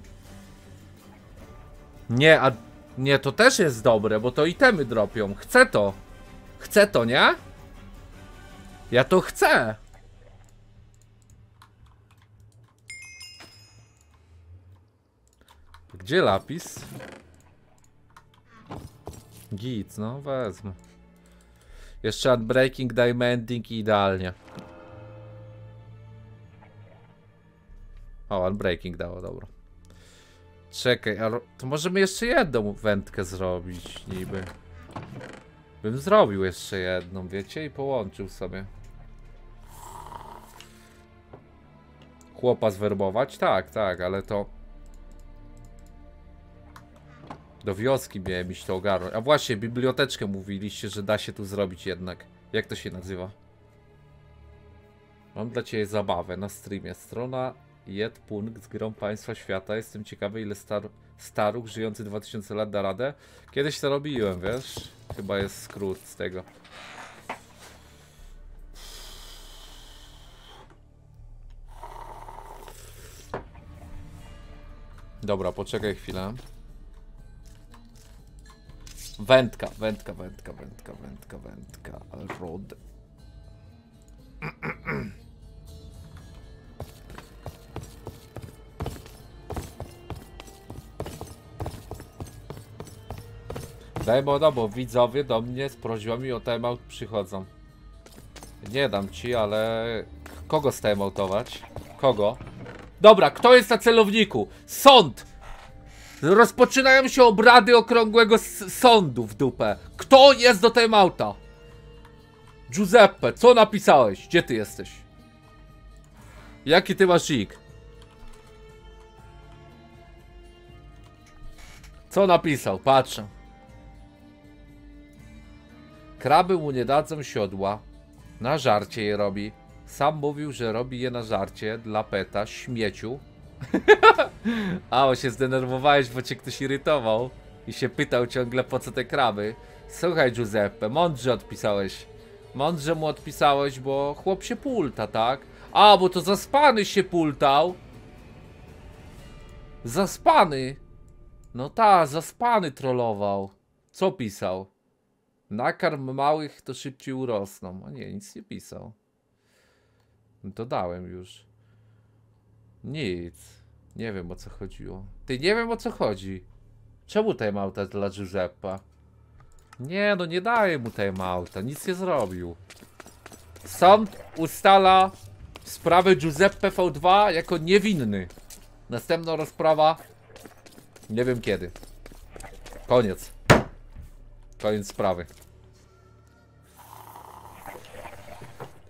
Nie, a nie, to też jest dobre, bo to itemy dropią. Chcę to. Chcę to, nie? Ja to chcę. Gdzie lapis? Git, no wezmę. Jeszcze Unbreaking, Diamonding i idealnie. O, Unbreaking dało, dobra. Czekaj, ale to możemy jeszcze jedną wędkę zrobić niby. Bym zrobił jeszcze jedną, wiecie, i połączył sobie. Chłopa zwerbować? Tak, tak, ale to... Do wioski miałem iść to ogarnąć. A właśnie, biblioteczkę mówiliście, że da się tu zrobić jednak. Jak to się nazywa? Mam dla Ciebie zabawę na streamie. Strona Punkt z grą Państwa Świata. Jestem ciekawy, ile star staruch żyjący 2000 lat da radę. Kiedyś to robiłem, wiesz? Chyba jest skrót z tego. Dobra, poczekaj chwilę. Wędka, wędka, wędka, wędka, wędka, wędka. Rod. Daj moda, bo widzowie do mnie z prośbami o timeout przychodzą. Nie dam ci, ale... Kogo stimeoutować? Kogo? Dobra, kto jest na celowniku? Sąd! Rozpoczynają się obrady okrągłego sądu w dupę. Kto jest do timeouta? Giuseppe, co napisałeś? Gdzie ty jesteś? Jaki ty masz ik? Co napisał? Patrzę. Kraby mu nie dadzą siodła. Na żarcie je robi. Sam mówił, że robi je na żarcie dla peta, śmieciu. A, o się zdenerwowałeś, bo cię ktoś irytował i się pytał ciągle po co te kraby. Słuchaj Giuseppe, mądrze odpisałeś. Mądrze mu odpisałeś, bo chłop się pulta, tak? A, bo to zaspany się pultał. Zaspany. No ta, zaspany trollował. Co pisał? Nakarm małych to szybciej urosną. A nie, nic nie pisał. No to dałem już. Nic. Nie wiem o co chodziło. Ty nie wiem o co chodzi. Czemu timeouta dla Giuseppa? Nie, no nie daję mu timeouta. Nic nie zrobił. Sąd ustala sprawę Giuseppe V2 jako niewinny. Następna rozprawa. Nie wiem kiedy. Koniec. Koniec sprawy.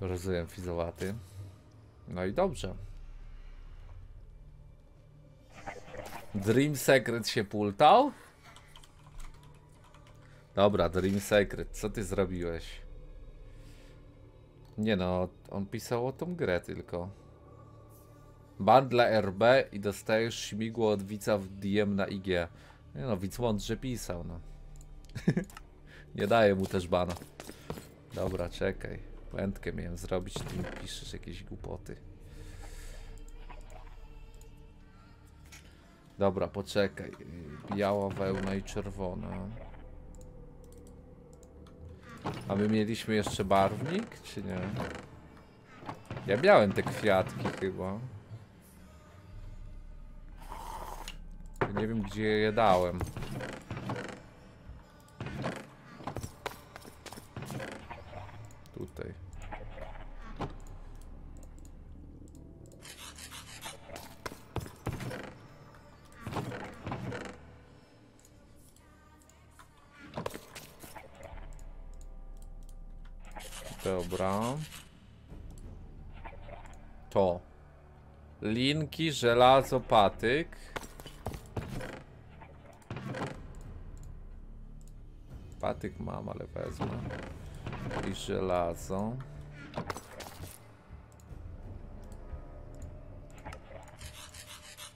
Rozumiem fizowaty. No i dobrze. Dream Secret się pultał? Dobra, Dream Secret, co ty zrobiłeś? Nie no, on pisał o tą grę tylko. Bandla RB i dostajesz śmigło od widza w DM na IG. Nie no, widz mądrze pisał, no. Nie daję mu też bana. Dobra, czekaj. Wędkę miałem zrobić, ty mi piszesz jakieś głupoty. Dobra, poczekaj. Biała wełna i czerwona. A my mieliśmy jeszcze barwnik, czy nie? Ja miałem te kwiatki chyba. Nie wiem gdzie je dałem. Tutaj. Linki, żelazo, patyk. Patyk mam, ale wezmę. I żelazo.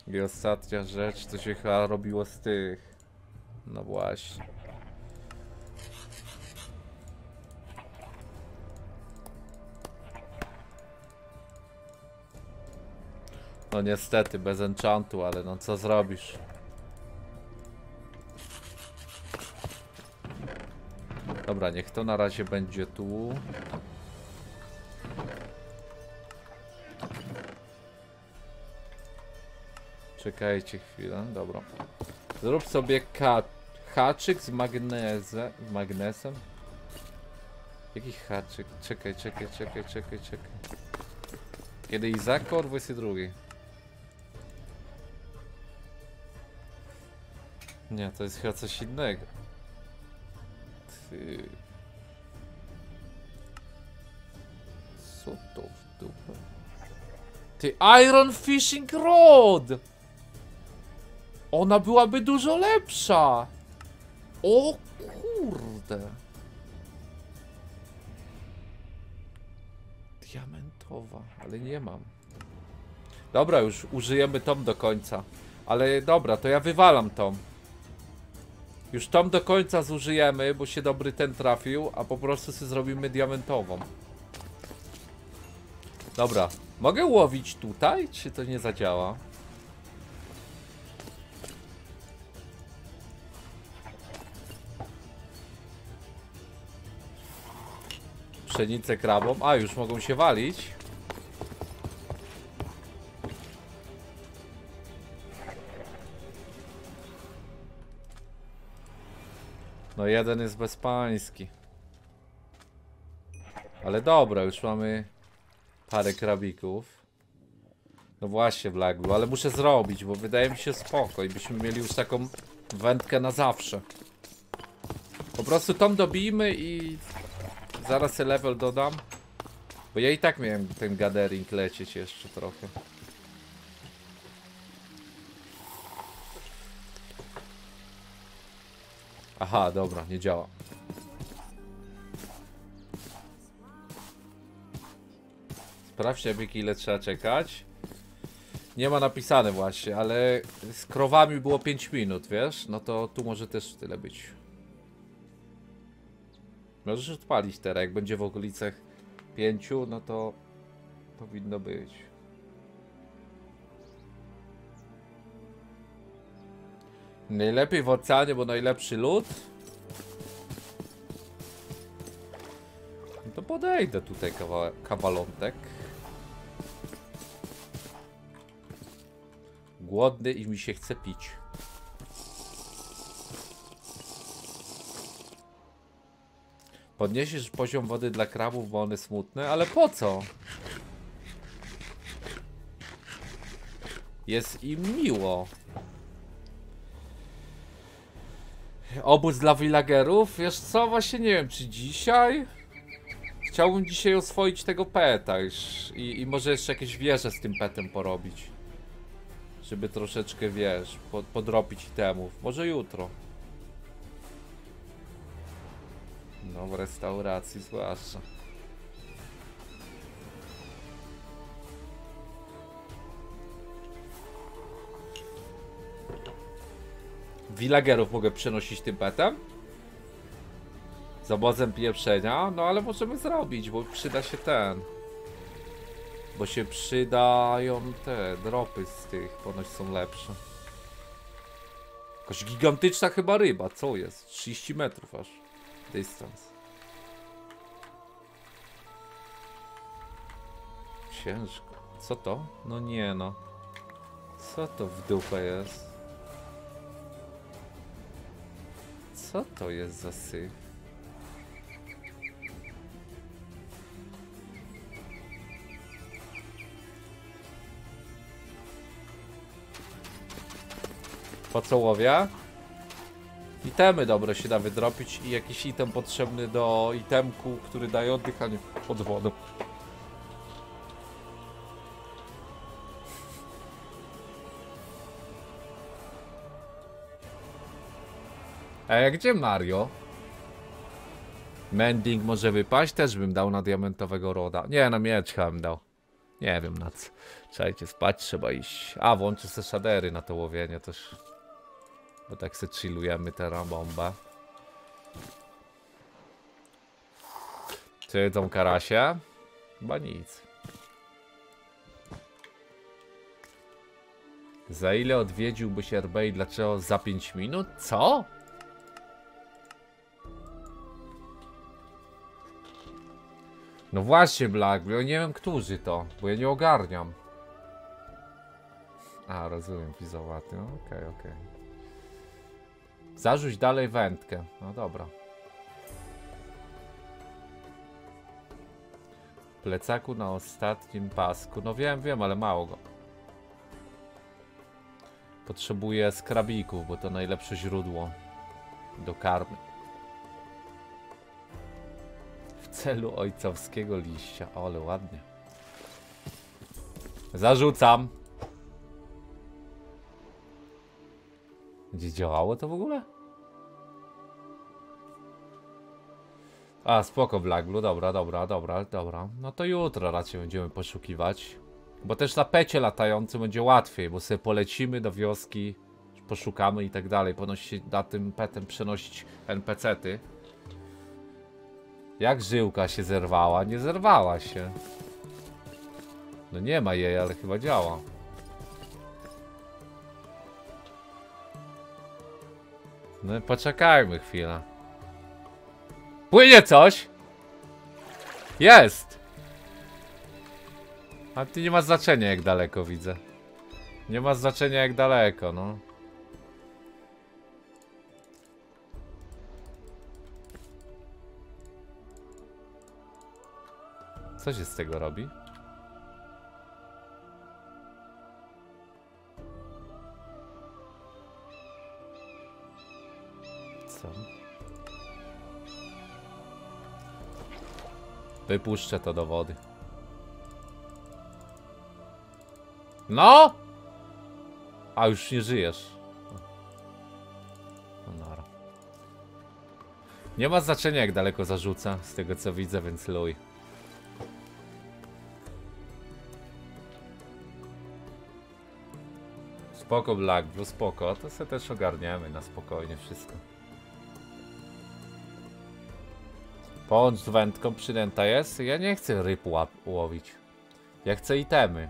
I ostatnia rzecz, co się chyba robiło z tych. No właśnie. No niestety, bez enchantu, ale no co zrobisz? Dobra, niech to na razie będzie tu. Czekajcie chwilę, dobra. Zrób sobie haczyk z magnezem. Magnesem? Jaki haczyk? Czekaj, czekaj, czekaj, czekaj, czekaj. Kiedy Izakor 22. Nie, to jest chyba coś innego. Ty. Co to w dupę? Ty, Iron Fishing Rod! Ona byłaby dużo lepsza! O kurde! Diamentowa, ale nie mam. Dobra, już użyjemy tom do końca. Ale dobra, to ja wywalam tom. Już tom do końca zużyjemy, bo się dobry ten trafił, a po prostu sobie zrobimy diamentową. Dobra, mogę łowić tutaj, czy to nie zadziała? Pszenicę krabą. A, już mogą się walić. No jeden jest bezpański. Ale dobra, już mamy parę krabików. No właśnie, Blaglu, ale muszę zrobić, bo wydaje mi się spoko i byśmy mieli już taką wędkę na zawsze. Po prostu tom dobijmy i zaraz level dodam. Bo ja i tak miałem ten gathering lecieć jeszcze trochę. Aha, dobra, nie działa. Sprawdźcie, Miki, ile trzeba czekać. Nie ma napisane właśnie, ale z krowami było 5 minut, wiesz? No to tu może też tyle być. Możesz odpalić teraz, jak będzie w okolicach 5, no to powinno być. Najlepiej w oceanie, bo najlepszy lód. No to podejdę tutaj kawa kawalątek. Głodny i mi się chce pić. Podniesiesz poziom wody dla krabów, bo one smutne, ale po co? Jest im miło. Obóz dla villagerów? Wiesz co, właśnie nie wiem, czy dzisiaj? Chciałbym dzisiaj oswoić tego peta już i, i może jeszcze jakieś wieże z tym petem porobić. Żeby troszeczkę, wiesz, pod, podrobić itemów. Może jutro. No, w restauracji zwłaszcza. Villagerów mogę przenosić tym petem? Z obozem pieprzenia? No ale możemy zrobić, bo przyda się ten. Bo się przydają te dropy z tych, ponoć są lepsze. Jakaś gigantyczna chyba ryba, co jest? 30 metrów aż. Dystans. Ciężko. Co to? No nie no. Co to w dupę jest? Co to jest za syf? Po co łowię? Itemy dobre się da wydropić i jakiś item potrzebny do itemku, który daje oddychanie pod wodą. A gdzie Mario? Mending może wypaść, też bym dał na diamentowego roda. Nie, na miecz chyba bym dał. Nie wiem na co. Czekajcie, spać trzeba iść. A, włączę se shadery na to łowienie też. Bo tak se chillujemy teraz bombę. Czy jedzą karasie? Chyba nic. Za ile odwiedziłbyś RB i dlaczego za 5 minut? Co? No właśnie, Black, ja nie wiem, którzy to, bo ja nie ogarniam. A, rozumiem, fizowaty, no, okej, okej. Zarzuć dalej wędkę, no dobra. Plecaku na ostatnim pasku, no wiem, wiem, ale mało go. Potrzebuję skrabików, bo to najlepsze źródło do karmy. Celu ojcowskiego liścia. O, ale ładnie. Zarzucam. Gdzie działało to w ogóle? A, spoko Black Blue, dobra, dobra, dobra, dobra. No to jutro raczej będziemy poszukiwać. Bo też na pecie latającym będzie łatwiej, bo sobie polecimy do wioski, poszukamy i tak dalej. Ponoć się na tym petem przenosić NPC-ty. Jak żyłka się zerwała? Nie zerwała się. No nie ma jej, ale chyba działa. No poczekajmy chwilę. Płynie coś! Jest! A ty nie ma znaczenia jak daleko widzę. Nie ma znaczenia jak daleko, no. Co się z tego robi? Co? Wypuszczę to do wody. No! A już nie żyjesz. No nara. Nie ma znaczenia jak daleko zarzuca, z tego co widzę, więc luj. Spoko Black Blue, spoko. To sobie też ogarniemy na spokojnie wszystko. Połącz z wędką przynęta jest? Ja nie chcę ryb łowić. Ja chcę itemy.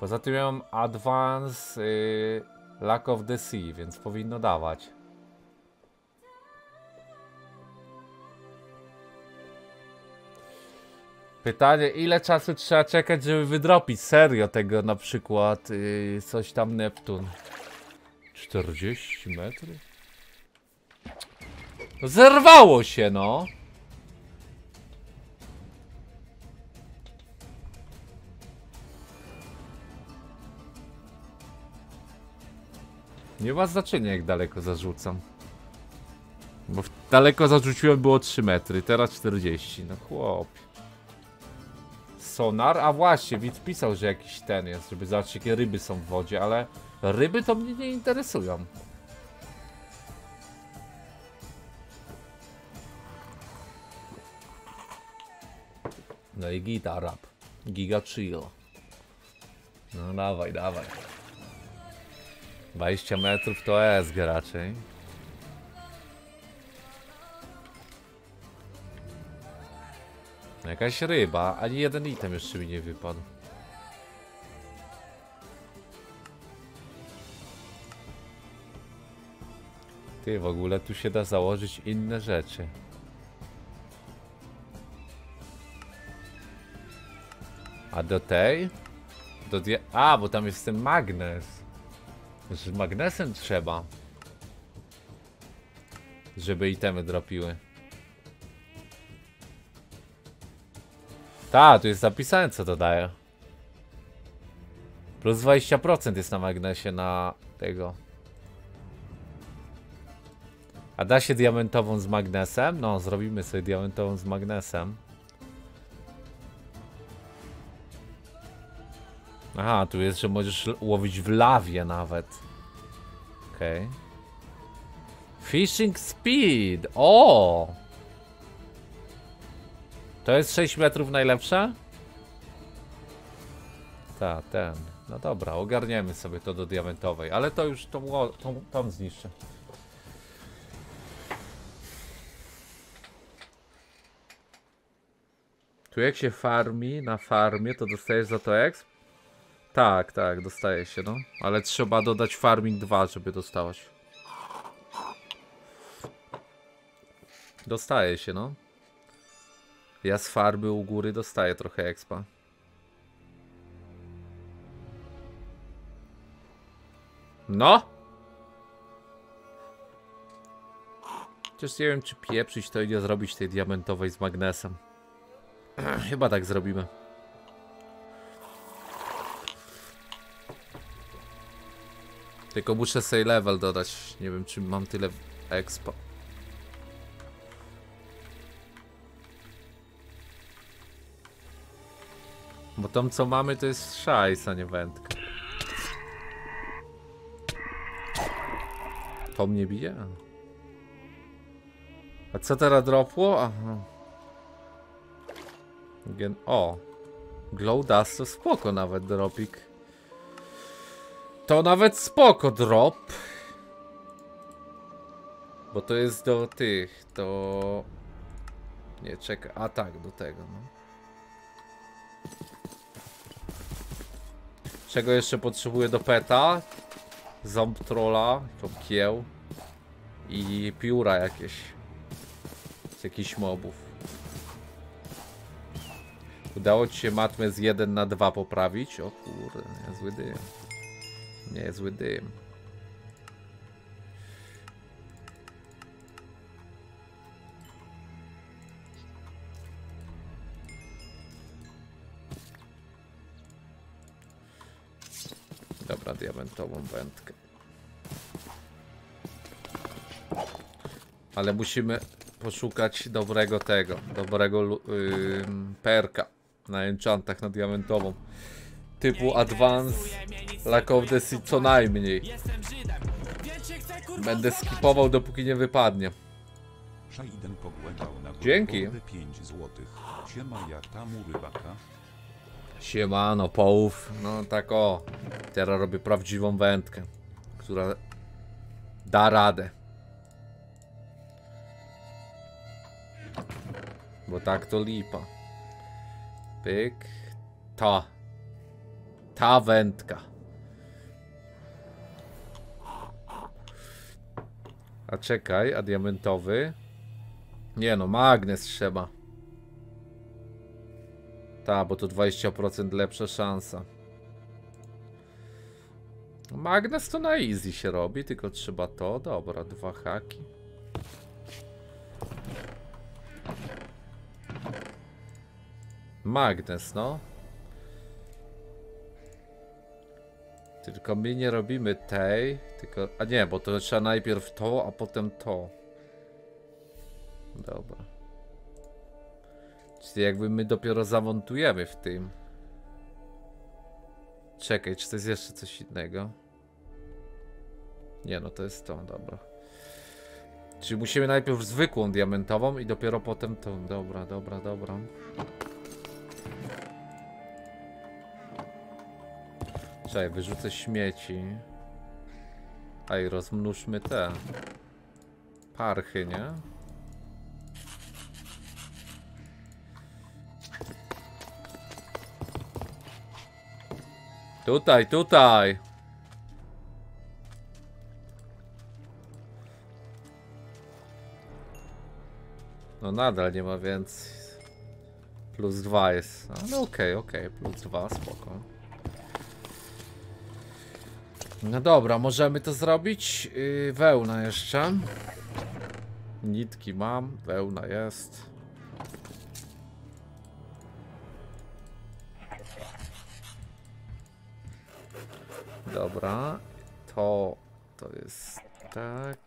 Poza tym ja mam Advance y, Lack of the Sea, więc powinno dawać. Pytanie, ile czasu trzeba czekać, żeby wydropić serio tego na przykład y, coś tam Neptun? 40 metrów? No Zerwało się, no! Nie ma znaczenia jak daleko zarzucam. Bo daleko zarzuciłem było 3 metry, teraz 40. No chłop. Sonar? A właśnie, widz pisał, że jakiś ten jest, żeby zobaczyć jakie ryby są w wodzie, ale ryby to mnie nie interesują. No i gita rap. Giga chill. No dawaj, dawaj. 20 metrów to ESG raczej. Jakaś ryba, ani jeden item jeszcze mi nie wypadł. Ty, w ogóle tu się da założyć inne rzeczy. A do tej? Do die... A, bo tam jest ten magnes. Z magnesem trzeba. Żeby itemy dropiły. Ta, tu jest zapisane co to daje. Plus 20% jest na magnesie na tego. A da się diamentową z magnesem? No, zrobimy sobie diamentową z magnesem. Aha, tu jest, że możesz łowić w lawie nawet. Okej. Fishing speed. O! To jest 6 metrów najlepsza? Ta, ten. No dobra, ogarniemy sobie to do diamentowej, ale to już tą, tą, tą zniszczę. Tu jak się farmi na farmie, to dostajesz za to exp? Tak, tak, dostaje się, no. Ale trzeba dodać farming 2, żeby dostałaś. Dostaje się, no. Ja z farby u góry dostaję trochę expa. No! Chociaż nie wiem, czy pieprzyć to i nie zrobić tej diamentowej z magnesem. Chyba tak zrobimy. Tylko muszę sobie level dodać. Nie wiem, czy mam tyle expa. Bo tam co mamy to jest szajs, a nie wędka. To mnie bije? A co teraz dropło? Aha. Gen o! Glow Dust to spoko nawet dropik. To nawet spoko drop. Bo to jest do tych, do... Nie, czekaj, a tak, do tego, no. Czego jeszcze potrzebuję do peta? Ząb trolla, to kieł i pióra jakieś z jakichś mobów. Udało ci się matmę z 1 na 2 poprawić? O kurde, niezły dym. Niezły dym. Dobra, diamentową wędkę. Ale musimy poszukać dobrego tego, dobrego ym, perka na enchantach na diamentową. Typu Advance, Lack of the Sea co najmniej. Będę skipował dopóki nie wypadnie. Dzięki. Golbordę 5 złotych. Siema ja tamu rybaka. Siemano, połów. No tak o. Teraz robię prawdziwą wędkę, która da radę. Bo tak to lipa. Pyk. Ta. Ta wędka. A czekaj, a diamentowy? Nie no, magnes trzeba. Ta, bo to 20% lepsza szansa. Magnes to na easy się robi, tylko trzeba to. Dobra, dwa haki. Magnes, no. Tylko my nie robimy tej, tylko... A nie, bo to trzeba najpierw to, a potem to. Dobra. Czyli jakby my dopiero zamontujemy w tym. Czekaj, czy to jest jeszcze coś innego? Nie, no to jest to, dobra. Czyli musimy najpierw zwykłą diamentową i dopiero potem tą. Dobra, dobra, dobra. Czekaj, wyrzucę śmieci. A i rozmnóżmy te parchy, nie? Tutaj, tutaj. No nadal nie ma więcej. Plus dwa jest. A, No okej, okej, plus dwa, spoko. No dobra, możemy to zrobić. Yy, wełna jeszcze. Nitki mam, wełna jest. Dobra, to to jest tak.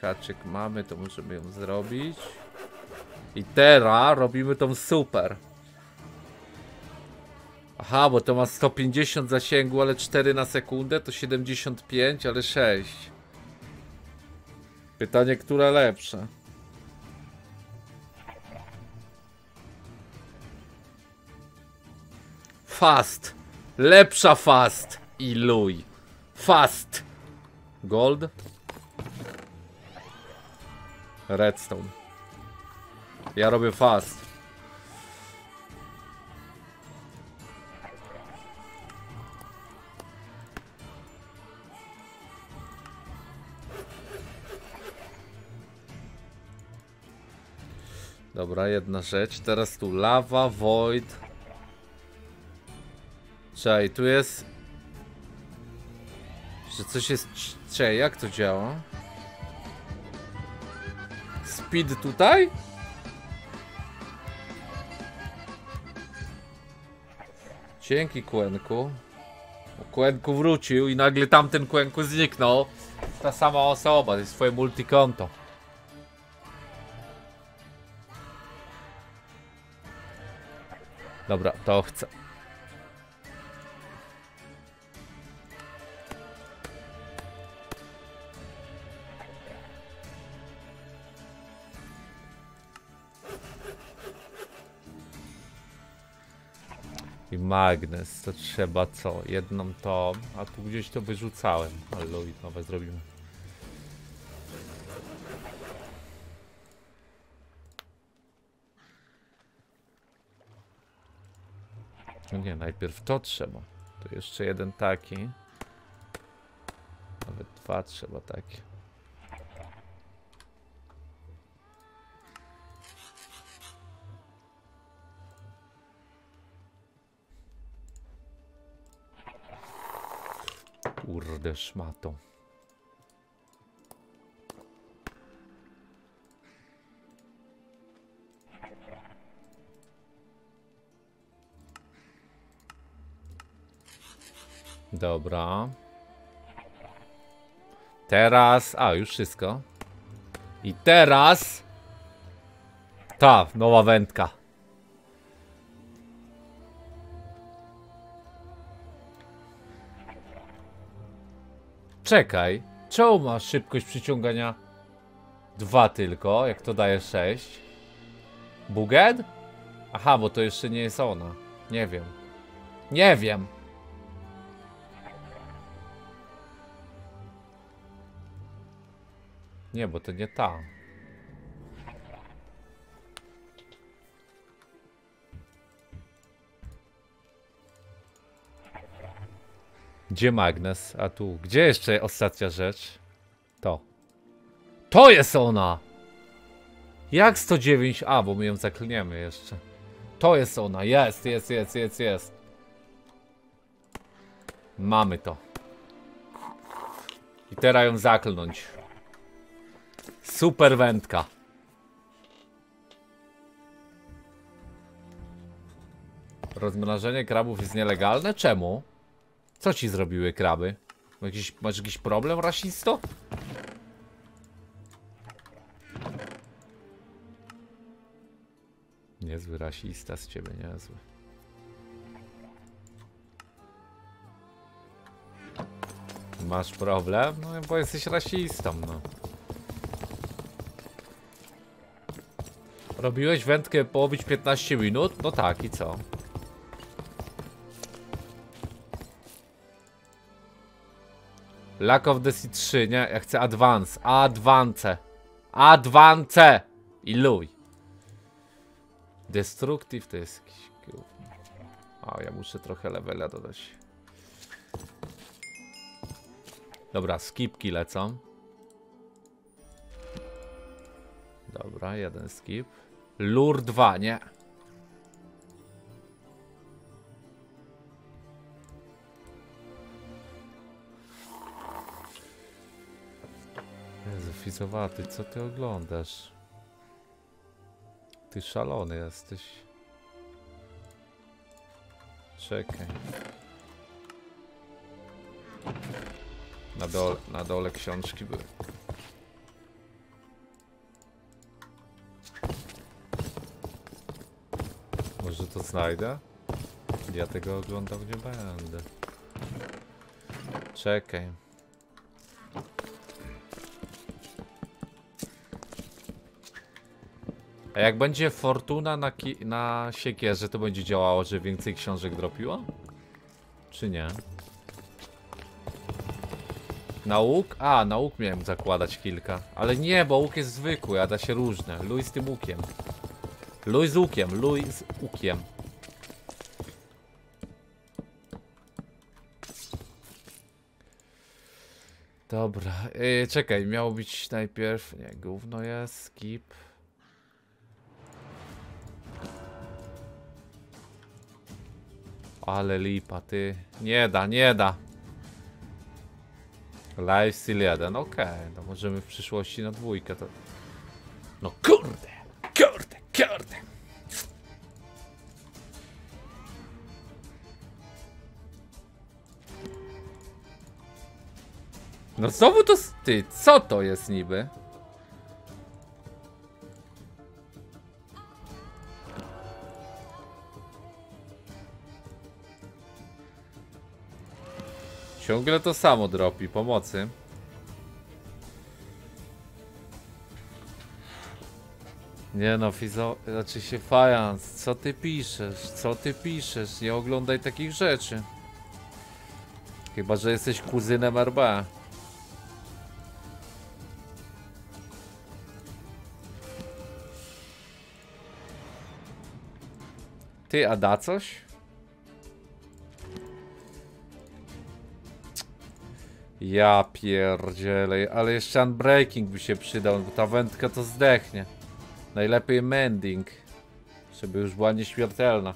Haczyk mamy, to możemy ją zrobić. I teraz robimy tą super. Aha, bo to ma 150 zasięgu, ale 4 na sekundę, to 75, ale 6. Pytanie, które lepsze? Fast. Lepsza fast. I luj. Fast. Gold. Redstone. Ja robię fast. Dobra, jedna rzecz. Teraz tu lawa, void. Czekaj, tu jest... Że coś jest... Czekaj, jak to działa? Speed tutaj? Dzięki Kłenku. Kłenku wrócił i nagle tamten Kłenku zniknął. Ta sama osoba, to jest twoje multikonto. Dobra, to chcę. I magnes, to trzeba co? Jedną to, a tu gdzieś to wyrzucałem. Lloyd nowe zrobimy. No nie, najpierw to trzeba. Tu jeszcze jeden taki. Nawet dwa trzeba takie. Kurde szmato. Dobra. Teraz. A, już wszystko. I teraz. Ta, nowa wędka. Czekaj. Czemu masz szybkość przyciągania? Dwa tylko, jak to daje 6. Buged? Aha, bo to jeszcze nie jest ona. Nie wiem. Nie wiem. Nie, bo to nie ta. Gdzie magnes? A tu. Gdzie jeszcze ostatnia rzecz? To. To jest ona! Jak 109? A, bo my ją zaklniemy jeszcze. To jest ona. Jest, jest, jest, jest, jest. Mamy to. I teraz ją zaklnąć. Super wędka. Rozmnażanie krabów jest nielegalne? Czemu? Co ci zrobiły kraby? Jakiś, masz jakiś problem, rasisto? Niezły rasista z ciebie, niezły. Masz problem? No bo jesteś rasistą, no. Robiłeś wędkę połowić 15 minut? No tak, i co? Lack of the Sea 3, nie? Ja chcę advance. Advance. Advance! I luj. Destructive to jest jakiś. A, ja muszę trochę levela dodać. Dobra, skipki lecą. Dobra, jeden skip. Lur 2, nie. Jezu, fizowaty, co ty oglądasz? Ty szalony jesteś. Czekaj. Na dole, na dole książki były. Może to znajdę? Ja tego oglądał nie będę. Czekaj. Jak będzie fortuna na, na siekierze, to będzie działało, że więcej książek dropiło? Czy nie? Na łuk? A, na łuk miałem zakładać kilka. Ale nie, bo łuk jest zwykły, a da się różne. Luj z tym łukiem. Luj z łukiem, luj z łukiem. Dobra, yy, czekaj, miało być najpierw... Nie, gówno jest, skip. Ale lipa, ty. Nie da, nie da. Lifesteal 1, okej. No możemy w przyszłości na dwójkę to... No kurde, kurde, kurde. No znowu to... Ty, co to jest niby? Ciągle to samo dropi, pomocy. Nie no, Fizo, znaczy się Fajans, co ty piszesz? Co ty piszesz? Nie oglądaj takich rzeczy. Chyba, że jesteś kuzynem RB. Ty, a da coś? Ja pierdzielę, ale jeszcze unbreaking by się przydał, bo ta wędka to zdechnie. Najlepiej mending, żeby już była nieśmiertelna.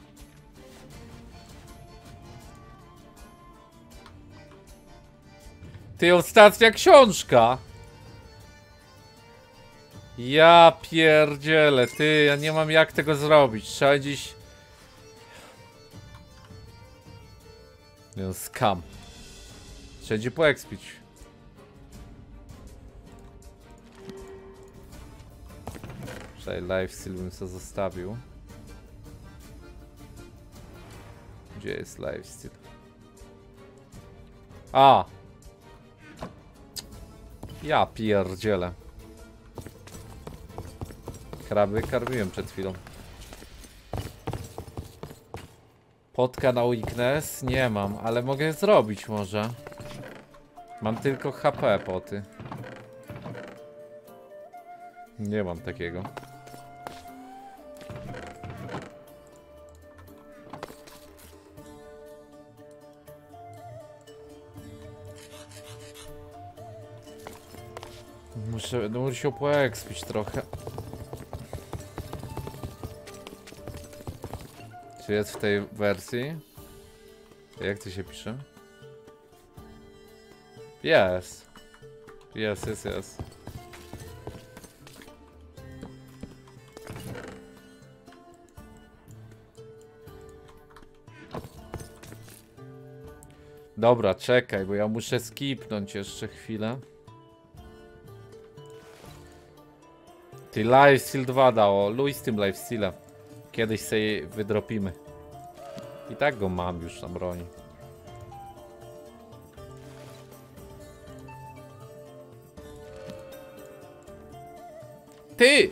Ty, ostatnia książka! Ja pierdzielę, ty, ja nie mam jak tego zrobić, trzeba dziś... No, skam. Trzeba gdzie poekspić. Tutaj lifesteal bym sobie zostawił. Gdzie jest lifesteal? A! Ja pierdzielę. Kraby karmiłem przed chwilą. Potka na weakness? Nie mam, ale mogę zrobić może. Mam tylko HP poty. Nie mam takiego. Muszę, no muszę się poekspić trochę. Czy jest w tej wersji? Jak to się pisze? Jest. Jest, jest, jest. Dobra, czekaj, bo ja muszę skipnąć jeszcze chwilę. Ty Lifesteal 2 dało. Luj z tym Lifestealem. Kiedyś sobie wydropimy. I tak go mam już na broni. Ty!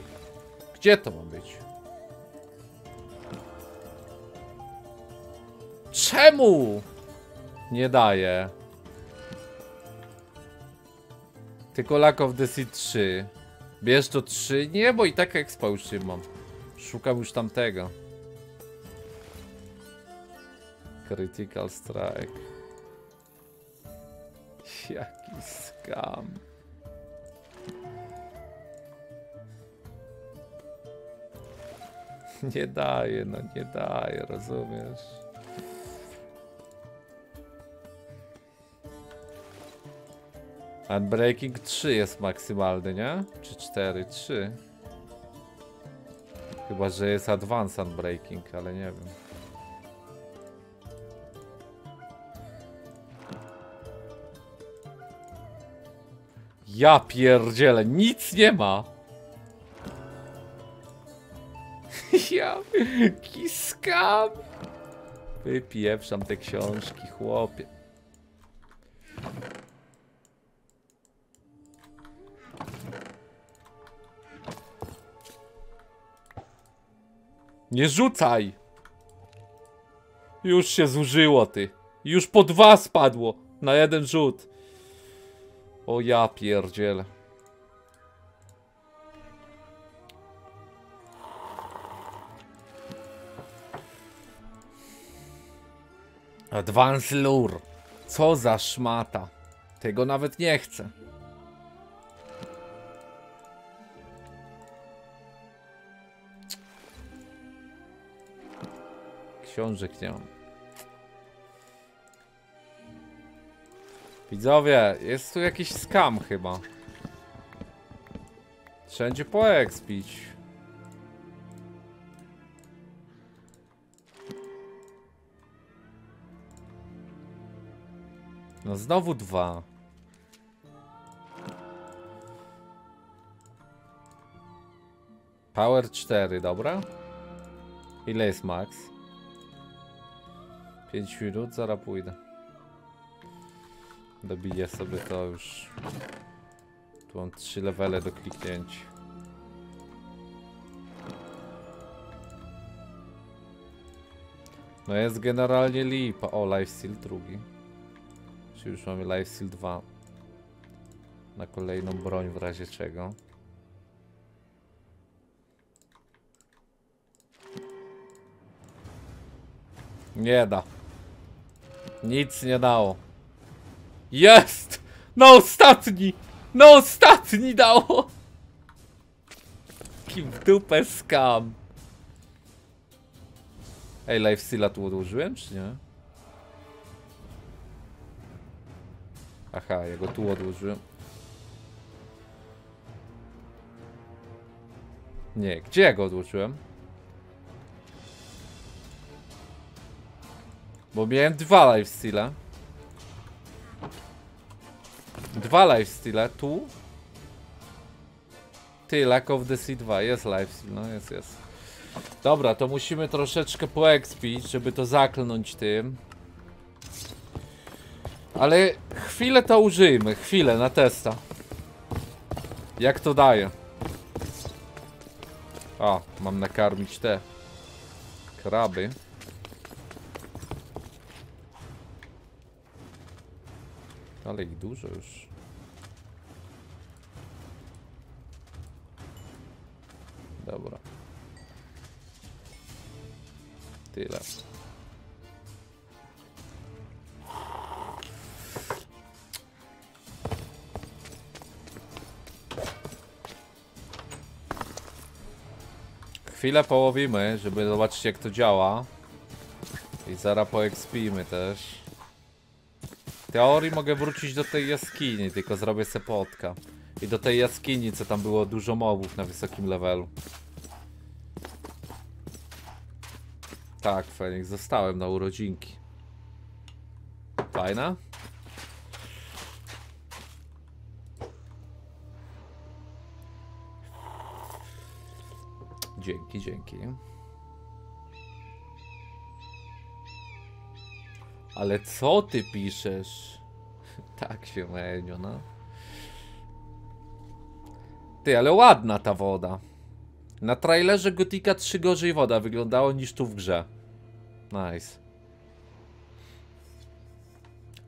Gdzie to ma być? Czemu? Nie daje. Tylko Lack of the Sea 3. Bierz to 3? Nie, bo i tak expo już nie mam. Szukam już tamtego. Critical Strike. Jaki skam. Nie daje, no nie daje, rozumiesz? Unbreaking 3 jest maksymalny, nie? Czy 4? 3. Chyba, że jest Advanced Unbreaking, ale nie wiem. Ja pierdzielę, nic nie ma! Kiskam! Wypieprzam te książki, chłopie. Nie rzucaj! Już się zużyło, ty. Już po dwa spadło na jeden rzut. O ja pierdzielę. Advance lure. Co za szmata. Tego nawet nie chcę. Książek nie mam. Widzowie, jest tu jakiś skam chyba. Wszędzie po No znowu dwa. Power 4, dobra. Ile jest max? 5 minut, zaraz pójdę. Dobiję sobie to już. Tu mam 3 levele do kliknięcia. No jest generalnie lipa. O, lifesteal drugi. Czy już mamy lifesteal 2. Na kolejną broń w razie czego. Nie da. Nic nie dało. Jest! No ostatni! No ostatni dało! Kim w dupę skam. Ej, lifesteala tu odłożyłem, czy nie? Aha, ja go tu odłożyłem. Nie, gdzie ja go odłożyłem? Bo miałem dwa lifesteale. Dwa lifesteale, tu. Ty, Lack of the Sea 2, jest lifesteal, no jest, jest. Dobra, to musimy troszeczkę poexpić, żeby to zaklnąć tym. Ale chwilę to użyjmy, chwilę na testa. Jak to daje? O, mam nakarmić te kraby. Ale ich dużo już. Dobra. Tyle. Chwilę połowimy, żeby zobaczyć jak to działa. I zaraz poekspimy też. W teorii mogę wrócić do tej jaskini, tylko zrobię se potka. I do tej jaskini, co tam było dużo mobów na wysokim levelu. Tak, Fenix, zostałem na urodzinki. Fajna? Dzięki, dzięki. Ale co ty piszesz? Tak się menio, no. Ty, ale ładna ta woda. Na trailerze Gotika 3 gorzej woda wyglądało niż tu w grze. Nice.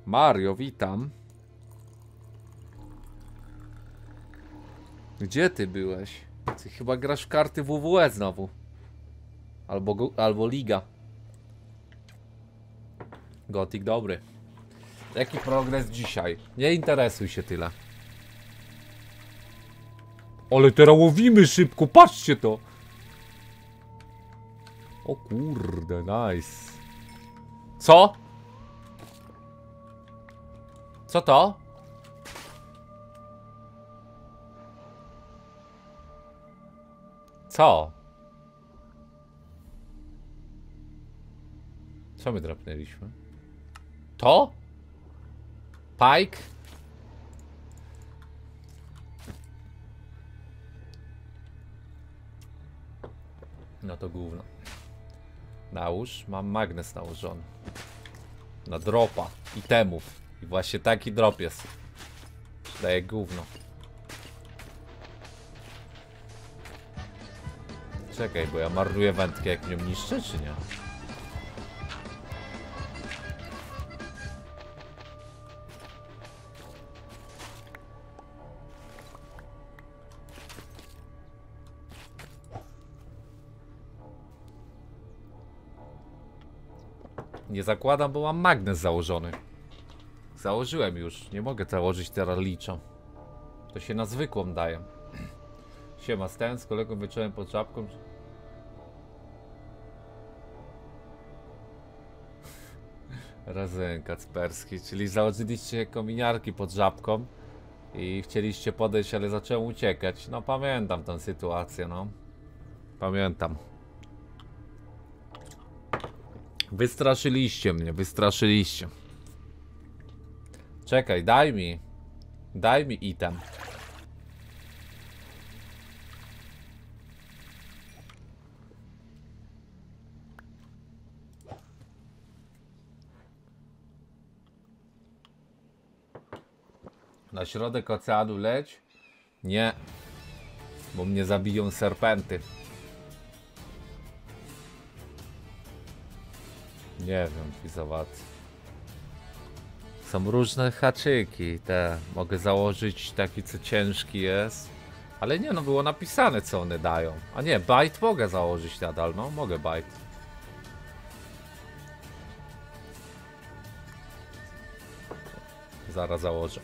Mario, witam. Gdzie ty byłeś? Ty chyba grasz w karty WWE znowu. Albo, albo Liga. Gotik dobry. Jaki progres dzisiaj? Nie interesuj się tyle. Ale teraz łowimy szybko, patrzcie to! O kurde, nice. Co? Co to? Co? Co my drapnęliśmy? To? Pike? No to gówno. Nałóż, mam magnes nałożony. Na dropa itemów. I właśnie taki drop jest. Daje gówno. Czekaj, bo ja marnuję wędkę jak mnie niszczy, czy nie? Nie zakładam, bo mam magnes założony. Założyłem już, nie mogę założyć teraz licza. To się na zwykłą daje. Siema, stałem z kolegą wieczorem pod żabką. Razem kacperski, czyli założyliście kominiarki pod żabką i chcieliście podejść, ale zacząłem uciekać. No pamiętam tę sytuację, no. Pamiętam. Wystraszyliście mnie, wystraszyliście. Czekaj, daj mi. Daj mi item. Na środek oceanu leć? Nie. Bo mnie zabiją serpenty. Nie wiem, Fizowaty. Są różne haczyki, te. Mogę założyć taki, co ciężki jest. Ale nie, no było napisane, co one dają. A nie, bite mogę założyć nadal, no. Mogę bite. Zaraz założę.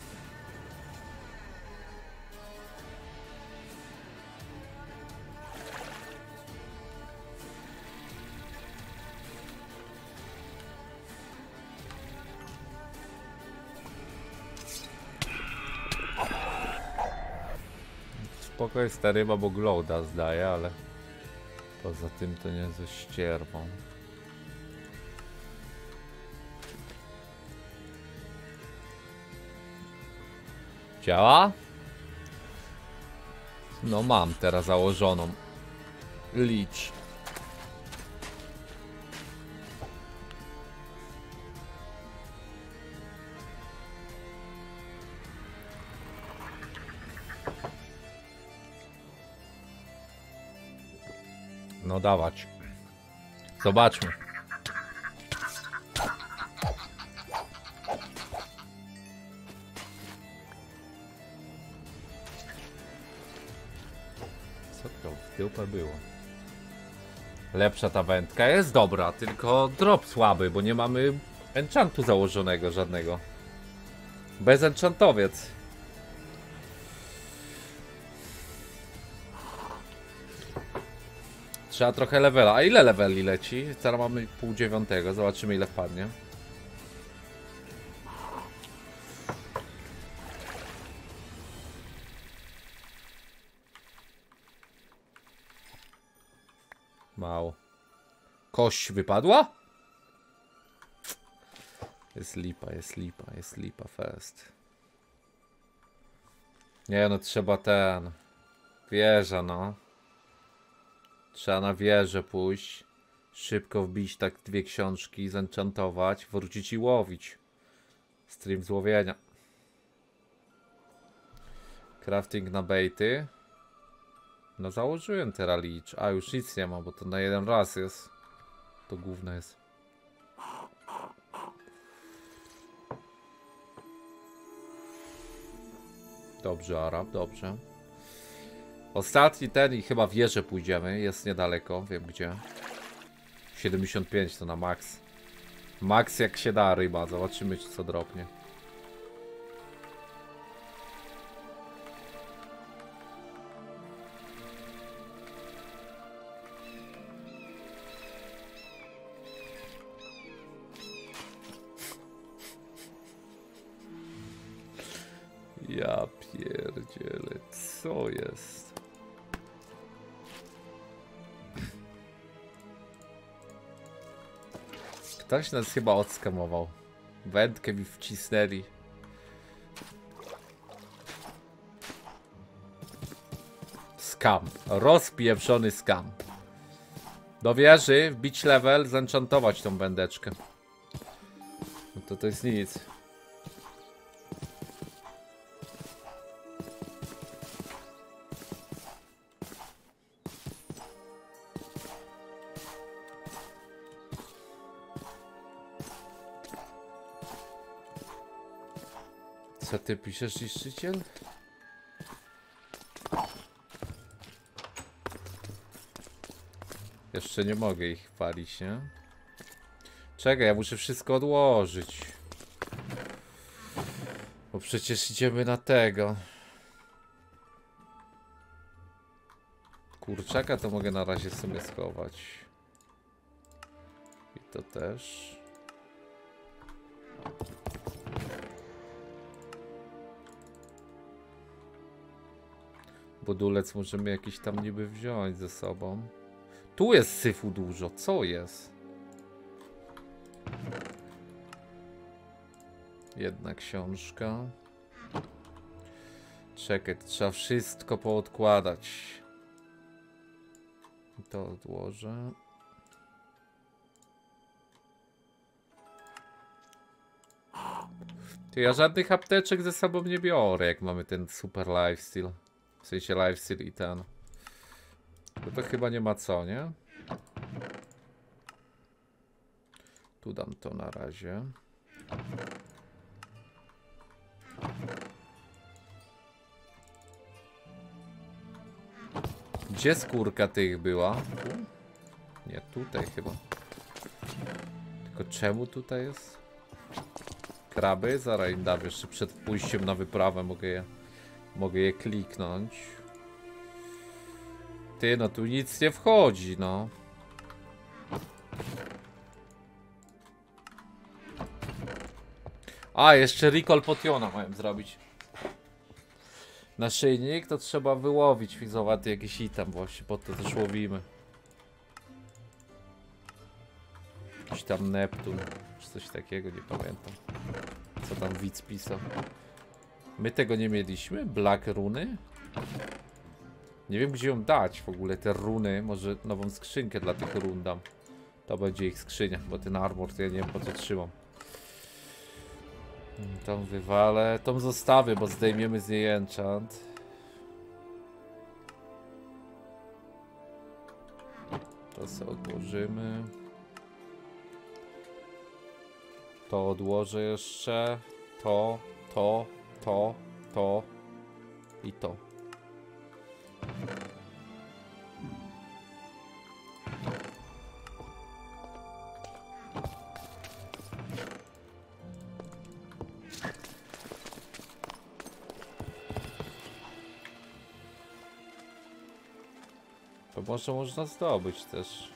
Spoko jest ta ryba, bo glowda zdaje, ale poza tym to nie ze ścierwą. Działa? No mam teraz założoną. Licz. No dawać. Zobaczmy. Co to w dupę było? Lepsza ta wędka jest dobra, tylko drop słaby, bo nie mamy enchantu założonego żadnego. Bez enchantowiec. Trzeba trochę levela. A ile leveli leci? Teraz mamy pół dziewiątego. Zobaczymy ile wpadnie. Mało. Kość wypadła? Jest lipa, jest lipa, jest lipa fest. Nie no, trzeba ten... Wieża no. Trzeba na wieżę pójść. Szybko wbić tak dwie książki, zenchantować, wrócić i łowić. Stream złowienia. Crafting na bejty. No założyłem teraz licz. A już nic nie ma, bo to na jeden raz jest. To główne jest. Dobrze, Arab, dobrze. Ostatni ten i chyba wieżę pójdziemy. Jest niedaleko, wiem gdzie. 75 to na max. Max jak się da ryba. Zobaczymy co dropnie. Ja pierdzielę, co jest? Ktoś nas chyba odskamował. Wędkę mi wcisnęli. Skam. Rozpieprzony skam. Do wieży, wbić level, zenchantować tą wędeczkę. No to to jest nic. Piszesz, niszczyciel? Jeszcze nie mogę ich palić, nie? Czekaj, ja muszę wszystko odłożyć. Bo przecież idziemy na tego. Kurczaka to mogę na razie sobie schować. I to też. Budulec możemy jakiś tam niby wziąć ze sobą. Tu jest syfu dużo, co jest? Jedna książka. Czekaj, trzeba wszystko poodkładać. To odłożę. Ty, ja żadnych apteczek ze sobą nie biorę, jak mamy ten super lifestyle. W sensie lifestyle i ten. No to chyba nie ma co, nie? Tu dam to na razie. Gdzie skórka tych była? Tu? Nie, tutaj chyba. Tylko czemu tutaj jest? Kraby? Zaraz im dam jeszcze przed pójściem na wyprawę mogę je, mogę je kliknąć. Ty, no tu nic nie wchodzi, no. A, jeszcze recall potiona mają zrobić. Naszyjnik to trzeba wyłowić fizowaty jakiś item właśnie, po to też łowimy. Jakiś tam Neptun, czy coś takiego, nie pamiętam. Co tam widz pisał. My tego nie mieliśmy? Black runy? Nie wiem gdzie ją dać w ogóle, te runy. Może nową skrzynkę dla tych run dam. To będzie ich skrzynia, bo ten armor to ja nie wiem po co trzymam. Mm, Tą wywalę, tą zostawię, bo zdejmiemy z niej enchant. To sobie odłożymy. To odłożę jeszcze. To, to, to, to i to. To może można zdobyć też.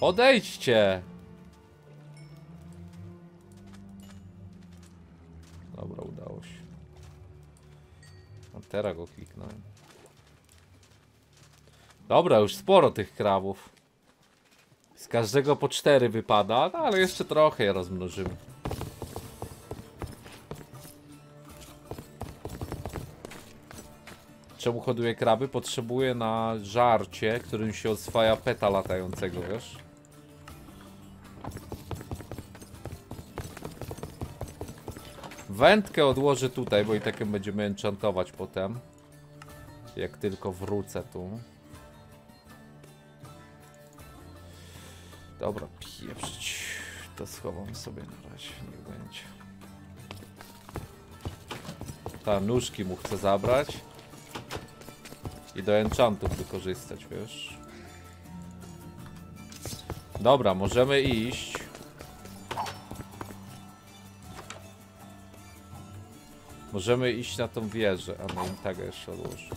Odejdźcie! A teraz go kliknąłem. Dobra, już sporo tych krawów. Z każdego po cztery wypada, no ale jeszcze trochę je rozmnożymy. Czemu hoduję kraby? Potrzebuję na żarcie, którym się oswaja peta latającego, wiesz? Wędkę odłożę tutaj, bo i tak będziemy enchantować potem. Jak tylko wrócę tu. Dobra, pieprzyć. To schowam sobie na razie, niech będzie. Ta, nóżki mu chcę zabrać. I do enchantów wykorzystać, wiesz. Dobra, możemy iść. Możemy iść na tą wieżę, a no i tak jeszcze odłożę.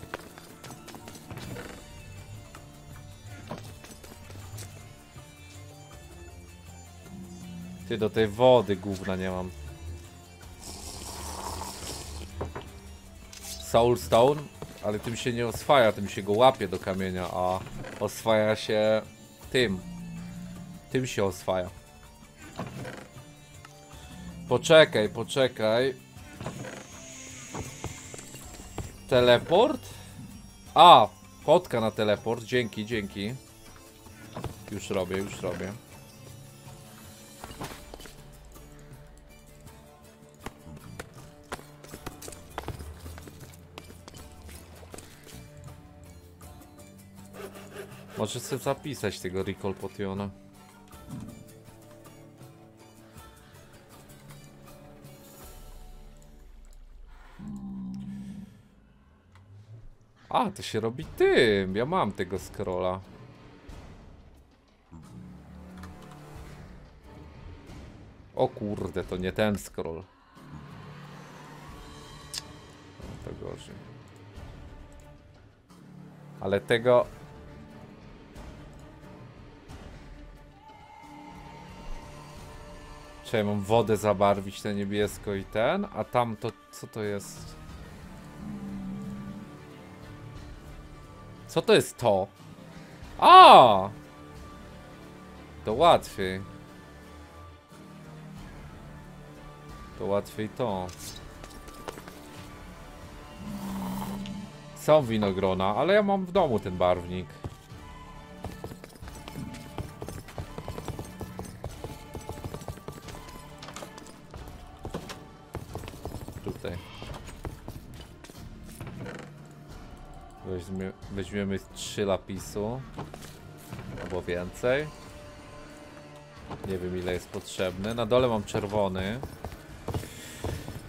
Ty, do tej wody gówna nie mam. Soulstone, ale tym się nie oswaja, tym się go łapie do kamienia, a oswaja się tym. Tym się oswaja. Poczekaj, poczekaj. Teleport? A, kotka na teleport, dzięki, dzięki. Już robię, już robię. Może sobie zapisać tego recall potiona. A, to się robi tym. Ja mam tego scrolla. O kurde, to nie ten scroll. No to gorzej. Ale tego... Czy ja mam wodę zabarwić na niebiesko i ten? A tam to... co to jest? Co to jest to? A! To łatwiej. To łatwiej to. Są winogrona, ale ja mam w domu ten barwnik. Weźmiemy trzy lapisu. Albo więcej. Nie wiem ile jest potrzebne. Na dole mam czerwony.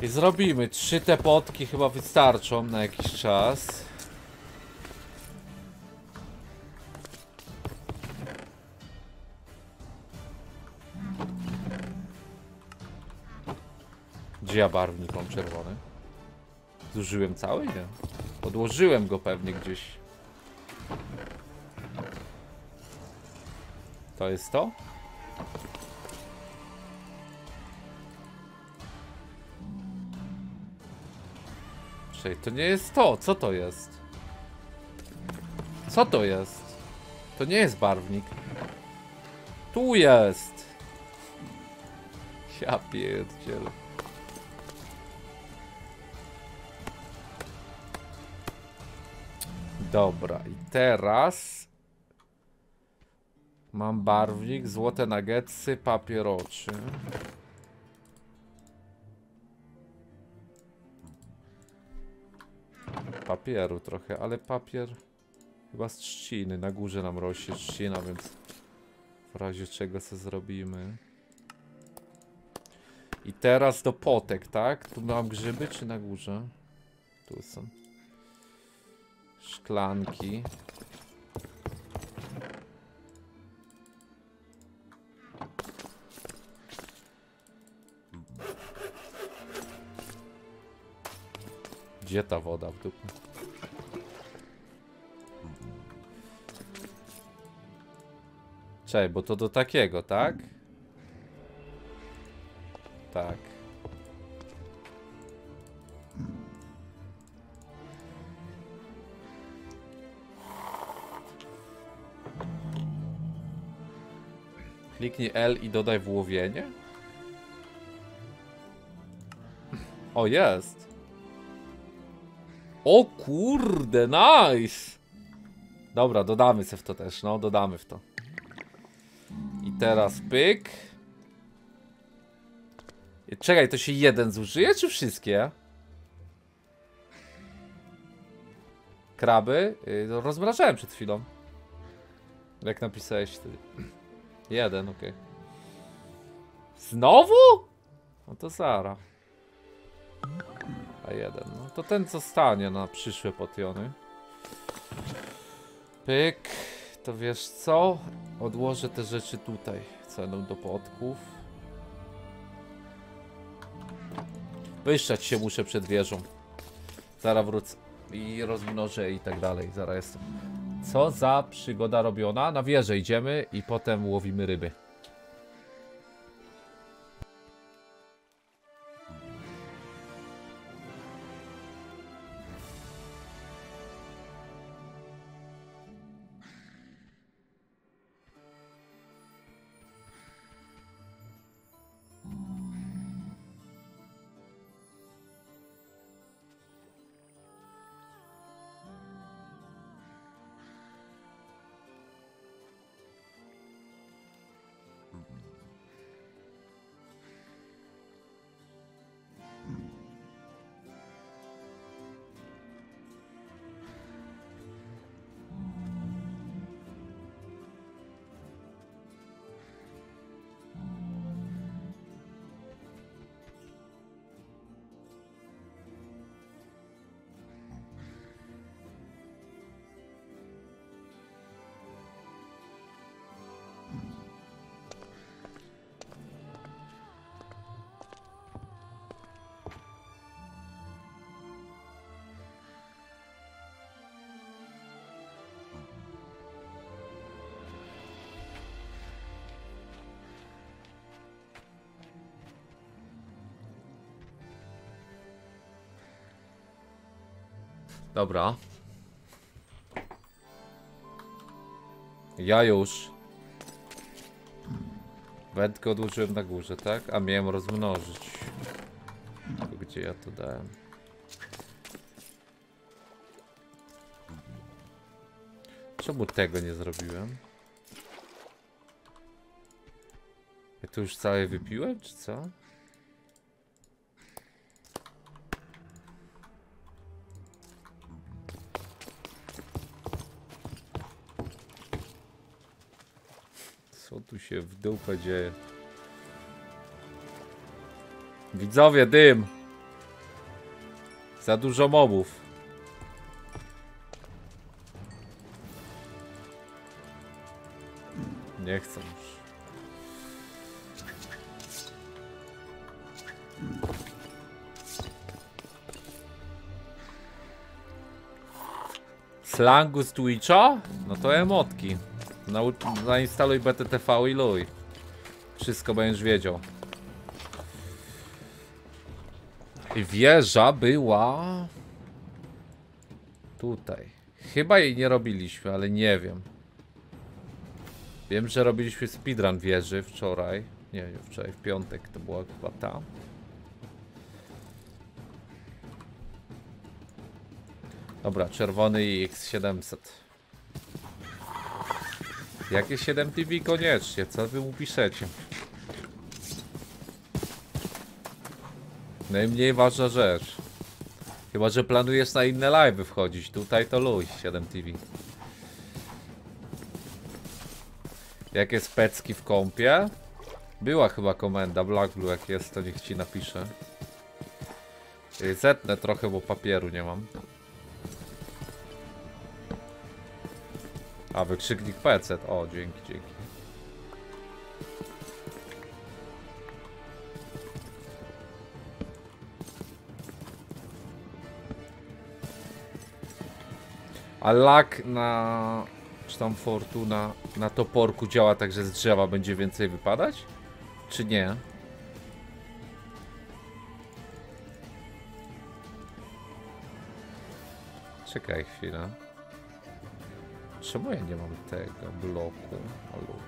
I zrobimy trzy te potki chyba wystarczą na jakiś czas. Gdzie ja barwnik mam czerwony? Zużyłem cały? Nie. Odłożyłem go pewnie gdzieś. To jest to? Czekaj, to nie jest to. Co to jest? Co to jest? To nie jest barwnik. Tu jest. Ja pierdzielę. Dobra, i teraz mam barwnik, złote nuggetsy, papieroczy. Papieru trochę, ale papier chyba z trzciny. Na górze nam rośnie trzcina, więc w razie czego se zrobimy. I teraz do potek, tak? Tu mam grzyby czy na górze? Tu są. Szklanki. Gdzie ta woda w dupie? Czekaj, bo to do takiego, tak? Tak. Kliknij L i dodaj włowienie. O, jest. O kurde, nice! Dobra, dodamy se w to też, no, dodamy w to. I teraz pyk. Czekaj, to się jeden zużyje, czy wszystkie? Kraby? Yy, rozmrażałem przed chwilą. Jak napisałeś wtedy. Jeden, okej. Okay. Znowu? No to Sara. A1. No to ten co stanie na przyszłe potiony. Pyk. To wiesz co? Odłożę te rzeczy tutaj. Ceną do podków. Wyszczać się muszę przed wieżą. Zaraz wrócę. I rozmnożę i tak dalej. Zaraz jestem. Co za przygoda robiona. Na wieżę idziemy i potem łowimy ryby. Dobra. Ja już. Wędkę odłożyłem na górze, tak? A miałem rozmnożyć. Gdzie ja to dałem? Czemu tego nie zrobiłem? Ja to już całe wypiłem, czy? Co dupę dzieje? Widzowie, dym! Za dużo mobów. Nie chcę już. Slangu z Twitcha? No to emotki. Nau- zainstaluj BTTV i luj. Wszystko będziesz wiedział. Wieża była... Tutaj. Chyba jej nie robiliśmy, ale nie wiem. Wiem, że robiliśmy speedrun wieży wczoraj. Nie, nie wczoraj, w piątek to była chyba ta. Dobra, czerwony i X700. Jakie 7 TV koniecznie, co wy mu piszecie? Najmniej ważna rzecz. Chyba, że planujesz na inne live wchodzić. Tutaj to luź 7 TV. Jakie specki w kąpie? Była chyba komenda Black Blue, jak jest to niech ci napisze. Y, Zetnę trochę, bo papieru nie mam. A, wykrzyknik PC. O, dzięki, dzięki. A lak na... Czy tam fortuna na toporku działa tak, że z drzewa będzie więcej wypadać? Czy nie? Czekaj chwilę. Czemu ja nie mam tego bloku? Halo.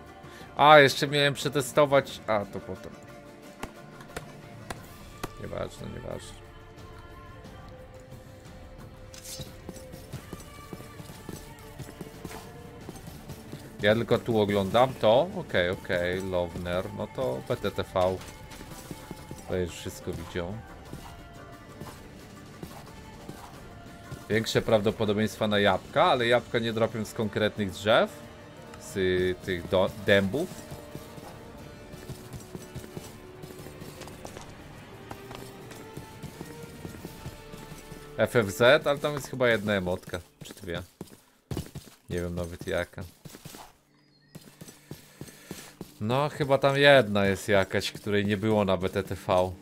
A, jeszcze miałem przetestować. A, to potem. Nieważne, nieważne. Ja tylko tu oglądam to. Okej, okej, Lovner. No to PTTV. Będziesz wszystko widział. Większe prawdopodobieństwa na jabłka, ale jabłka nie dropią z konkretnych drzew. Z tych do, dębów. FFZ, ale tam jest chyba jedna emotka, czy dwie. Nie wiem nawet jaka. No, chyba tam jedna jest jakaś, której nie było na BTTV.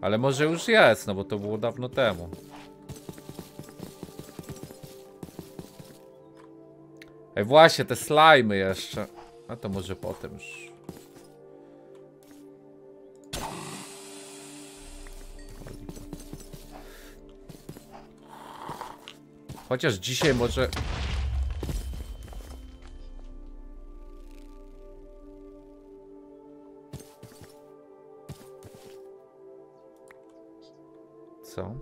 Ale może już jest, no bo to było dawno temu. Ej, właśnie, te slajmy jeszcze. A to może potem już. Chociaż dzisiaj może... Co?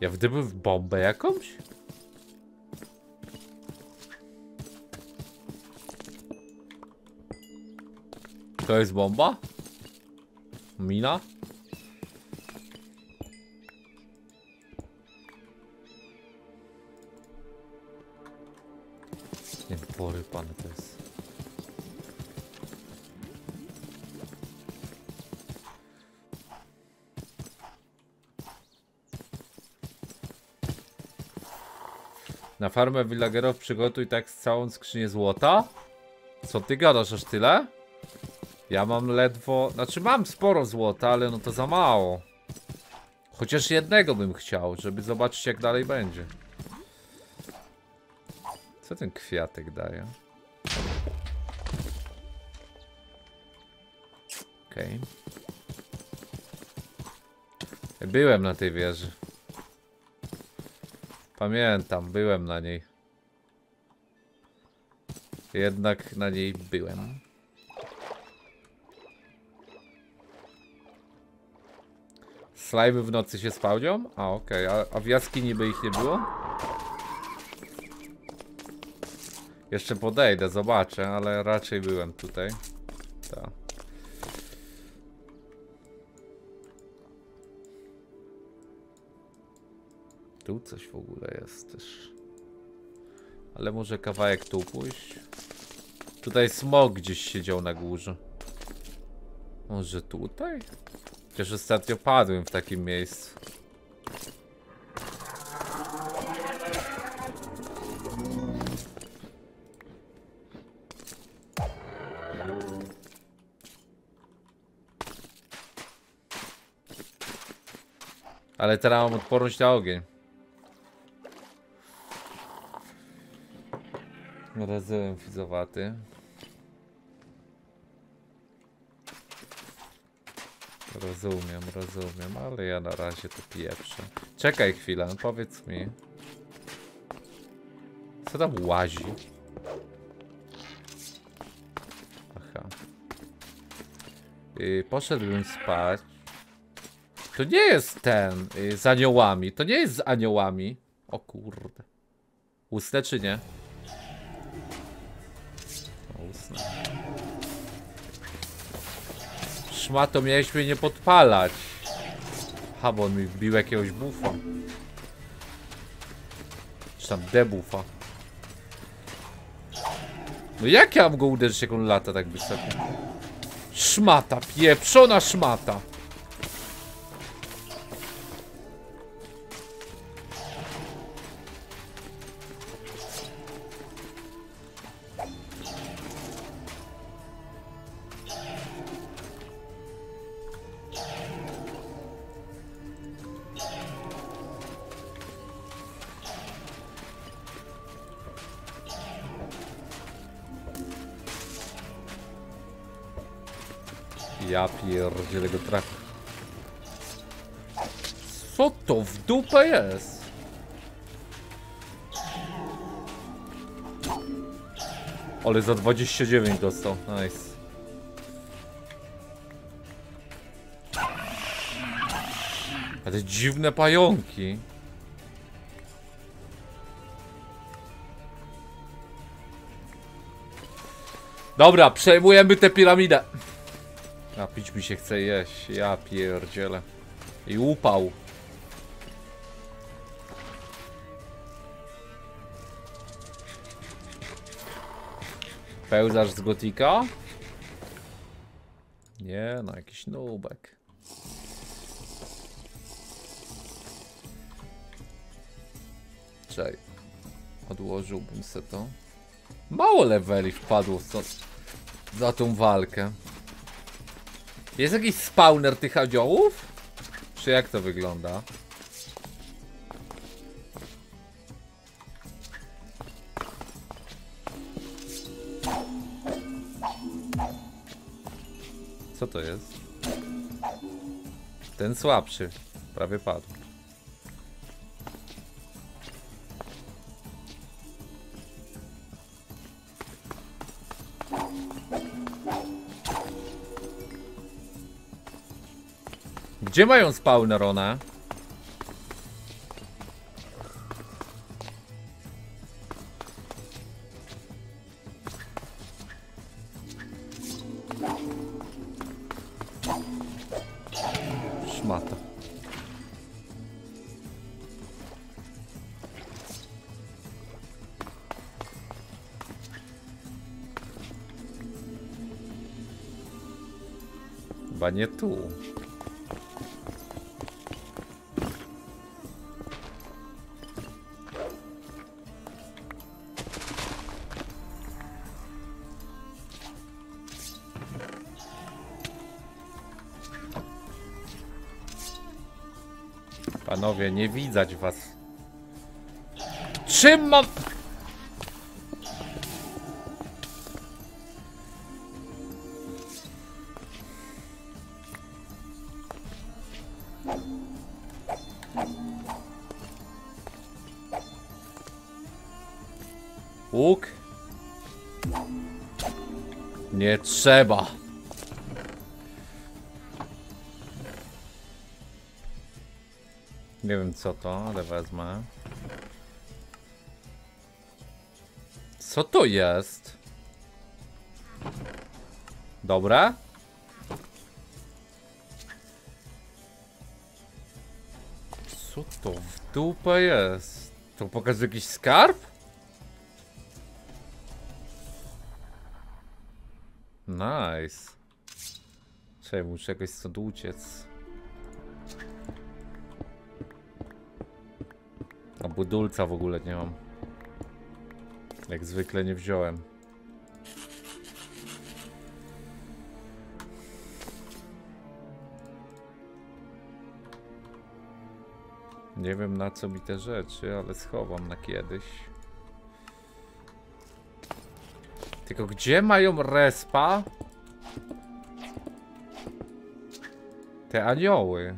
Ja wdyby w bombę jakąś? To jest bomba? Mina? Nie, pory pan to jest. Na farmę villagerów przygotuj tak z całą skrzynię złota? Co ty gadasz, aż tyle? Ja mam ledwo... Znaczy mam sporo złota, ale no to za mało. Chociaż jednego bym chciał, żeby zobaczyć jak dalej będzie. Co ten kwiatek daje? Okej. Byłem na tej wieży. Pamiętam, byłem na niej. Jednak na niej byłem. Slajmy w nocy się spełnią? A okej, a, a w jaskini by ich nie było? Jeszcze podejdę, zobaczę, ale raczej byłem tutaj. Tak. Tu coś w ogóle jest też. Ale może kawałek tu pójść? Tutaj smog gdzieś siedział na górze. Może tutaj? Chociaż ostatnio padłem w takim miejscu. Ale teraz mam odporność na ogień. Rozumiem fizowaty. Rozumiem, rozumiem, ale ja na razie to pieprzę. Czekaj chwilę, powiedz mi. Co tam łazi? Aha. Yy, poszedłbym spać. To nie jest ten yy, z aniołami. To nie jest z aniołami. O kurde. Usnę czy nie? Usnę. Szmato, mnie nie podpalać. Ha, bo on mi wbił jakiegoś bufa. Czy tam debufa. No jak ja mam go uderzyć, jak on lata tak wysoko? Szmata, pieprzona szmata. Pierdzielę go trafię. Co to w dupę jest? Ale za 29 dostał, nice. A te dziwne pająki. Dobra, przejmujemy tę piramidę. A pić mi się chce jeść, ja pierdzielę. I upał. Pełzasz z gotika? Nie, no jakiś nubek. Czekaj. Odłożyłbym se to. Mało leveli wpadło to, za tą walkę. Jest jakiś spawner tych aniołów? Czy jak to wygląda? Co to jest? Ten słabszy. Prawie padł. Gdzie mają spawner one? Szmata. Nie tu. Panowie, nie widać was. Czym mam... Łuk. Nie trzeba. Nie wiem co to, ale wezmę. Co to jest? Dobra. Co to w dupę jest? To pokazuje jakiś skarb? Nice. Czekaj, muszę jakoś stąd uciec. Budulca w ogóle nie mam. Jak zwykle nie wziąłem. Nie wiem na co mi te rzeczy, ale schowam na kiedyś. Tylko gdzie mają respa? Te anioły.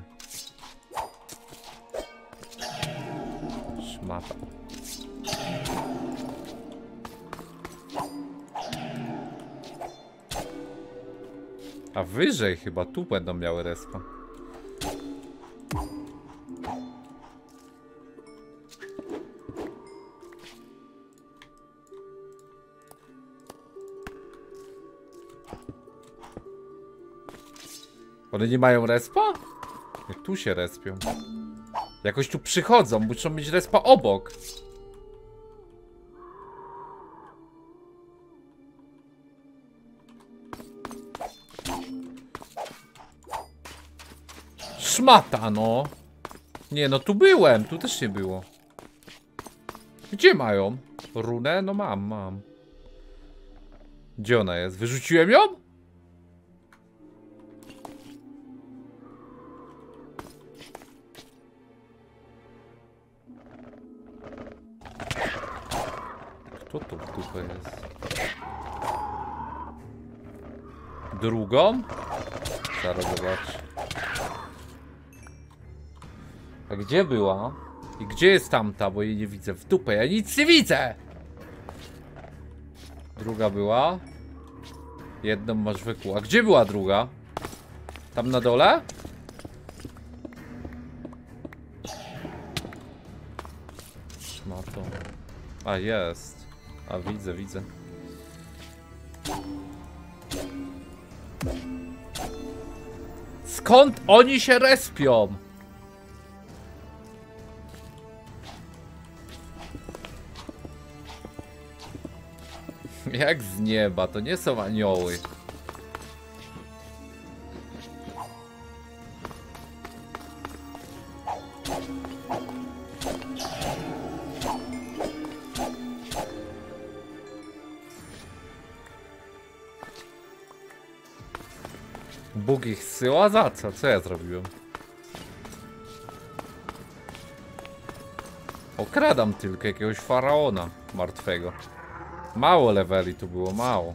A wyżej chyba tu będą miały respa. One nie mają respa? Jak tu się respią? Jakoś tu przychodzą, muszą mieć respa obok. Szmata, no. Nie, no tu byłem, tu też nie było. Gdzie mają? Runę? No mam, mam. Gdzie ona jest? Wyrzuciłem ją? Kto to w dupę jest? Drugą? Zaraz. A gdzie była? I gdzie jest tamta? Bo jej nie widzę. W dupę, ja nic nie widzę! Druga była. Jedną masz wykuł. A gdzie była druga? Tam na dole? Szmato. A jest. A widzę, widzę. Skąd oni się respią? Jak z nieba, to nie są anioły. Bóg ich zsyła za co? Co ja zrobiłem? Okradam tylko jakiegoś faraona martwego. Mało leveli tu było, mało.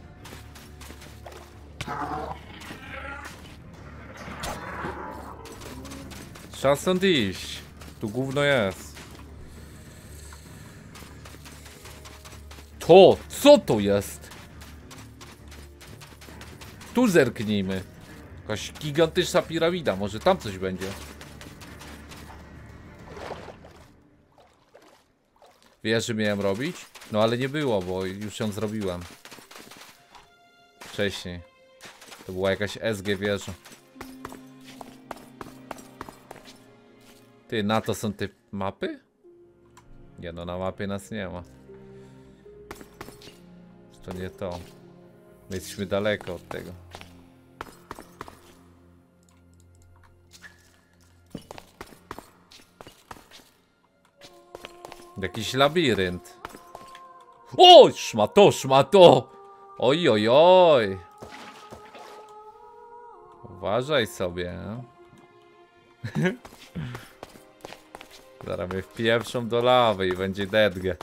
Trzeba stąd iść. Tu gówno jest. To! Co to jest? Tu zerknijmy. Jakaś gigantyczna piramida, może tam coś będzie. Wiesz, że miałem robić? No ale nie było, bo już ją zrobiłem. Wcześniej. To była jakaś SG wieża. Ty, na to są te mapy? Nie no, na mapie nas nie ma. To nie to. My jesteśmy daleko od tego. Jakiś labirynt. O, szmato, szmato! Oj, oj, oj. Uważaj sobie. Zaraz mnie wpieprzą do lawy i będzie dedgę.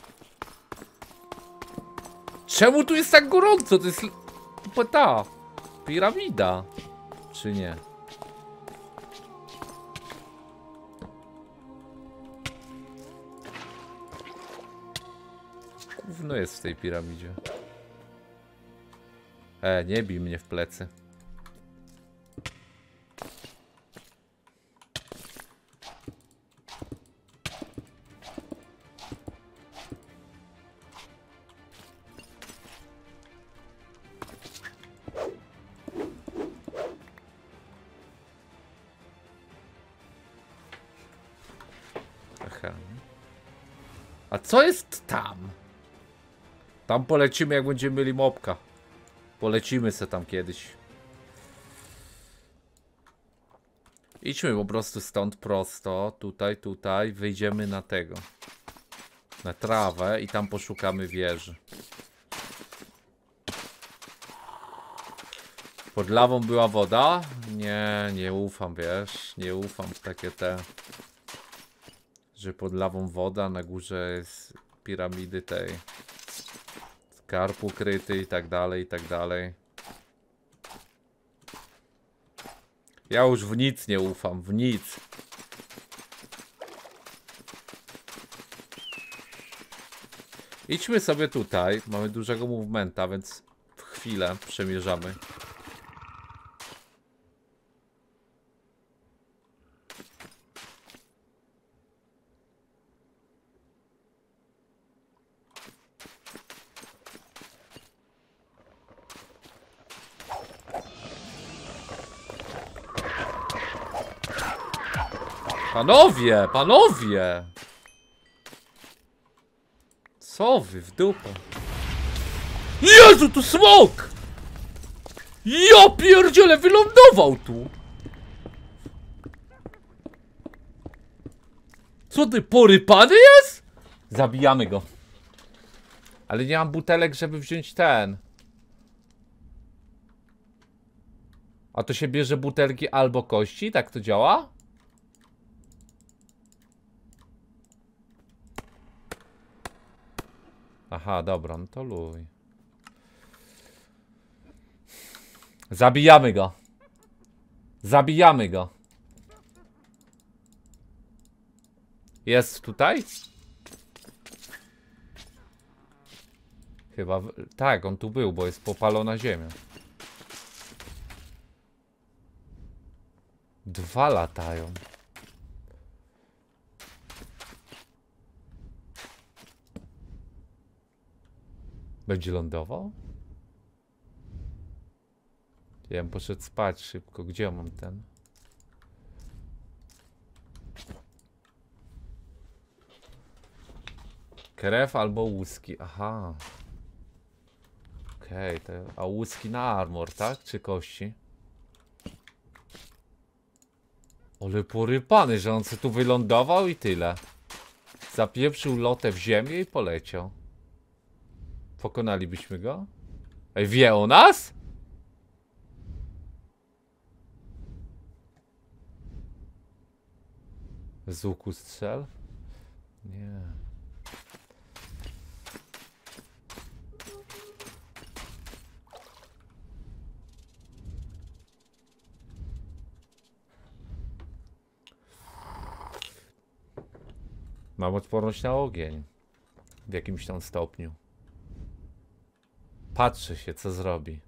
Czemu tu jest tak gorąco? To jest... l- ta... Piramida. Czy nie? Gówno jest w tej piramidzie? E, nie bij mnie w plecy. A co jest tam? Polecimy, jak będziemy mieli mopka. Polecimy se tam kiedyś. Idźmy po prostu stąd prosto. Tutaj, tutaj. Wyjdziemy na tego. Na trawę i tam poszukamy wieży. Pod lawą była woda? Nie, nie ufam, wiesz. Nie ufam w takie te że pod lawą woda, na górze jest piramidy tej skarb ukryty i tak dalej, i tak dalej. Ja już w nic nie ufam, w nic. Idźmy sobie tutaj, mamy dużego movementa, więc w chwilę przemierzamy. Panowie, panowie! Co wy w dupę? Jezu, tu smok! Ja pierdzielę, wylądował tu! Co ty, porypany jest? Zabijamy go. Ale nie mam butelek, żeby wziąć ten. A to się bierze butelki albo kości? Tak to działa? Aha, dobra, no to luj. Zabijamy go. Zabijamy go. Jest tutaj? Chyba. w- Tak, on tu był, bo jest popalona ziemia. Dwa latają. Będzie lądował? Ja bym poszedł spać szybko. Gdzie mam ten? Krew albo łuski. Aha. Okej, to... a łuski na armor, tak? Czy kości? Ale porypany, że on se tu wylądował i tyle. Zapieprzył lotę w ziemię i poleciał. Pokonalibyśmy go? Wie o nas? Z łuku strzel? Nie. Mam odporność na ogień. W jakimś tam stopniu. Patrzy się, co zrobi.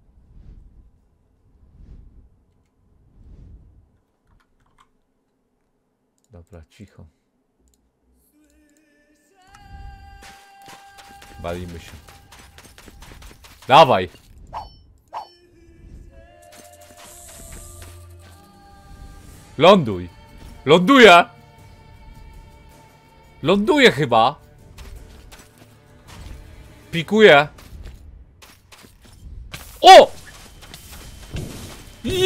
Dobra, cicho. Balimy się. Dawaj! Ląduj! Ląduje! Ląduje chyba! Pikuje! O!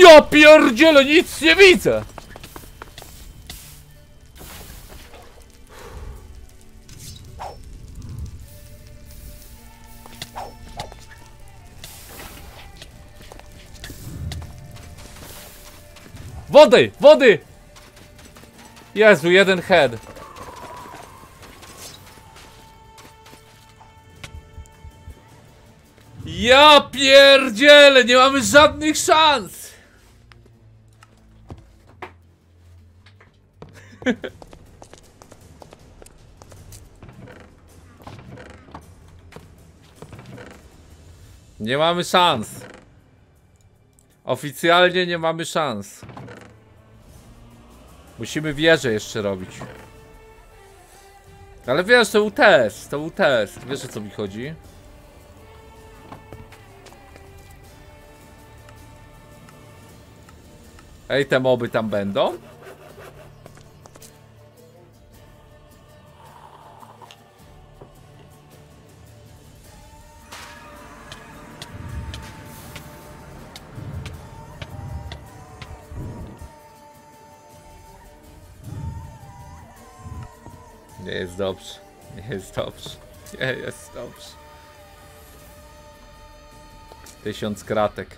Ja pierdzielę, nic nie widzę! Wody! Wody! Jezu, jeden head. Ja pierdzielę, nie mamy żadnych szans! Nie mamy szans. Oficjalnie nie mamy szans. Musimy wieżę jeszcze robić. Ale wiesz, to był test, to był test. Wiesz o co mi chodzi? Ej, te moby tam będą? Dobrze. Jest dobrze. Nie jest dobrze. Tysiąc kratek.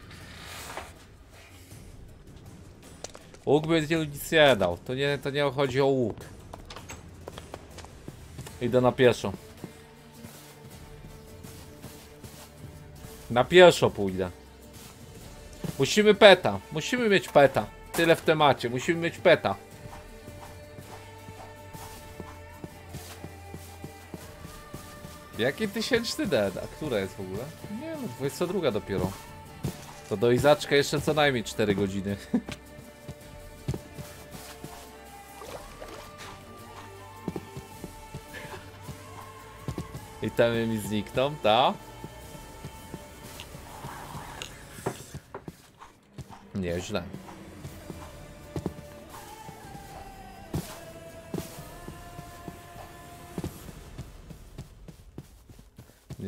Łuk będzie nic nie dał. To nie, to nie chodzi o łuk. Idę na pieszo. Na pieszo pójdę. Musimy peta. Musimy mieć peta. Tyle w temacie. Musimy mieć peta. Jaki tysięczny dead? A która jest w ogóle? Nie no, 22 dopiero. To do Izaczka jeszcze co najmniej 4 godziny. I temy mi znikną, ta? Nieźle.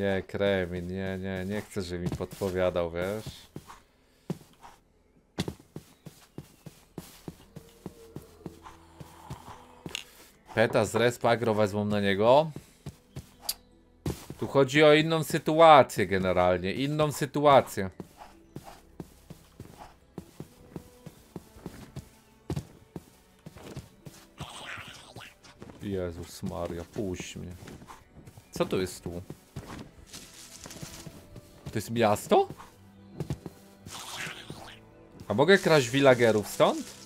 Nie, Kremin, nie, nie, nie chcę, żeby mi podpowiadał, wiesz? Peta z respa agro wezmą na niego. Tu chodzi o inną sytuację generalnie, inną sytuację. Jezus Maria, puść mnie. Co to jest tu? To jest miasto? A mogę kraść villagerów stąd?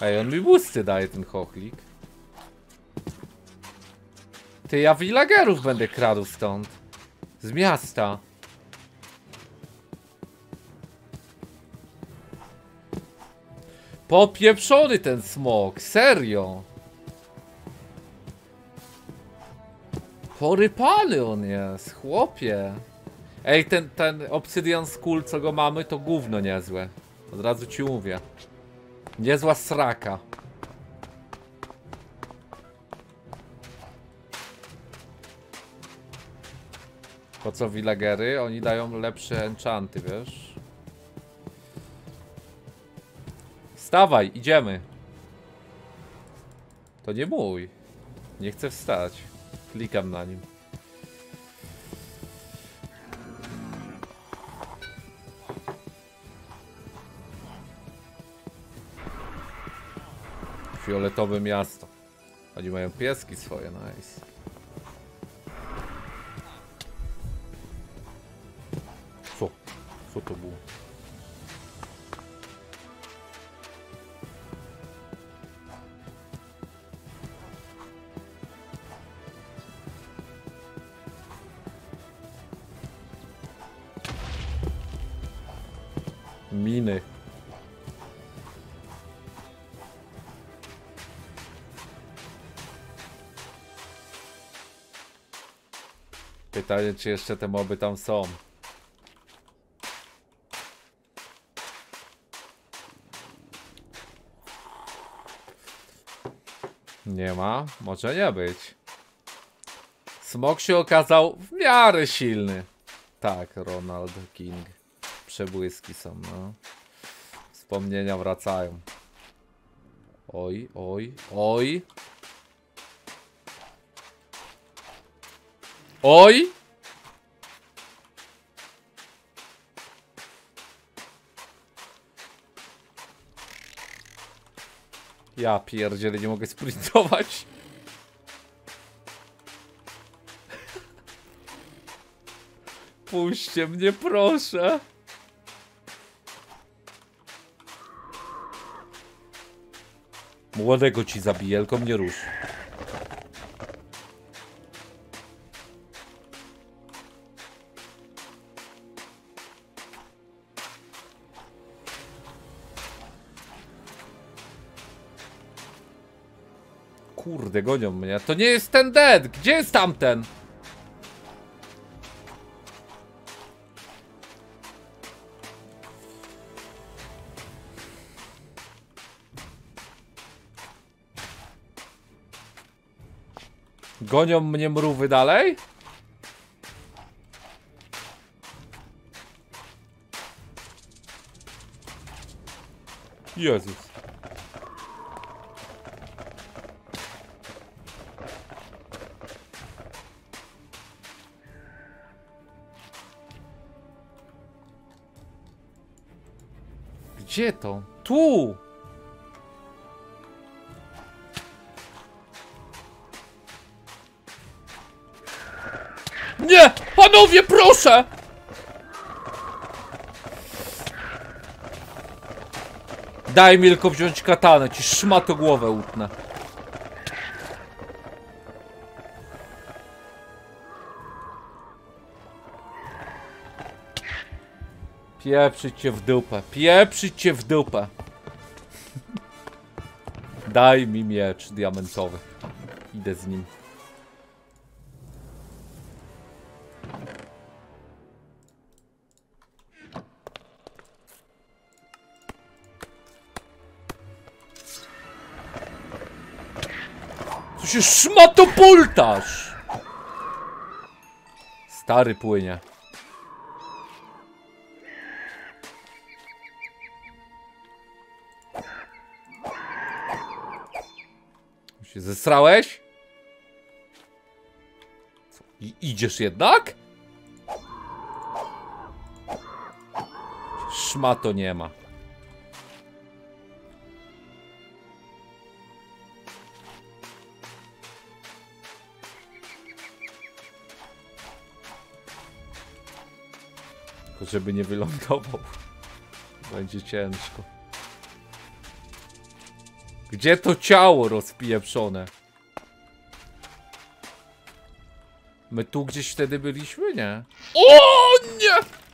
Ej, on mi busty daje ten chochlik. Ty, ja villagerów będę kradł stąd. Z miasta. Popieprzony ten smok, serio. Porypany on jest, chłopie. Ej, ten, ten Obsidian Skull, co go mamy, to gówno niezłe. Od razu ci mówię. Niezła sraka. Po co villagery? Oni dają lepsze enchanty, wiesz? Wstawaj, idziemy. To nie mój. Nie chcę wstać. Klikam na nim. Fioletowe miasto. Oni mają pieski swoje, nice. Co? Co to było? Miny. Pytanie, czy jeszcze te moby tam są. Nie ma? Może nie być. Smok się okazał w miarę silny. Tak, Ronald King. Przebłyski są, no. Wspomnienia wracają. Oj, oj, oj. Oj! Ja pierdzielę, nie mogę sprintować. Puśćcie mnie, proszę. Młodego ci zabiję, tylko mnie rusz. Kurde, gonią mnie. To nie jest ten dead! Gdzie jest tamten? Gonią mnie mrówy dalej? Jezus. Gdzie to? Tu! Panowie, proszę! Daj mi tylko wziąć katanę, ci szmato głowę utnę. Pieprzyć cię w dupę, pieprzyć cię w dupę. Daj mi miecz diamentowy. Idę z nim. Się szmatopultasz? Stary płynie. Się zesrałeś? Co, i idziesz jednak? Szmato nie ma. Żeby nie wylądował. Będzie ciężko. Gdzie to ciało rozpieprzone? My tu gdzieś wtedy byliśmy, nie? O nie!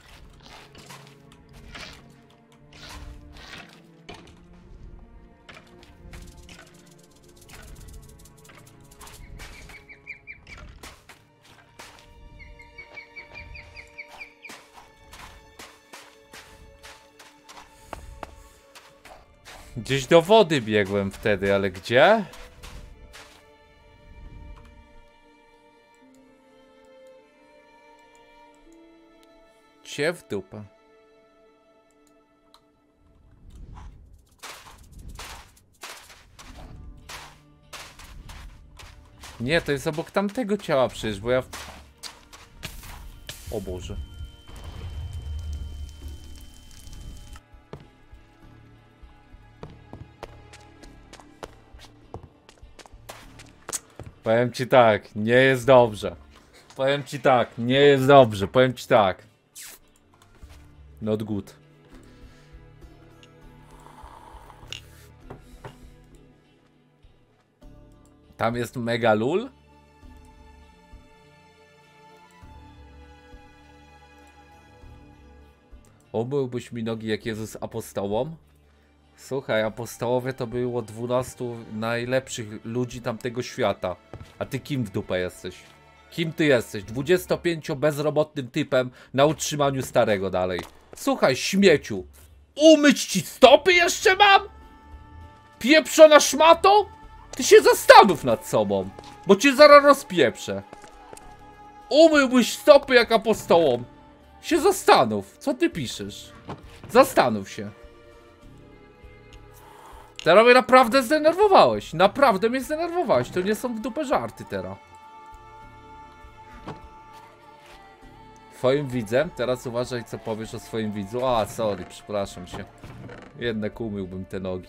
Gdzieś do wody biegłem wtedy, ale gdzie? Cie w dupę. Nie, to jest obok tamtego ciała przecież, bo ja... O Boże. Powiem ci tak, nie jest dobrze. Powiem ci tak, nie jest dobrze. Powiem ci tak. Not good. Tam jest mega lul. Obmyłbyś mi nogi jak Jezus apostołom? Słuchaj, apostołowie to było 12 najlepszych ludzi tamtego świata. A ty kim w dupę jesteś? Kim ty jesteś? 25-bezrobotnym typem na utrzymaniu starego dalej. Słuchaj, śmieciu. Umyć ci stopy jeszcze mam? Pieprzona szmato? Ty się zastanów nad sobą, bo cię zaraz rozpieprzę. Umyłbyś stopy jak apostołom. Się zastanów, co ty piszesz. Zastanów się. Teraz mnie naprawdę zdenerwowałeś. Naprawdę mnie zdenerwowałeś. To nie są w dupę żarty teraz. Twoim widzem? Teraz uważaj co powiesz o swoim widzu. A, sorry, przepraszam się. Jednak umyłbym te nogi.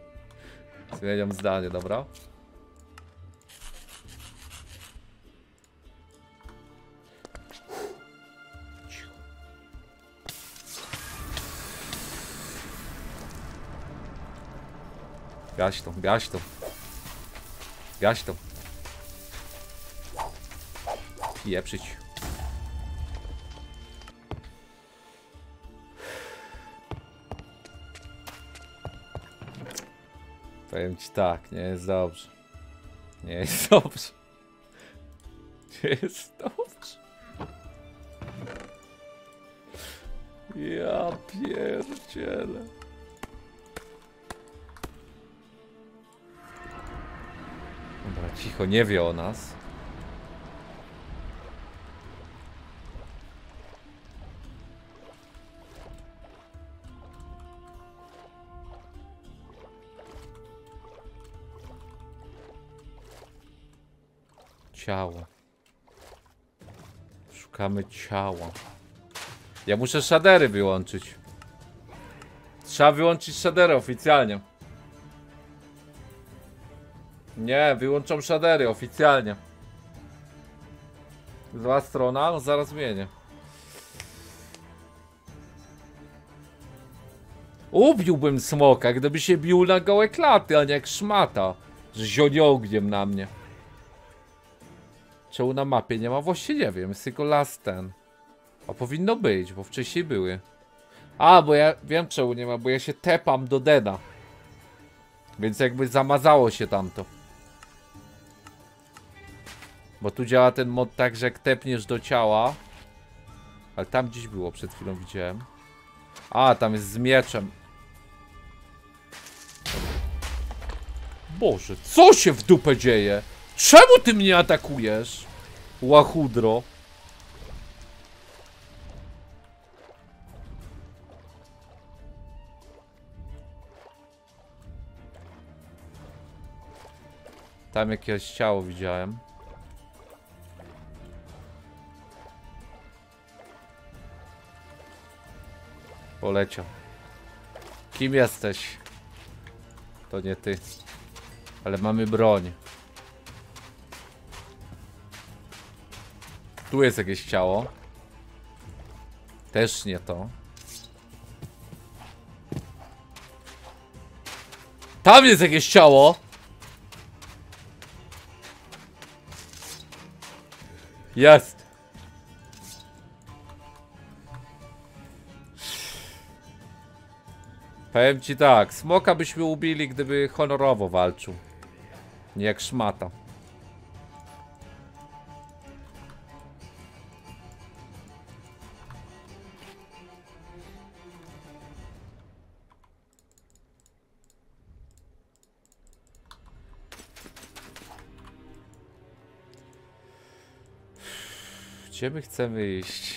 Zmieniam zdanie, dobra? Gaś to, gaś to. Gaś to. Pieprzyć. Powiem ci tak, nie jest dobrze. Nie jest dobrze. Nie jest dobrze. Ja pierdzielę. Dobra, cicho, nie wie o nas. Ciało. Szukamy ciała. Ja muszę shadery wyłączyć. Trzeba wyłączyć shadery oficjalnie. Nie, wyłączam shadery oficjalnie. Zła strona? No zaraz zmienię. Ubiłbym smoka, gdyby się bił na gołe klaty, a nie jak szmata. Z zioniołgniem na mnie. Czemu na mapie nie ma? Właśnie nie wiem, jest tylko last ten. A powinno być, bo wcześniej były. A, bo ja wiem czemu nie ma, bo ja się tepam do Dena. Więc jakby zamazało się tamto. Bo tu działa ten mod tak, że jak tepniesz do ciała. Ale tam gdzieś było, przed chwilą widziałem. A, tam jest z mieczem. Boże, co się w dupę dzieje? Czemu ty mnie atakujesz? Łachudro. Tam jakieś ciało widziałem. Poleciał. Kim jesteś? To nie ty. Ale mamy broń. Tu jest jakieś ciało. Też nie to. Tam jest jakieś ciało. Jest. Powiem ci tak, smoka byśmy ubili, gdyby honorowo walczył. Nie jak szmata. Gdzie my chcemy iść?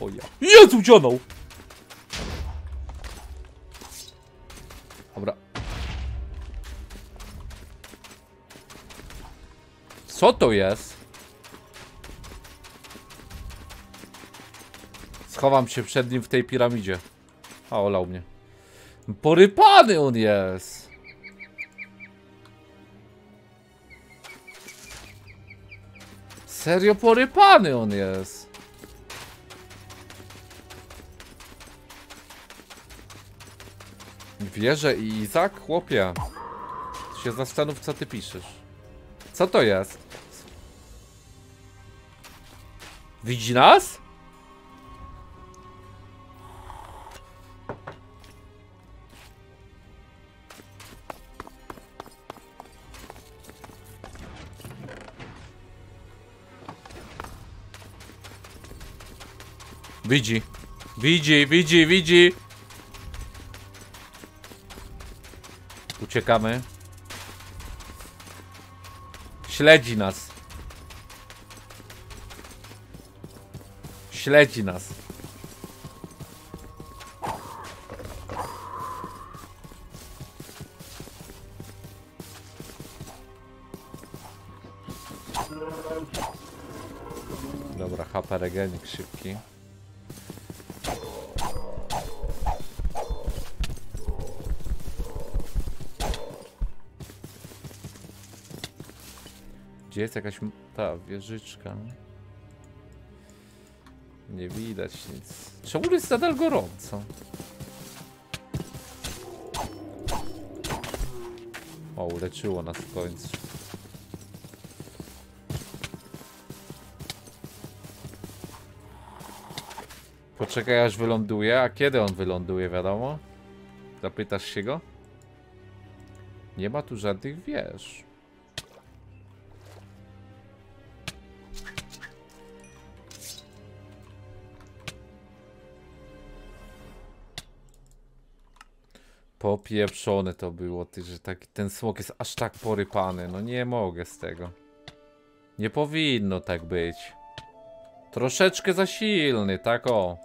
O ja. Jezu, dzionął! Dobra. Co to jest? Schowam się przed nim w tej piramidzie. A, olał mnie. Porypany on jest! Serio porypany on jest. Wierzę i Izak? Chłopie. Ty się zastanów, co ty piszesz. Co to jest? Widzi nas? Widzi. Widzi, widzi, widzi. Uciekamy. Śledzi nas. Śledzi nas. Dobra, HP regenik szybki. Jest jakaś ta wieżyczka? Nie widać nic. Czemu jest nadal gorąco? O, uleczyło nas w końcu. Poczekaj aż wyląduje, a kiedy on wyląduje, wiadomo? Zapytasz się go? Nie ma tu żadnych wież. Popieprzone to było, ty, że taki, ten smok jest aż tak porypany. No nie mogę z tego. Nie powinno tak być. Troszeczkę za silny, tak o.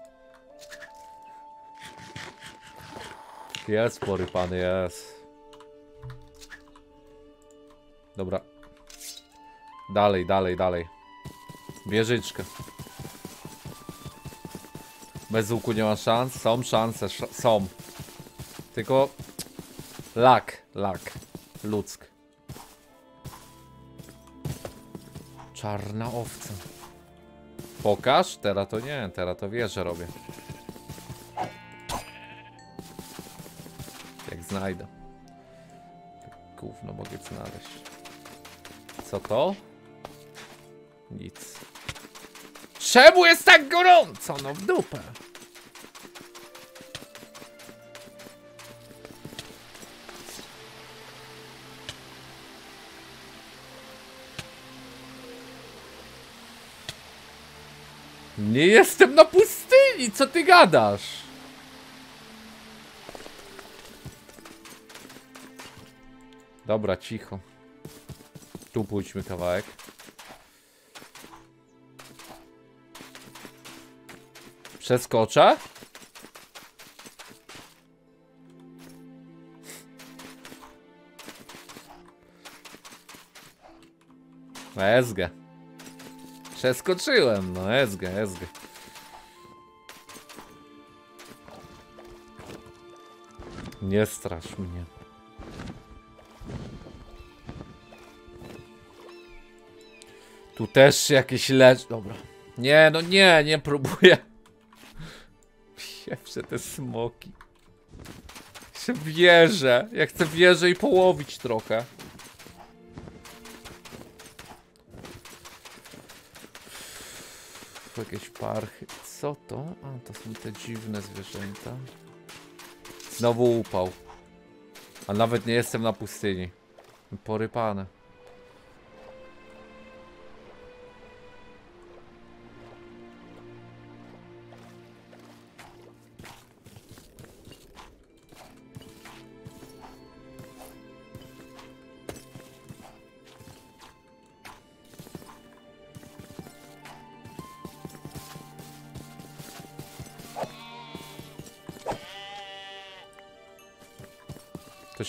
Jest porypany, jest. Dobra. Dalej, dalej, dalej. Wieżyczkę. Bez łuku nie ma szans? Są szanse, sz są. Tylko... Lak, lak. Ludzk. Czarna owca. Pokaż? Teraz to nie, teraz to wieżę robię. Jak znajdę. Gówno mogę znaleźć. Co to? Nic. Czemu jest tak gorąco? No w dupę. Nie jestem na pustyni, co ty gadasz? Dobra, cicho. Tu pójdźmy kawałek. Przeskoczę? Ezgę. Przeskoczyłem, no Ezgę, Ezgę. Nie strasz mnie. Tu też jakieś lecz... Dobra. Nie, no nie, nie próbuję. Pierwsze te smoki. Jeszcze wieżę. Ja chcę wieżę i połowić trochę. Jakieś parchy. Co to? A, to są te dziwne zwierzęta. Znowu upał. A nawet nie jestem na pustyni. Porypane.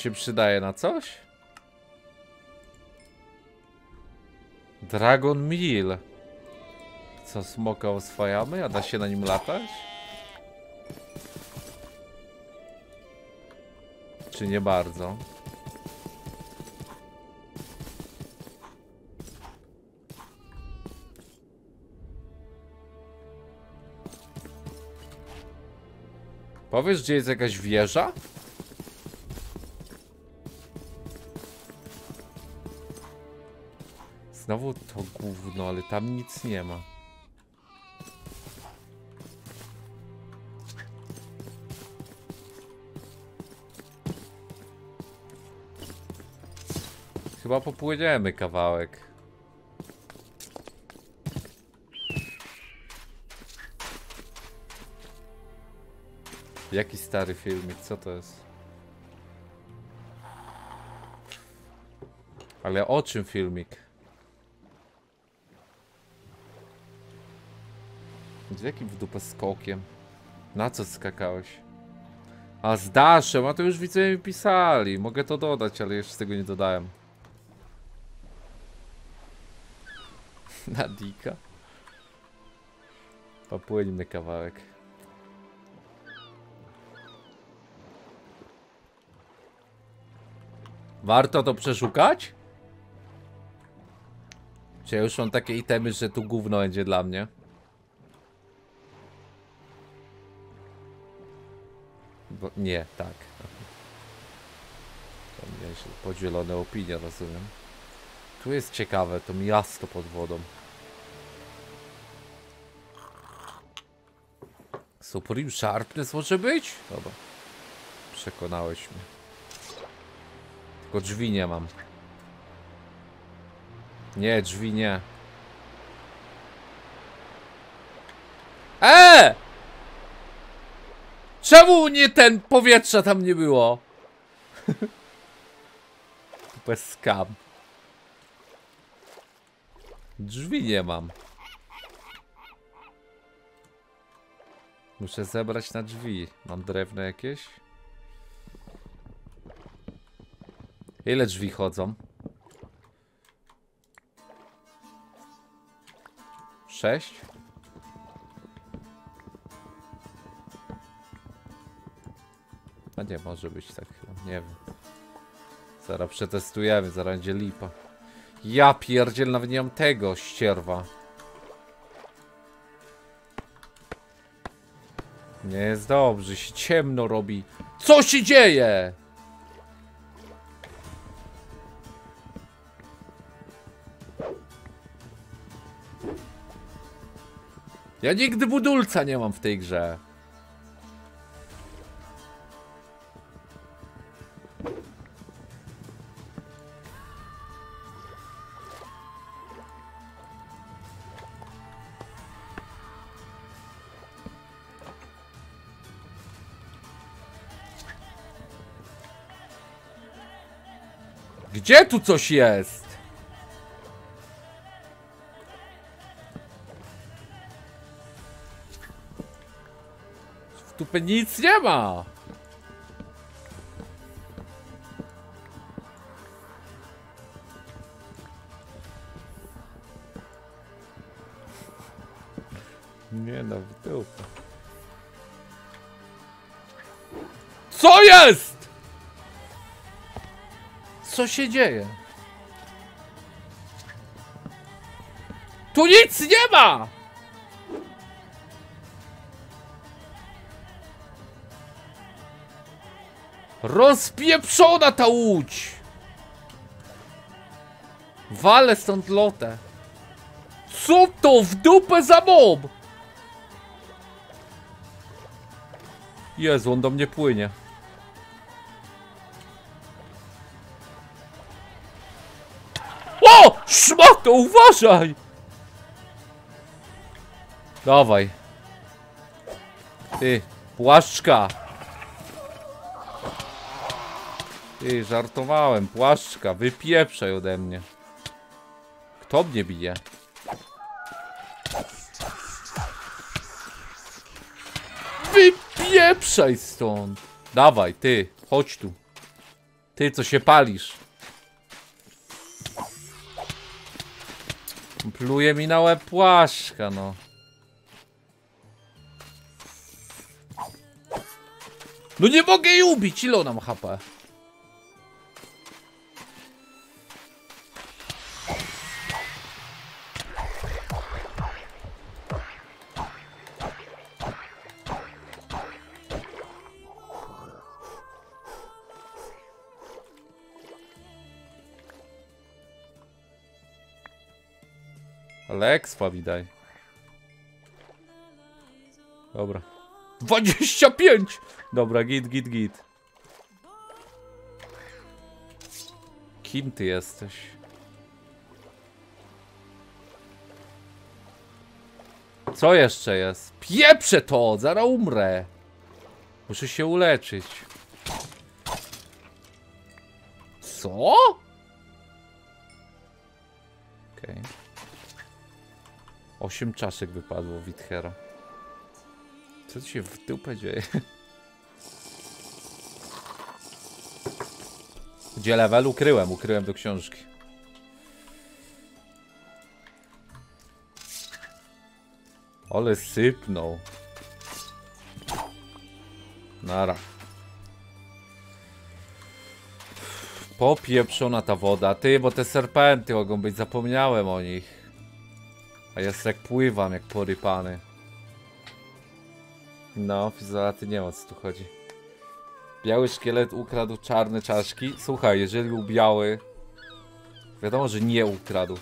Się przydaje na coś? Dragon Mill. Co, smoka oswajamy? A da się na nim latać? Czy nie bardzo? Powiesz, gdzie jest jakaś wieża? Znowu to gówno, ale tam nic nie ma. Chyba popłyniemy kawałek. Jaki stary filmik, co to jest? Ale o czym filmik? Z jakim w dupę skokiem? Na co skakałeś? A z daszem, a to już widzowie mi pisali. Mogę to dodać, ale jeszcze tego nie dodałem. Na dika? Popłyńmy kawałek. Warto to przeszukać? Czy ja już mam takie itemy, że tu gówno będzie dla mnie? Nie, tak. To miałeś podzielone opinie, rozumiem. Tu jest ciekawe, to miasto pod wodą. Supreme Sharpness może być? Dobra. Przekonałeś mnie. Tylko drzwi nie mam. Nie, drzwi nie. E! Czemu nie ten powietrza tam nie było? Bez skam. Drzwi nie mam. Muszę zebrać na drzwi. Mam drewno jakieś? Ile drzwi chodzą? Sześć? A nie, może być tak chyba, nie wiem. Zaraz przetestujemy, zaraz będzie lipa. Ja pierdziel, nawet nie mam tego ścierwa. Nie jest dobrze, się ciemno robi. Co się dzieje? Ja nigdy budulca nie mam w tej grze. Gdzie tu coś jest? Tupie nic nie ma. Co się dzieje? Tu nic nie ma! Rozpieprzona ta łódź! Wale stąd lotę. Co to w dupę za mob? Jezu, on do mnie płynie. Szmato, uważaj! Dawaj. Ty, płaszczka. Ty, żartowałem, płaszczka, wypieprzaj ode mnie. Kto mnie bije? Wypieprzaj stąd. Dawaj, ty, chodź tu. Ty, co się palisz. Pluje mi na łeb płaszczka, no. No nie mogę jej ubić, ile ona ma HP? Expa mi daj. Dobra. 25! Dobra, git, git, git. Kim ty jesteś? Co jeszcze jest? Pieprze to! Zaraz umrę. Muszę się uleczyć. Co? Okej. Osiem czaszek wypadło Withera. Co tu się w dupę dzieje? Gdzie level? Ukryłem, ukryłem do książki. Ale sypnął. Nara. Popieprzona ta woda. Ty, bo te serpenty mogą być, zapomniałem o nich. A jest jak pływam, jak porypany. No, fizolaty nie ma o co tu chodzi. Biały szkielet ukradł czarne czaszki. Słuchaj, jeżeli był biały, wiadomo, że nie ukradł.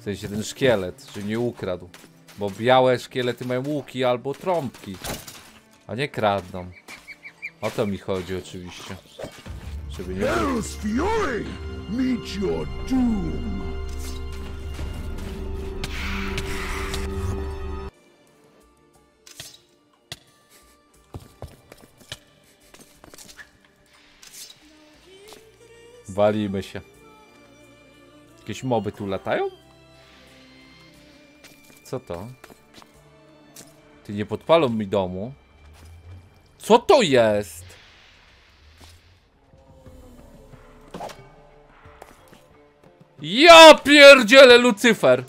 W sensie ten szkielet, że nie ukradł. Bo białe szkielety mają łuki albo trąbki. A nie kradną. O to mi chodzi oczywiście. Żeby nie... Hell's fury! Meet your doom! Walimy się. Jakieś moby tu latają? Co to? Ty nie podpalą mi domu. Co to jest? Ja pierdzielę Lucyfer!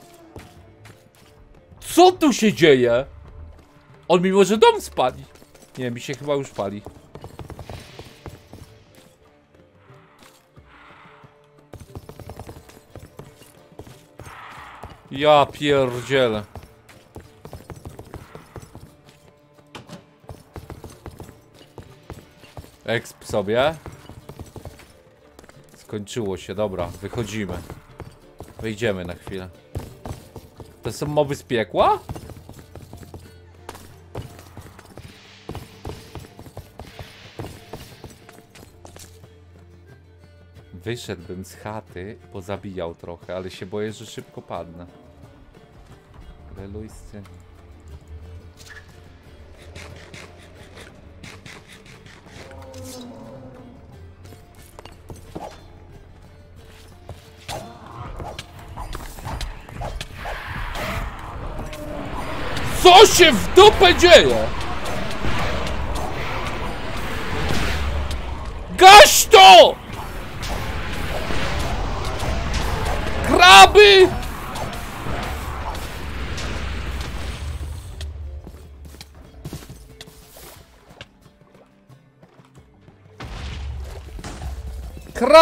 Co tu się dzieje? On mi może dom spali. Nie, mi się chyba już pali. Ja pierdzielę. Exp sobie. Skończyło się, dobra, wychodzimy. Wyjdziemy na chwilę. To są mowy z piekła? Wyszedłbym z chaty, pozabijał trochę, ale się boję, że szybko padnę. Co się w dupę dzieje?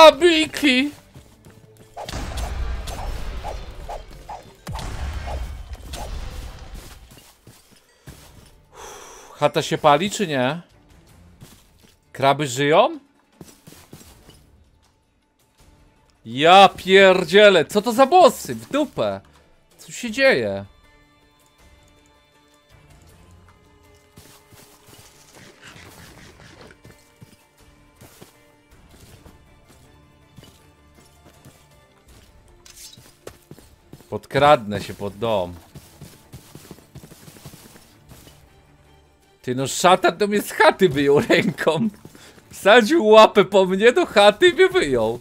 Krabiki! Chata się pali, czy nie? Kraby żyją? Ja pierdzielę, co to za bossy? W dupę. Co się dzieje? Podkradnę się pod dom. Ty no szatan to mnie z chaty wyjął ręką. Wsadził łapę po mnie do chaty i mnie wyjął.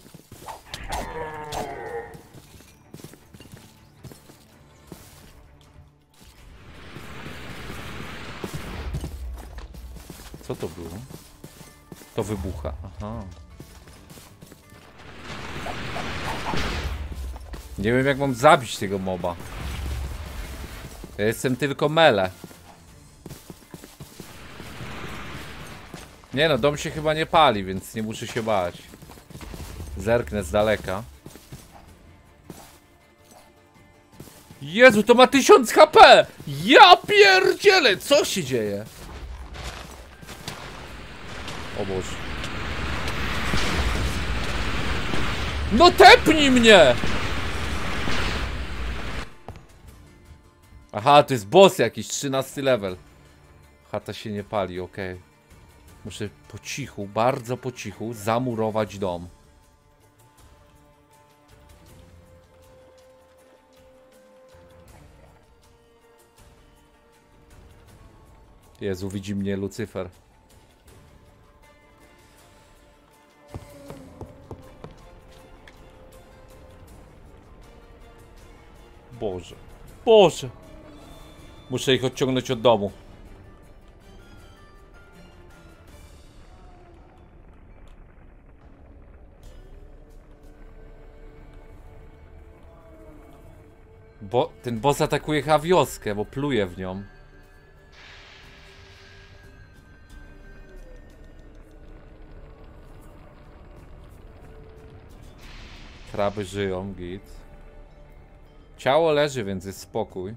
Co to było? To wybucha. Aha. Nie wiem jak mam zabić tego moba. Ja jestem tylko mele. Nie no, dom się chyba nie pali, więc nie muszę się bać. Zerknę z daleka. Jezu, to ma 1000 HP! Ja pierdzielę! Co się dzieje? O Boże. No tepnij mnie! Aha, to jest boss jakiś, 13 level. Chata się nie pali, okej. Muszę po cichu, bardzo po cichu zamurować dom. Jezu, widzi mnie Lucyfer. Boże. Boże. Muszę ich odciągnąć od domu. Bo ten boss atakuje chyba wioskę, bo pluje w nią. Kraby żyją, git. Ciało leży, więc jest spokój.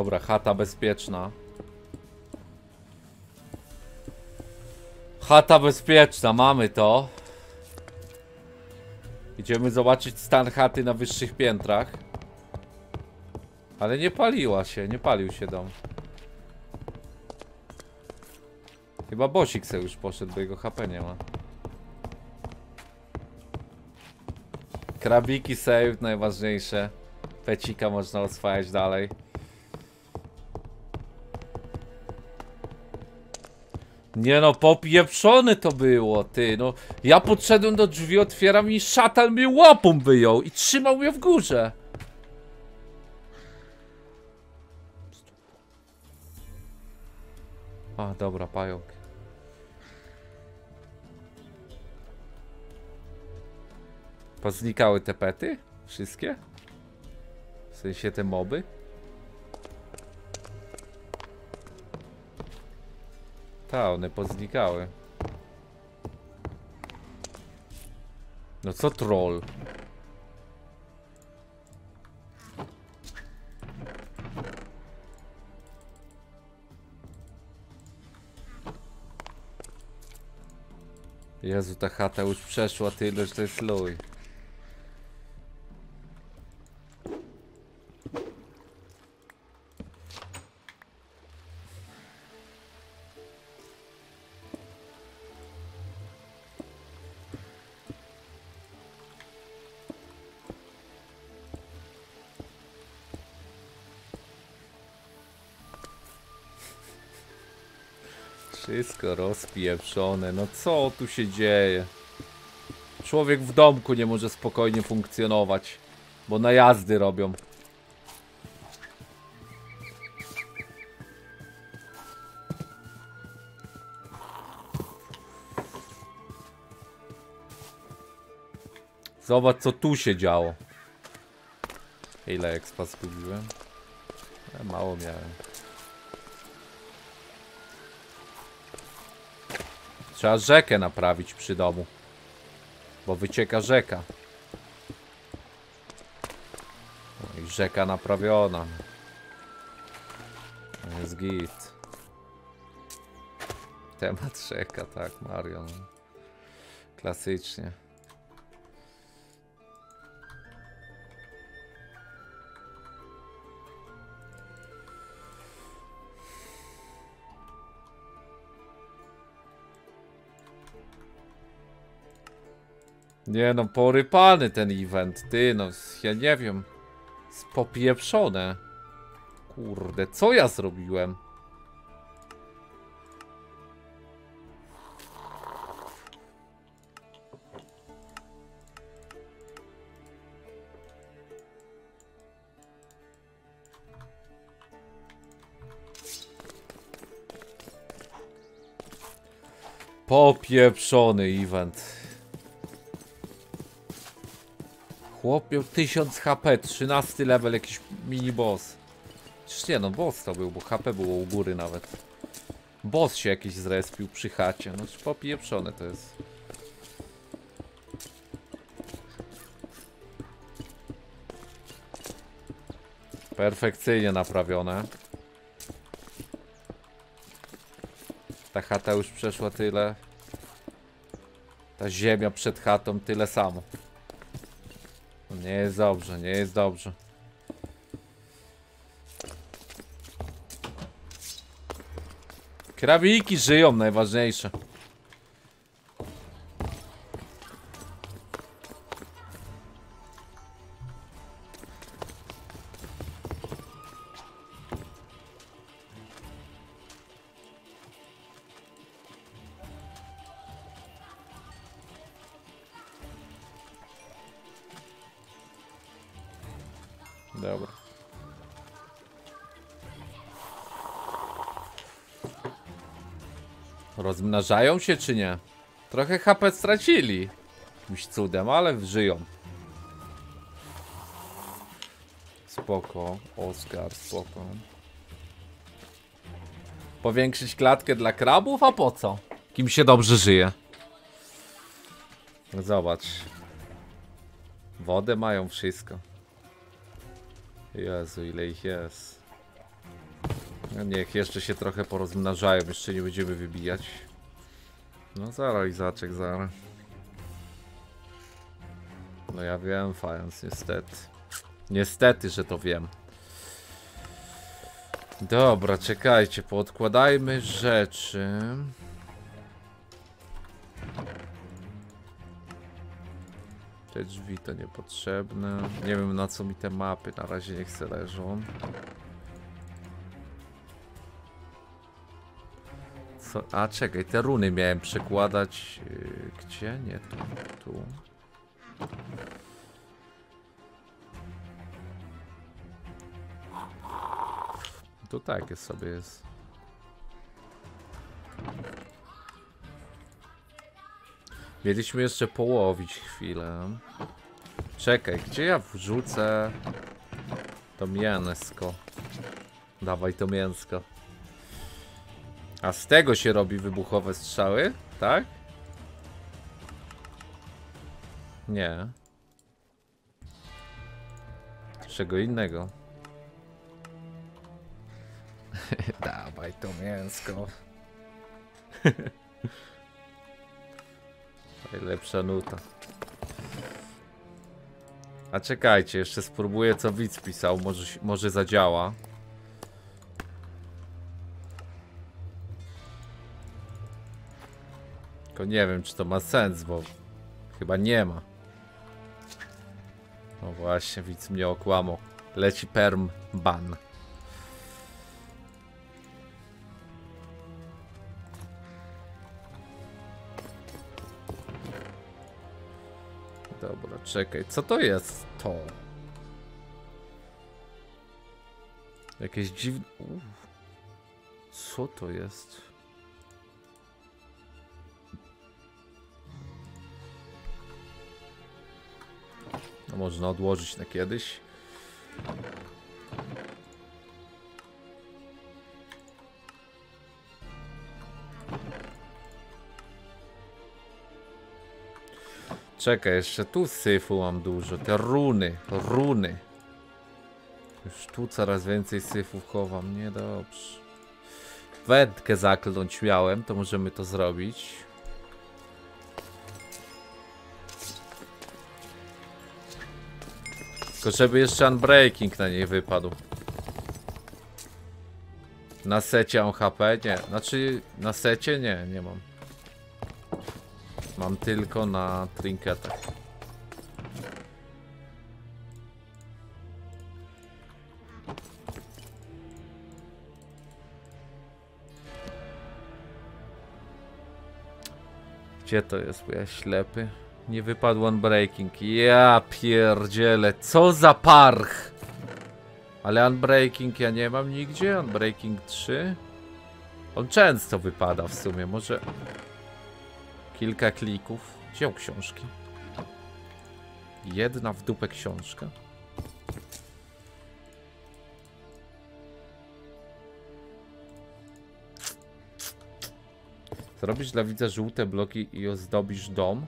Dobra, chata bezpieczna. Chata bezpieczna, mamy to. Idziemy zobaczyć stan chaty na wyższych piętrach. Ale nie paliła się, nie palił się dom. Chyba Bosik se już poszedł, bo jego HP nie ma. Krabiki save, najważniejsze. Pecika można oswajać dalej. Nie no, popieprzone to było, ty, no. Ja podszedłem do drzwi, otwieram i szatan mnie łapą wyjął i trzymał mnie w górze. A, dobra, pająk. Poznikały te pety? Wszystkie? W sensie te moby? Ta, one poznikały. No co troll? Jezu, ta chata już przeszła tyle, że to jest luj. Rozpieprzone. No co tu się dzieje? Człowiek w domku nie może spokojnie funkcjonować, bo najazdy robią. Zobacz co tu się działo. Ile expa zgubiłem? E, Mało miałem. Trzeba rzekę naprawić przy domu. Bo wycieka rzeka. No i rzeka naprawiona. Jest git. Temat rzeka, tak, Marion. Klasycznie. Nie no, porypany ten event, ty no, ja nie wiem. Spopieprzone. Kurde, co ja zrobiłem? Popieprzony event. Chłop miał 1000 HP, 13 level, jakiś mini boss. Czyż nie no, boss to był, bo HP było u góry nawet. Boss się jakiś zrespił przy chacie, no popieprzone to jest. Perfekcyjnie naprawione. Ta chata już przeszła tyle. Ta ziemia przed chatą tyle samo. Nie jest dobrze, nie jest dobrze. Krabiki żyją, najważniejsze. Rozmnażają się czy nie? Trochę HP stracili. Jakimś cudem, ale żyją. Spoko. Oskar, spoko. Powiększyć klatkę dla krabów? A po co? Kim się dobrze żyje? Zobacz. Wodę mają wszystko. Jezu, ile ich jest. No niech jeszcze się trochę porozmnażają, jeszcze nie będziemy wybijać. No zaraz Izaczek, zaraz. No ja wiem, Fajans, niestety. Niestety, że to wiem. Dobra, czekajcie, poodkładajmy rzeczy. Te drzwi to niepotrzebne. Nie wiem na co mi te mapy na razie nie chcę leżą. Co? A czekaj, te runy miałem przekładać. Yy, gdzie? Nie tu. Tu. Tu takie sobie jest. Mieliśmy jeszcze połowić chwilę. Czekaj, gdzie ja wrzucę to mięsko? Dawaj to mięsko. A z tego się robi wybuchowe strzały, tak? Nie. Czego innego. Dawaj to mięsko. Najlepsza nuta. A czekajcie, jeszcze spróbuję co widz pisał, może, może zadziała. Tylko nie wiem, czy to ma sens, bo chyba nie ma. No właśnie, widz mnie okłamał. Leci perm ban. Dobra, czekaj, co to jest to? Jakieś dziwne... Uff. Co to jest? No można odłożyć na kiedyś. Czekaj, jeszcze tu syfu mam dużo. Te runy, runy. Już tu coraz więcej syfów chowam, niedobrze. Wędkę zakląć miałem, to możemy to zrobić. Tylko żeby jeszcze unbreaking na niej wypadł. Na secie mam HP? Nie. Znaczy, na secie? Nie, nie mam. Mam tylko na trinketach. Gdzie to jest? Bo ja ślepy. Nie wypadł unbreaking. Ja pierdzielę. Co za parch! Ale unbreaking ja nie mam nigdzie. Unbreaking 3. On często wypada w sumie. Może kilka klików. Wziął książki. Jedna w dupę książka. Zrobisz dla widza żółte bloki i ozdobisz dom?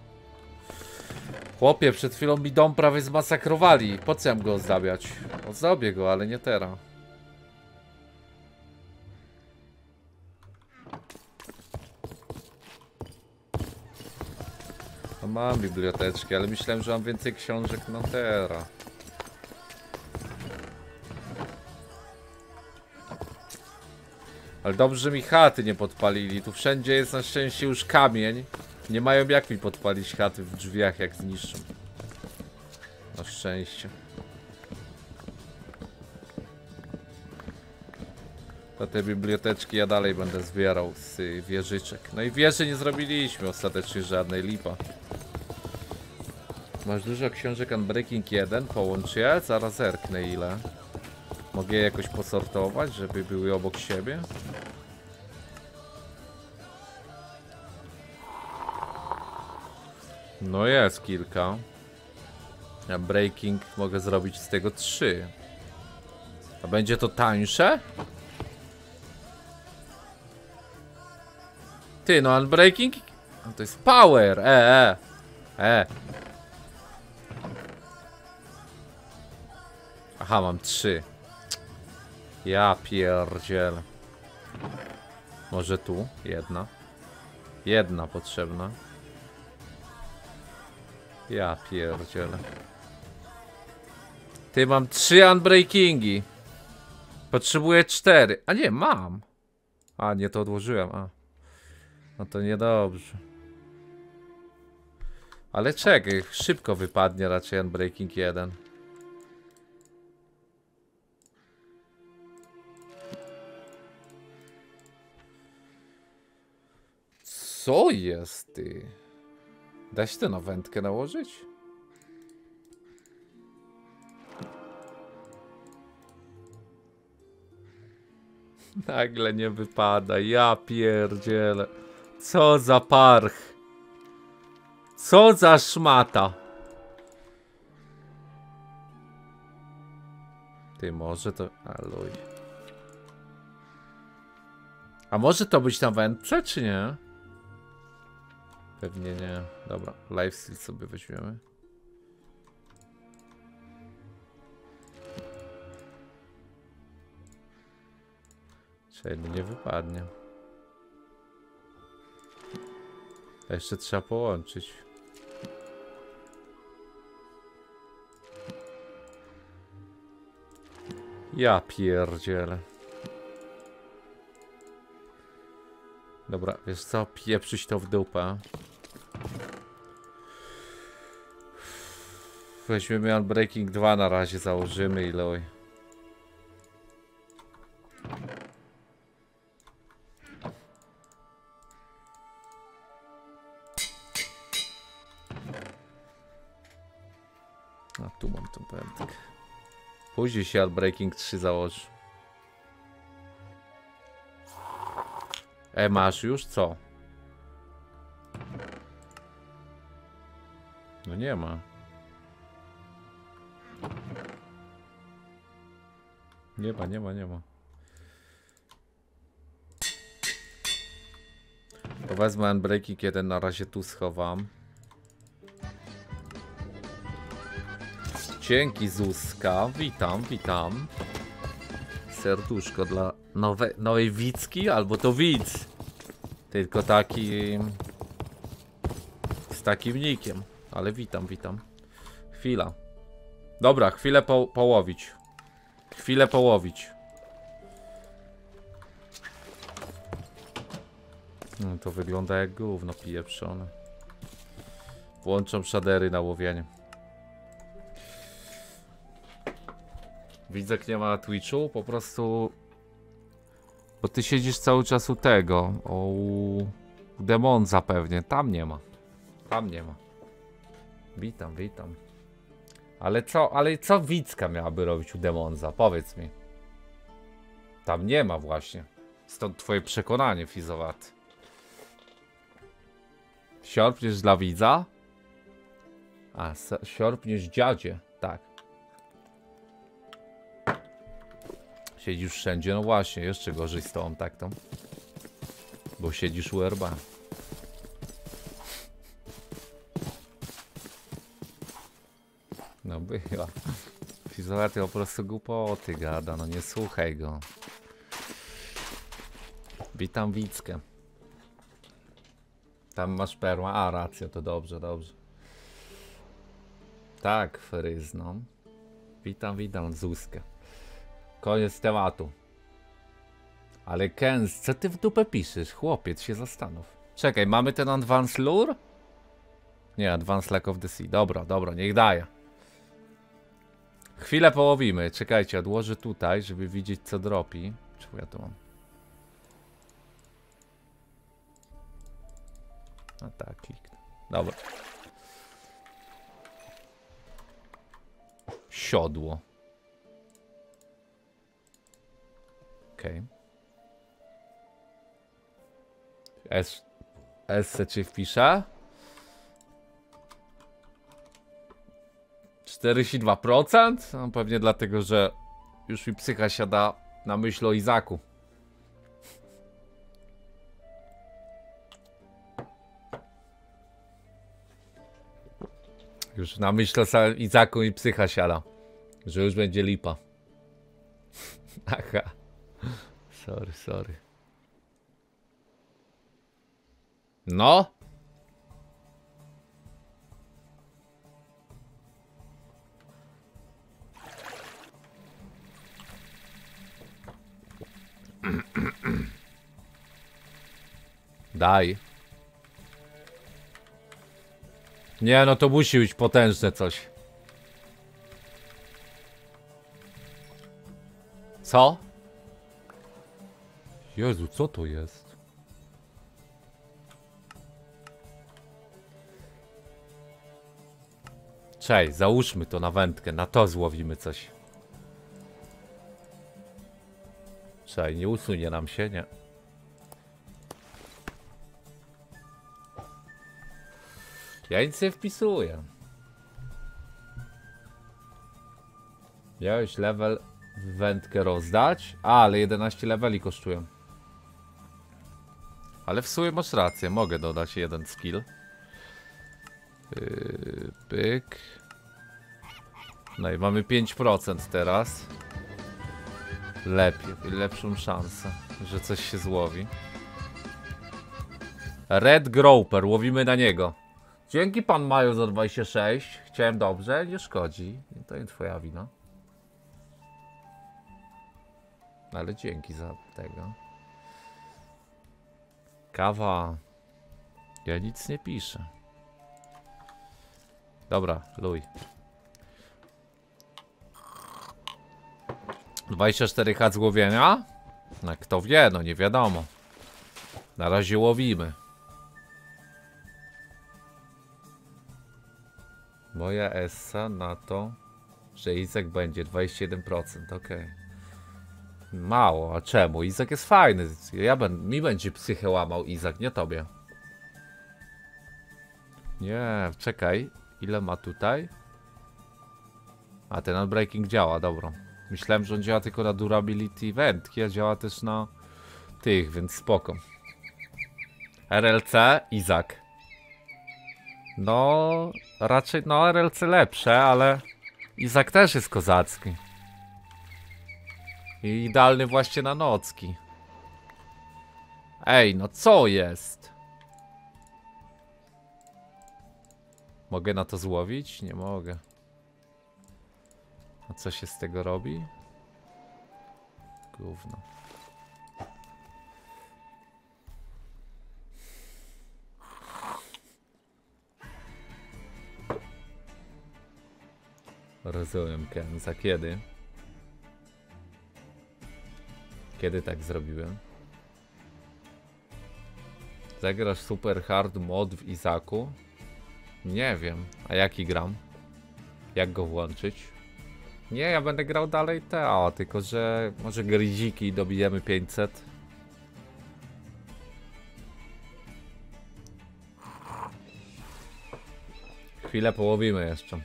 Chłopie, przed chwilą mi dom prawie zmasakrowali. Po co ja go ozdabiać? Ozdobię go, ale nie teraz. No mam biblioteczki, ale myślałem, że mam więcej książek na teraz. Ale dobrze, że mi chaty nie podpalili. Tu wszędzie jest na szczęście już kamień. Nie mają jak mi podpalić chaty w drzwiach, jak zniszczą. Na szczęście. To te biblioteczki ja dalej będę zbierał z wieżyczek. No i wieży nie zrobiliśmy ostatecznie żadnej lipa. Masz dużo książek Unbreaking 1? Połącz je, zaraz zerknę ile. Mogę je jakoś posortować, żeby były obok siebie? No jest kilka. A breaking mogę zrobić z tego trzy. A będzie to tańsze? Ty, no unbreaking? No to jest power, e, e, e. Aha, mam trzy. Ja pierdzielę. Może tu? Jedna. Jedna potrzebna. Ja pierdzielę. Ty, mam trzy unbreakingi. Potrzebuję cztery. A nie, mam. A, nie, to odłożyłem. A. No to niedobrze. Ale czekaj, szybko wypadnie raczej Unbreaking 1. Co jest ty? Da się na wędkę nałożyć? Nagle nie wypada, ja pierdzielę. Co za parch. Co za szmata. Ty, może to... Aluj. A może to być na wędce, czy nie? Pewnie nie. Dobra, lifesteal sobie weźmiemy. Czyli nie wypadnie. A jeszcze trzeba połączyć. Ja pierdzielę. Dobra, wiesz co? Pieprzyć to w dupę. Weźmiemy Unbreaking 2 na razie, założymy i loj. A tu mam tą pętkę. Później się Unbreaking 3 założy. E, masz już co? Nie ma. Nie ma, nie ma, nie ma. To wezmę Unbreaking 1, na razie tu schowam. Dzięki Zuzka, witam, witam. Serduszko dla nowe, nowej Wicki, albo to Widz. Tylko taki... Z takim nikiem. Ale witam, witam. Chwila. Dobra, chwilę po, połowić. Chwilę połowić. No to wygląda jak gówno pieprzone. Włączam shadery na łowienie. Widzę, nie ma na Twitchu, po prostu... Bo ty siedzisz cały czas u tego, u Demonza pewnie, tam nie ma. Tam nie ma. Witam, witam. Ale co, ale co Wicka miałaby robić u Demonza? Powiedz mi. Tam nie ma właśnie. Stąd twoje przekonanie, Fizowaty. Siorpniesz dla widza? A, siorpniesz dziadzie, tak. Siedzisz wszędzie, no właśnie, jeszcze gorzej z tą taktą. Bo siedzisz u RB. No była. Fizolaty po prostu głupoty gada, no nie słuchaj go. Witam Wickę. Tam masz perła, a racja, to dobrze, dobrze. Tak, fryzną. Witam, witam Zuzkę. Koniec tematu. Ale Kenz, co ty w dupę piszesz? Chłopiec, się zastanów. Czekaj, mamy ten Advance Lure? Nie, Advance Lack of the Sea. Dobra, dobra, niech daje. Chwilę połowimy. Czekajcie, odłożę tutaj, żeby widzieć co dropi. Czemu ja to mam? A tak, kliknę. Dobra. Siodło. Okej. S... S czy wpiszę? 42%? No pewnie dlatego, że już mi psycha siada na myśl o Izaku. Już na myśl o Izaku i psycha siada. Że już będzie lipa. Aha. Sorry, sorry. No. Daj. Nie, no to musi być potężne coś. Co? Jezu, co to jest? Cześć, załóżmy to na wędkę, na to złowimy coś. Cześć, nie usunie nam się, nie. Ja nic nie wpisuję. Miałeś level wędkę rozdać? A, ale 11 leveli kosztują. Ale w sumie masz rację, mogę dodać jeden skill. Yy, pyk. No i mamy 5% teraz. Lepiej, lepszą szansę, że coś się złowi. Red Groper, łowimy na niego. Dzięki pan Maju za 26. Chciałem dobrze, nie szkodzi. To nie twoja wina. Ale dzięki za tego. Kawa. Ja nic nie piszę. Dobra, luj. 24 h złowienia? No kto wie, no nie wiadomo. Na razie łowimy. Moja essa na to, że Izak będzie 21%, okej. Mało, a czemu? Izak jest fajny. Ja ben, mi będzie psychę łamał Izak, nie tobie. Nie, czekaj. Ile ma tutaj? A ten unbreaking działa, dobra. Myślałem, że on działa tylko na durability wędki, a działa też na tych, więc spoko. RLC, Izak. No, raczej, no RLC lepsze, ale Izak też jest kozacki. I idealny właśnie na nocki. Ej, no co jest? Mogę na to złowić? Nie mogę. A co się z tego robi? Gówno. Rozumiem, Ken. Za kiedy? Kiedy tak zrobiłem? Zagrasz super hard mod w Izaku? Nie wiem. A jaki gram? Jak go włączyć? Nie, ja będę grał dalej Teo, tylko że może gryziki dobijemy 500. Chwilę połowimy jeszcze.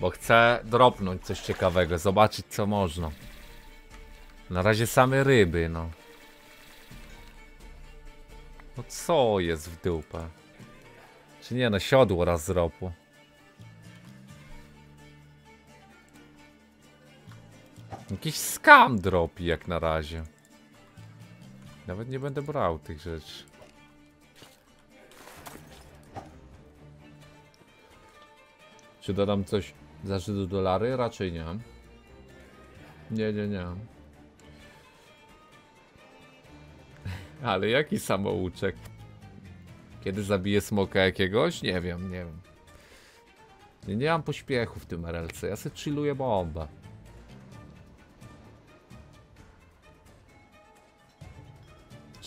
Bo chcę dropnąć coś ciekawego, zobaczyć co można. Na razie same ryby, no. No co jest w dupę? Czy nie, no siodło raz z ropu. Jakiś skam dropi jak na razie. Nawet nie będę brał tych rzeczy. Czy dodam coś za do dolary? Raczej nie. Nie, nie, nie. Ale jaki samouczek? Kiedy zabiję smoka jakiegoś? Nie wiem, nie wiem. Nie, nie mam pośpiechu w tym RLC. Ja sobie chilluję bombę.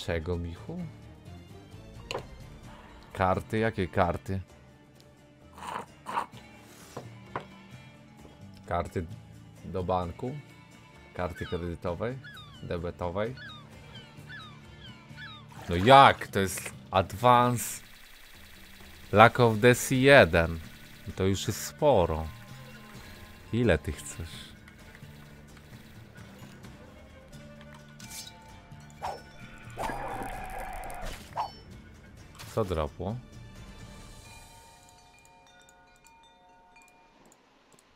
Czego, Michu? Karty? Jakie karty? Karty do banku? Karty kredytowej? Debetowej? No jak? To jest Advance Lack of the C1. To już jest sporo. Ile ty chcesz? Co dropło?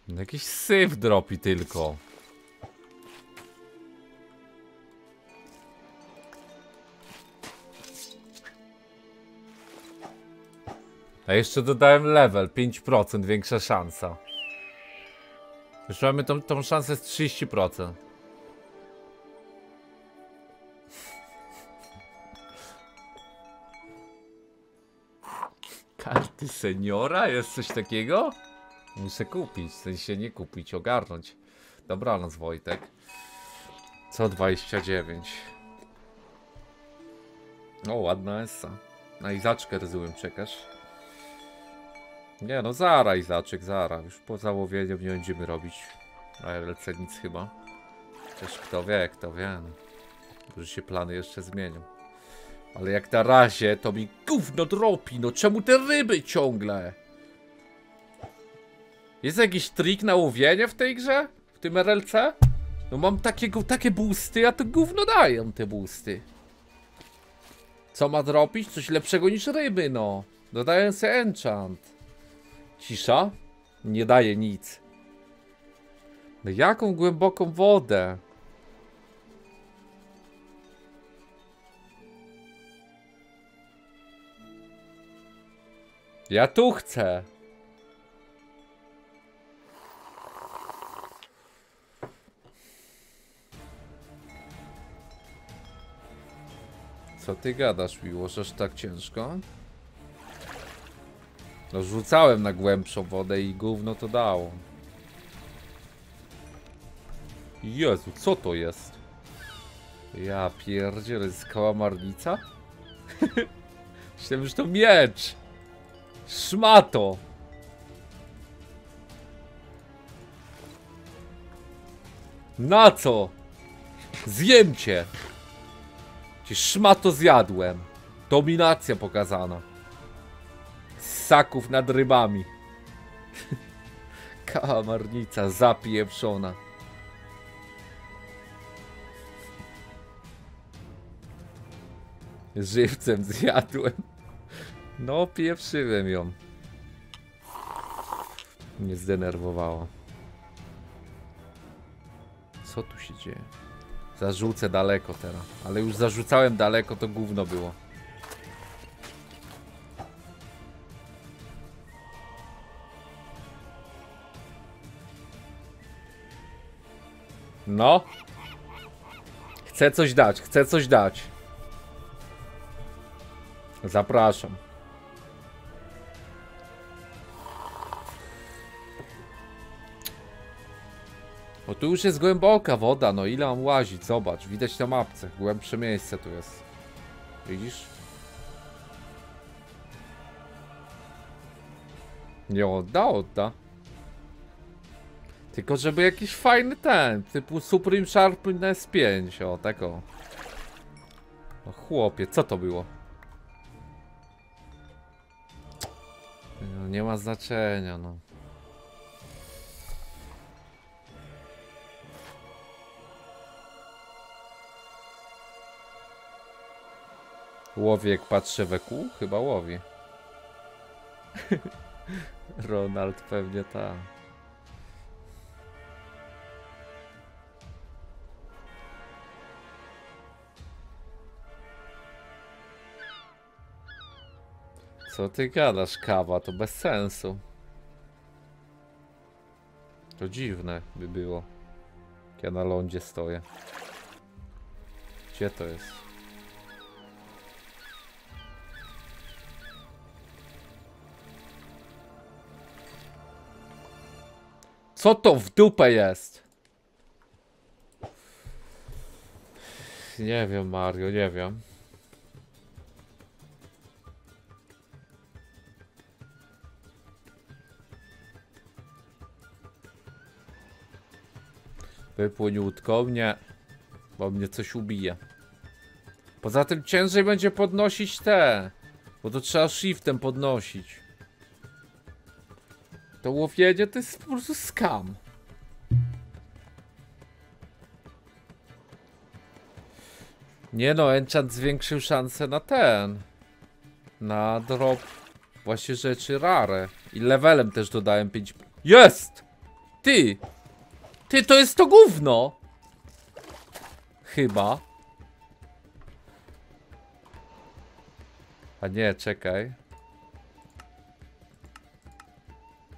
Jakiś syf dropi tylko. A jeszcze dodałem level, 5% większa szansa. Już mamy tą, tą szansę z 30%. Karty seniora? Jest coś takiego? Muszę kupić, w sensie nie kupić, ogarnąć. Dobranoc Wojtek. Co 29. O, ładna essa. Na Izaczkę ryzyłem czekasz. Nie no, zara Izaczek, zara. Już po załowieniu nie będziemy robić. RLC nic chyba. Chociaż kto wie, kto wie. No. Może się plany jeszcze zmienią. Ale jak na razie, to mi gówno dropi. No czemu te ryby ciągle? Jest jakiś trik na łowienie w tej grze? W tym RLC? No mam takiego, takie boosty, a to gówno dają te boosty. Co ma dropić? Coś lepszego niż ryby, no. Dodaję sobie enchant. Cisza? Nie daje nic. No jaką głęboką wodę? Ja tu chcę. Co ty gadasz, Miłosz, aż tak ciężko? No rzucałem na głębszą wodę i gówno to dało. Jezu, co to jest? Ja pierdzie, to jest kałamarnica? Myślałem, że to miecz! Szmato! Na co? Zjem cię! Ci szmato zjadłem. Dominacja pokazana. Ssaków nad rybami. Kałamarnica zapieprzona. Żywcem zjadłem. No, pieprzyłem ją. Mnie zdenerwowało. Co tu się dzieje? Zarzucę daleko teraz. Ale już zarzucałem daleko, to gówno było. No. Chcę coś dać, chcę coś dać. Zapraszam. Bo tu już jest głęboka woda, no ile mam łazić? Zobacz, widać na mapce. Głębsze miejsce tu jest. Widzisz? Nie odda, odda. Tylko żeby jakiś fajny ten, typu Supreme Sharpness 5, o tego. No chłopie, co to było? No, nie ma znaczenia, no. Łowiek patrzy we kół? Chyba łowi. Ronald pewnie tak. Co ty gadasz, kawa? To bez sensu. To dziwne by było. Jak ja na lądzie stoję. Gdzie to jest? Co to w dupę jest? Nie wiem, Mario, nie wiem. Wypłyniutko mnie, bo mnie coś ubije. Poza tym ciężej będzie podnosić te, bo to trzeba shiftem podnosić. To łowienie to jest po prostu skam. Nie no, enchant zwiększył szansę na ten. Na drop właśnie rzeczy rare. I levelem też dodałem 5. Jest! Ty! Ty, to jest to gówno! Chyba. A nie, czekaj.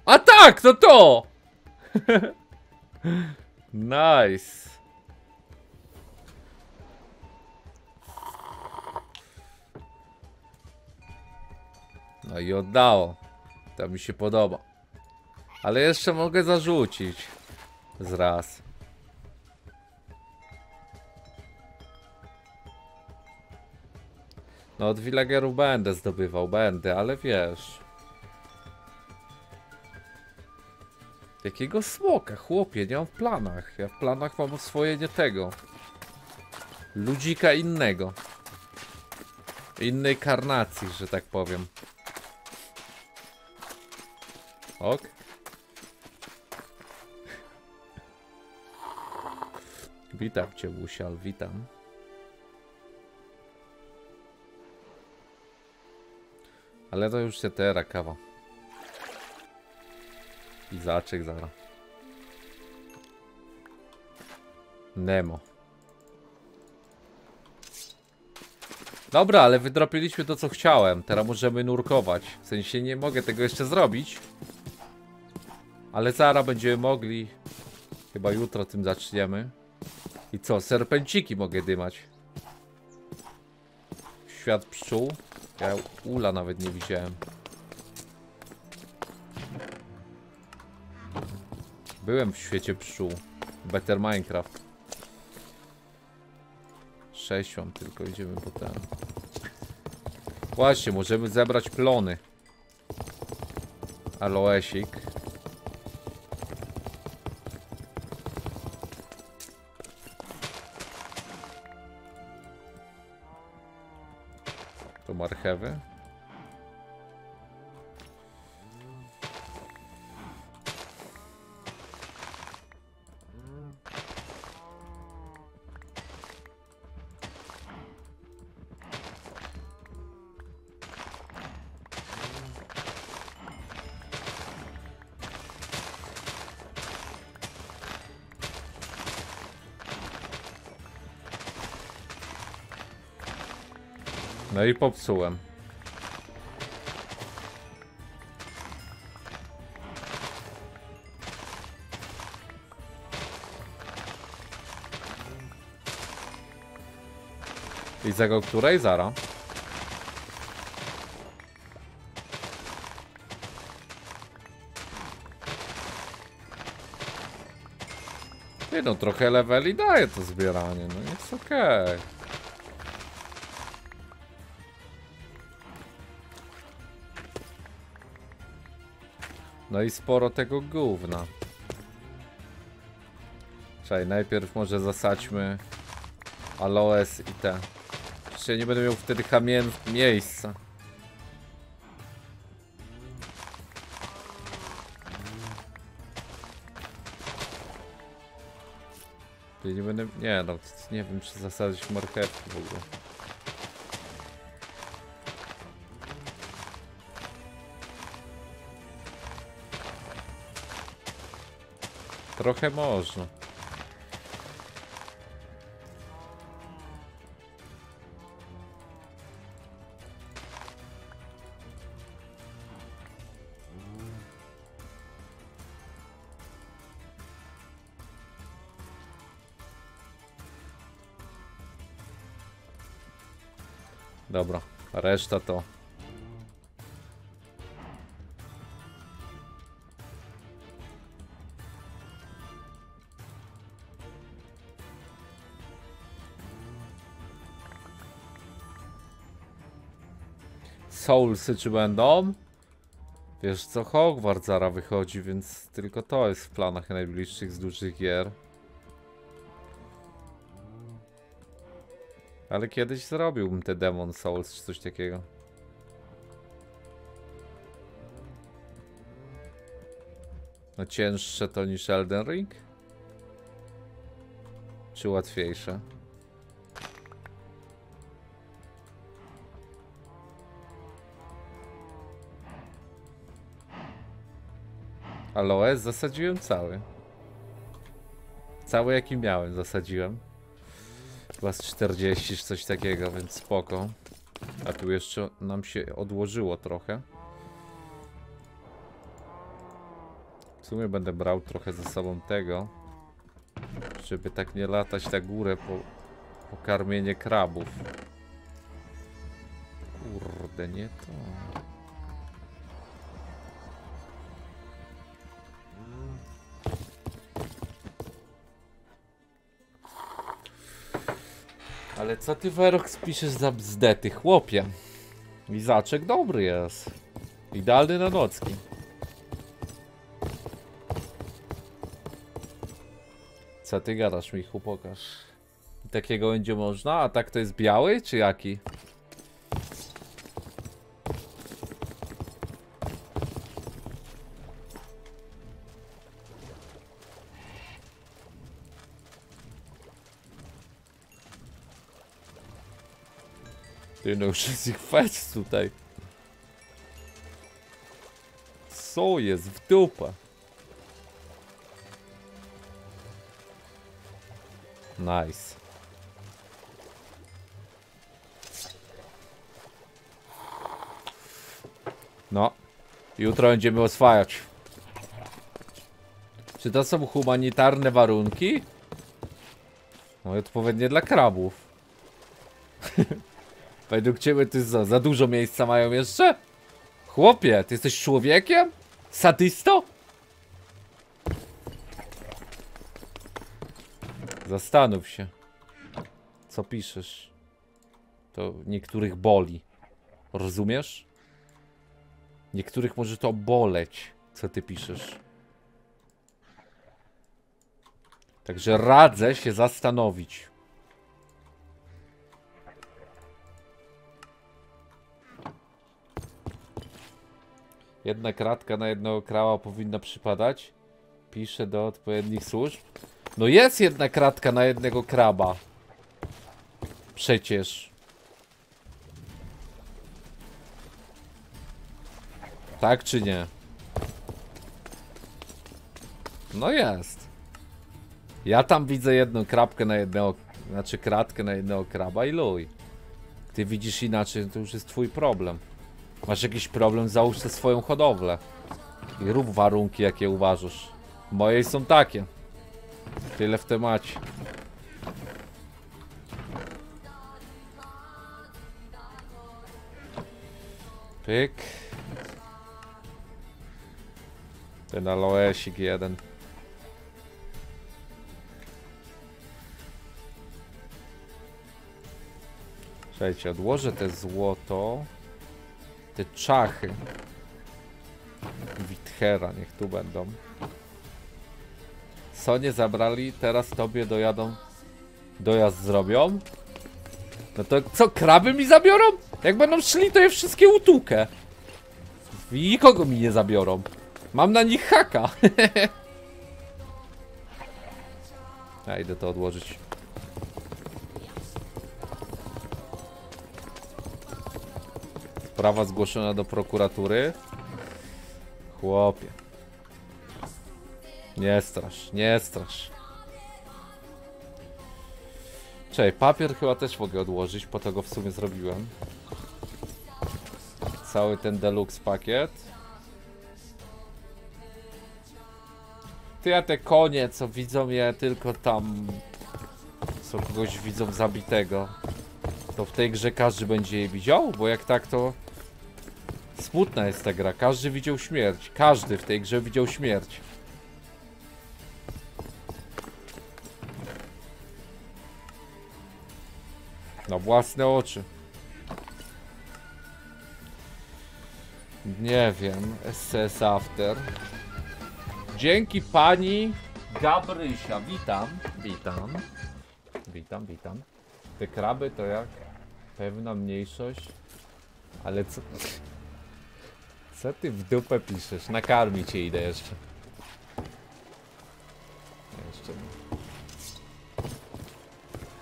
A tak, to to! nice. No i oddało. To mi się podoba. Ale jeszcze mogę zarzucić. Z raz. No od villagerów będę zdobywał, będę, ale wiesz. Jakiego smoka, chłopie, nie mam w planach. Ja w planach mam oswojenie tego. Ludzika innego. Innej karnacji, że tak powiem. Ok. Witam cię, Busial, witam. Ale to już się teraz kawa. I zaczek zara. Nemo. Dobra, ale wydropiliśmy to co chciałem. Teraz możemy nurkować. W sensie nie mogę tego jeszcze zrobić. Ale zaraz będziemy mogli. Chyba jutro tym zaczniemy. I co? Serpenciki mogę dymać. Świat pszczół. Ja ula nawet nie widziałem. Byłem w świecie pszczół. Better Minecraft. 6 mam tylko, idziemy potem. Właśnie, możemy zebrać plony. Aloesik. To marchewy. I popsułem. I tego której? Zara. No, trochę leveli daje to zbieranie, no jest okej. No i sporo tego gówna. Czekaj, najpierw może zasadźmy aloes i te. Jeszcze nie będę miał wtedy kamien miejsca. Nie będę... Nie no, nie wiem czy zasadzić marchewki w ogóle. Trochę można. Dobra, reszta to Soulsy czy będą? Wiesz co, Hogwarts zara wychodzi, więc tylko to jest w planach najbliższych z dużych gier. Ale kiedyś zrobiłbym te Demon Souls czy coś takiego. No cięższe to niż Elden Ring? Czy łatwiejsze? Aloes zasadziłem cały. Cały jaki miałem zasadziłem. Chyba z 40 czy coś takiego, więc spoko. A tu jeszcze nam się odłożyło trochę. sumie będę brał trochę ze sobą tego, żeby tak nie latać na górę po, po karmienie krabów. Kurde, nie to. Co ty Werok spiszesz za bzdety, chłopie? Lizaczek dobry jest. Idealny na nocki. Co ty gadasz, Michu, pokaż. I takiego będzie można? A tak to jest biały, czy jaki? Ty no już jest ich tutaj. Co jest w? Nice. No. Jutro będziemy oswajać. Czy to są humanitarne warunki? No i odpowiednie dla krabów. Według ciebie jest za, za dużo miejsca mają jeszcze? Chłopie, ty jesteś człowiekiem? Sadysto? Zastanów się. Co piszesz? To niektórych boli. Rozumiesz? Niektórych może to boleć, co ty piszesz. Także radzę się zastanowić. Jedna kratka na jednego krała powinna przypadać. Piszę do odpowiednich służb. No jest jedna kratka na jednego kraba. Przecież. Tak czy nie? No jest. Ja tam widzę jedną krapkę na jednego, znaczy kratkę na jednego kraba i luj. Ty widzisz inaczej, to już jest twój problem. Masz jakiś problem, załóż sobie swoją hodowlę. I rób warunki, jakie uważasz. Moje są takie. Tyle w temacie. Pyk. Ten aloesik jeden. Słuchajcie, odłożę te złoto. Te czachy. Witchera, niech tu będą. Sonie zabrali, teraz tobie dojadą. Dojazd zrobią. No to co, kraby mi zabiorą? Jak będą szli, to je wszystkie utukę. I nikogo mi nie zabiorą. Mam na nich haka. Ja idę to odłożyć. Sprawa zgłoszona do prokuratury. Chłopie. Nie strasz, nie strasz. Czekaj, papier chyba też mogę odłożyć, po to go w sumie zrobiłem. Cały ten deluxe pakiet. Ty ja te konie, co widzą je tylko tam... Co kogoś widzą zabitego. To w tej grze każdy będzie je widział? Bo jak tak to... Smutna jest ta gra. Każdy widział śmierć. Każdy w tej grze widział śmierć. Na własne oczy. Nie wiem. SS After. Dzięki pani Gabrysia. Witam. Witam. Witam, witam. Te kraby to jak pewna mniejszość. Ale co... Co ty w dupę piszesz? Nakarmić cię idę jeszcze. Jeszcze nie.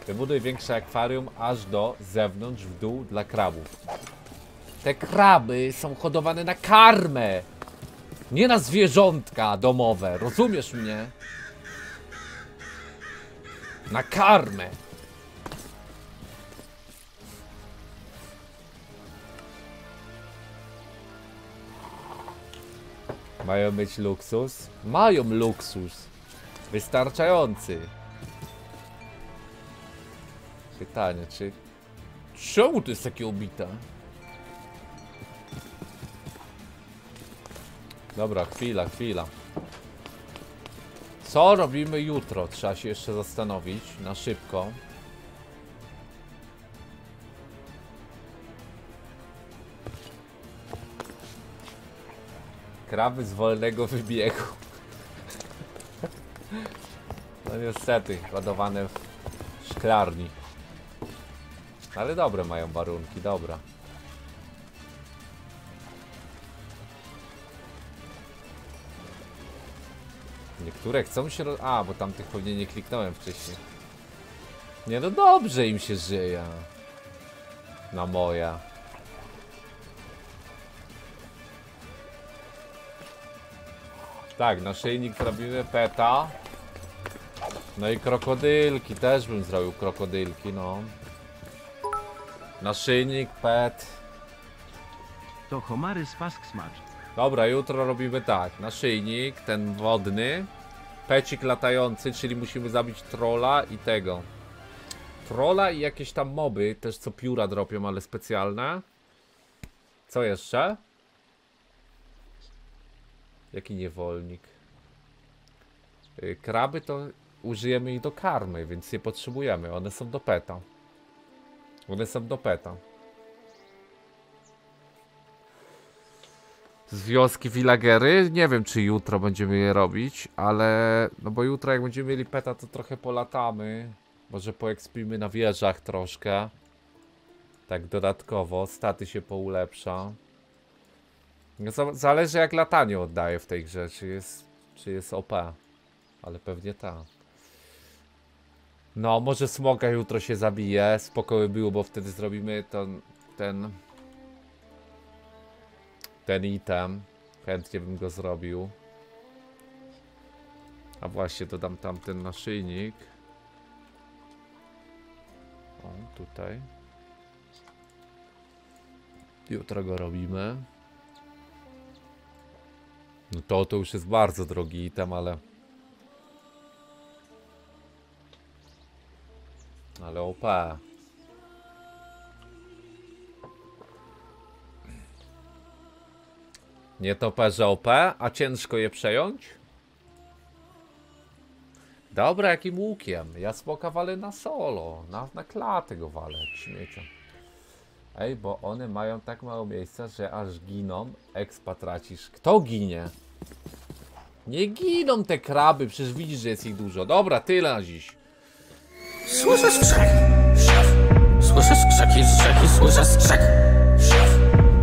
Wybuduj większe akwarium aż do zewnątrz, w dół dla krabów. Te kraby są hodowane na karmę. Nie na zwierzątka domowe. Rozumiesz mnie? Na karmę. Mają mieć luksus? Mają luksus. Wystarczający. Pytanie, czy... Czemu to jest takie obite? Dobra, chwila, chwila. Co robimy jutro? Trzeba się jeszcze zastanowić na szybko. Kraby z wolnego wybiegu. No niestety, ładowane w szklarni. Ale dobre mają warunki, dobra. Niektóre chcą się. A, bo tamtych pewnie nie kliknąłem wcześniej. Nie, no dobrze im się żyje. Na moja. Tak, naszyjnik robimy peta. No i krokodylki, też bym zrobił krokodylki, no. Naszyjnik, pet. To homary z Fask Smacz. Dobra, jutro robimy tak. Naszyjnik, ten wodny. Pecik latający, czyli musimy zabić trolla i tego. Trolla i jakieś tam moby, też co pióra dropią, ale specjalne. Co jeszcze? Jaki niewolnik? Y, Kraby to użyjemy ich do karmy, więc nie potrzebujemy. One są do peta. One są do peta. z wioski Villagery. Nie wiem, czy jutro będziemy je robić, ale no bo jutro jak będziemy mieli peta, to trochę polatamy. Może poekspimy na wieżach troszkę. Tak dodatkowo, staty się poulepsza. No, za- Zależy jak latanie oddaje w tej grze, czy jest, czy jest OP. Ale pewnie ta. No, może smoka jutro się zabije. Spokoju było, bo wtedy zrobimy ten, ten ten item. Chętnie bym go zrobił. A właśnie, dodam tam ten naszyjnik. O, tutaj. Jutro go robimy. No to, to już jest bardzo drogi item, ale... Ale OP. Nie to perze OP, a ciężko je przejąć? Dobra, jakim łukiem? Ja smoka walę na solo. Na, na klatę go walę, śmiecia. Ej, bo one mają tak mało miejsca, że aż giną. Expa tracisz. Kto ginie? Nie giną te kraby, przecież widzisz, że jest ich dużo. Dobra, tyle na dziś. Słyszę skrzek. Słyszę skrzeki z rzeki, słyszę skrzek.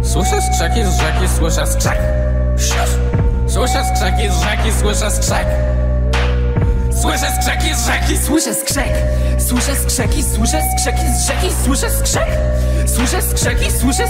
Słyszę skrzeki z rzeki, słyszę skrzek. Słyszę skrzeki z rzeki, słyszę skrzek. Słyszę skrzeki z rzeki, Słyszę skrzek, słyszę skrzeki, słyszę skrzeki z rzeki, słyszę skrzek, słyszę skrzeki, słyszę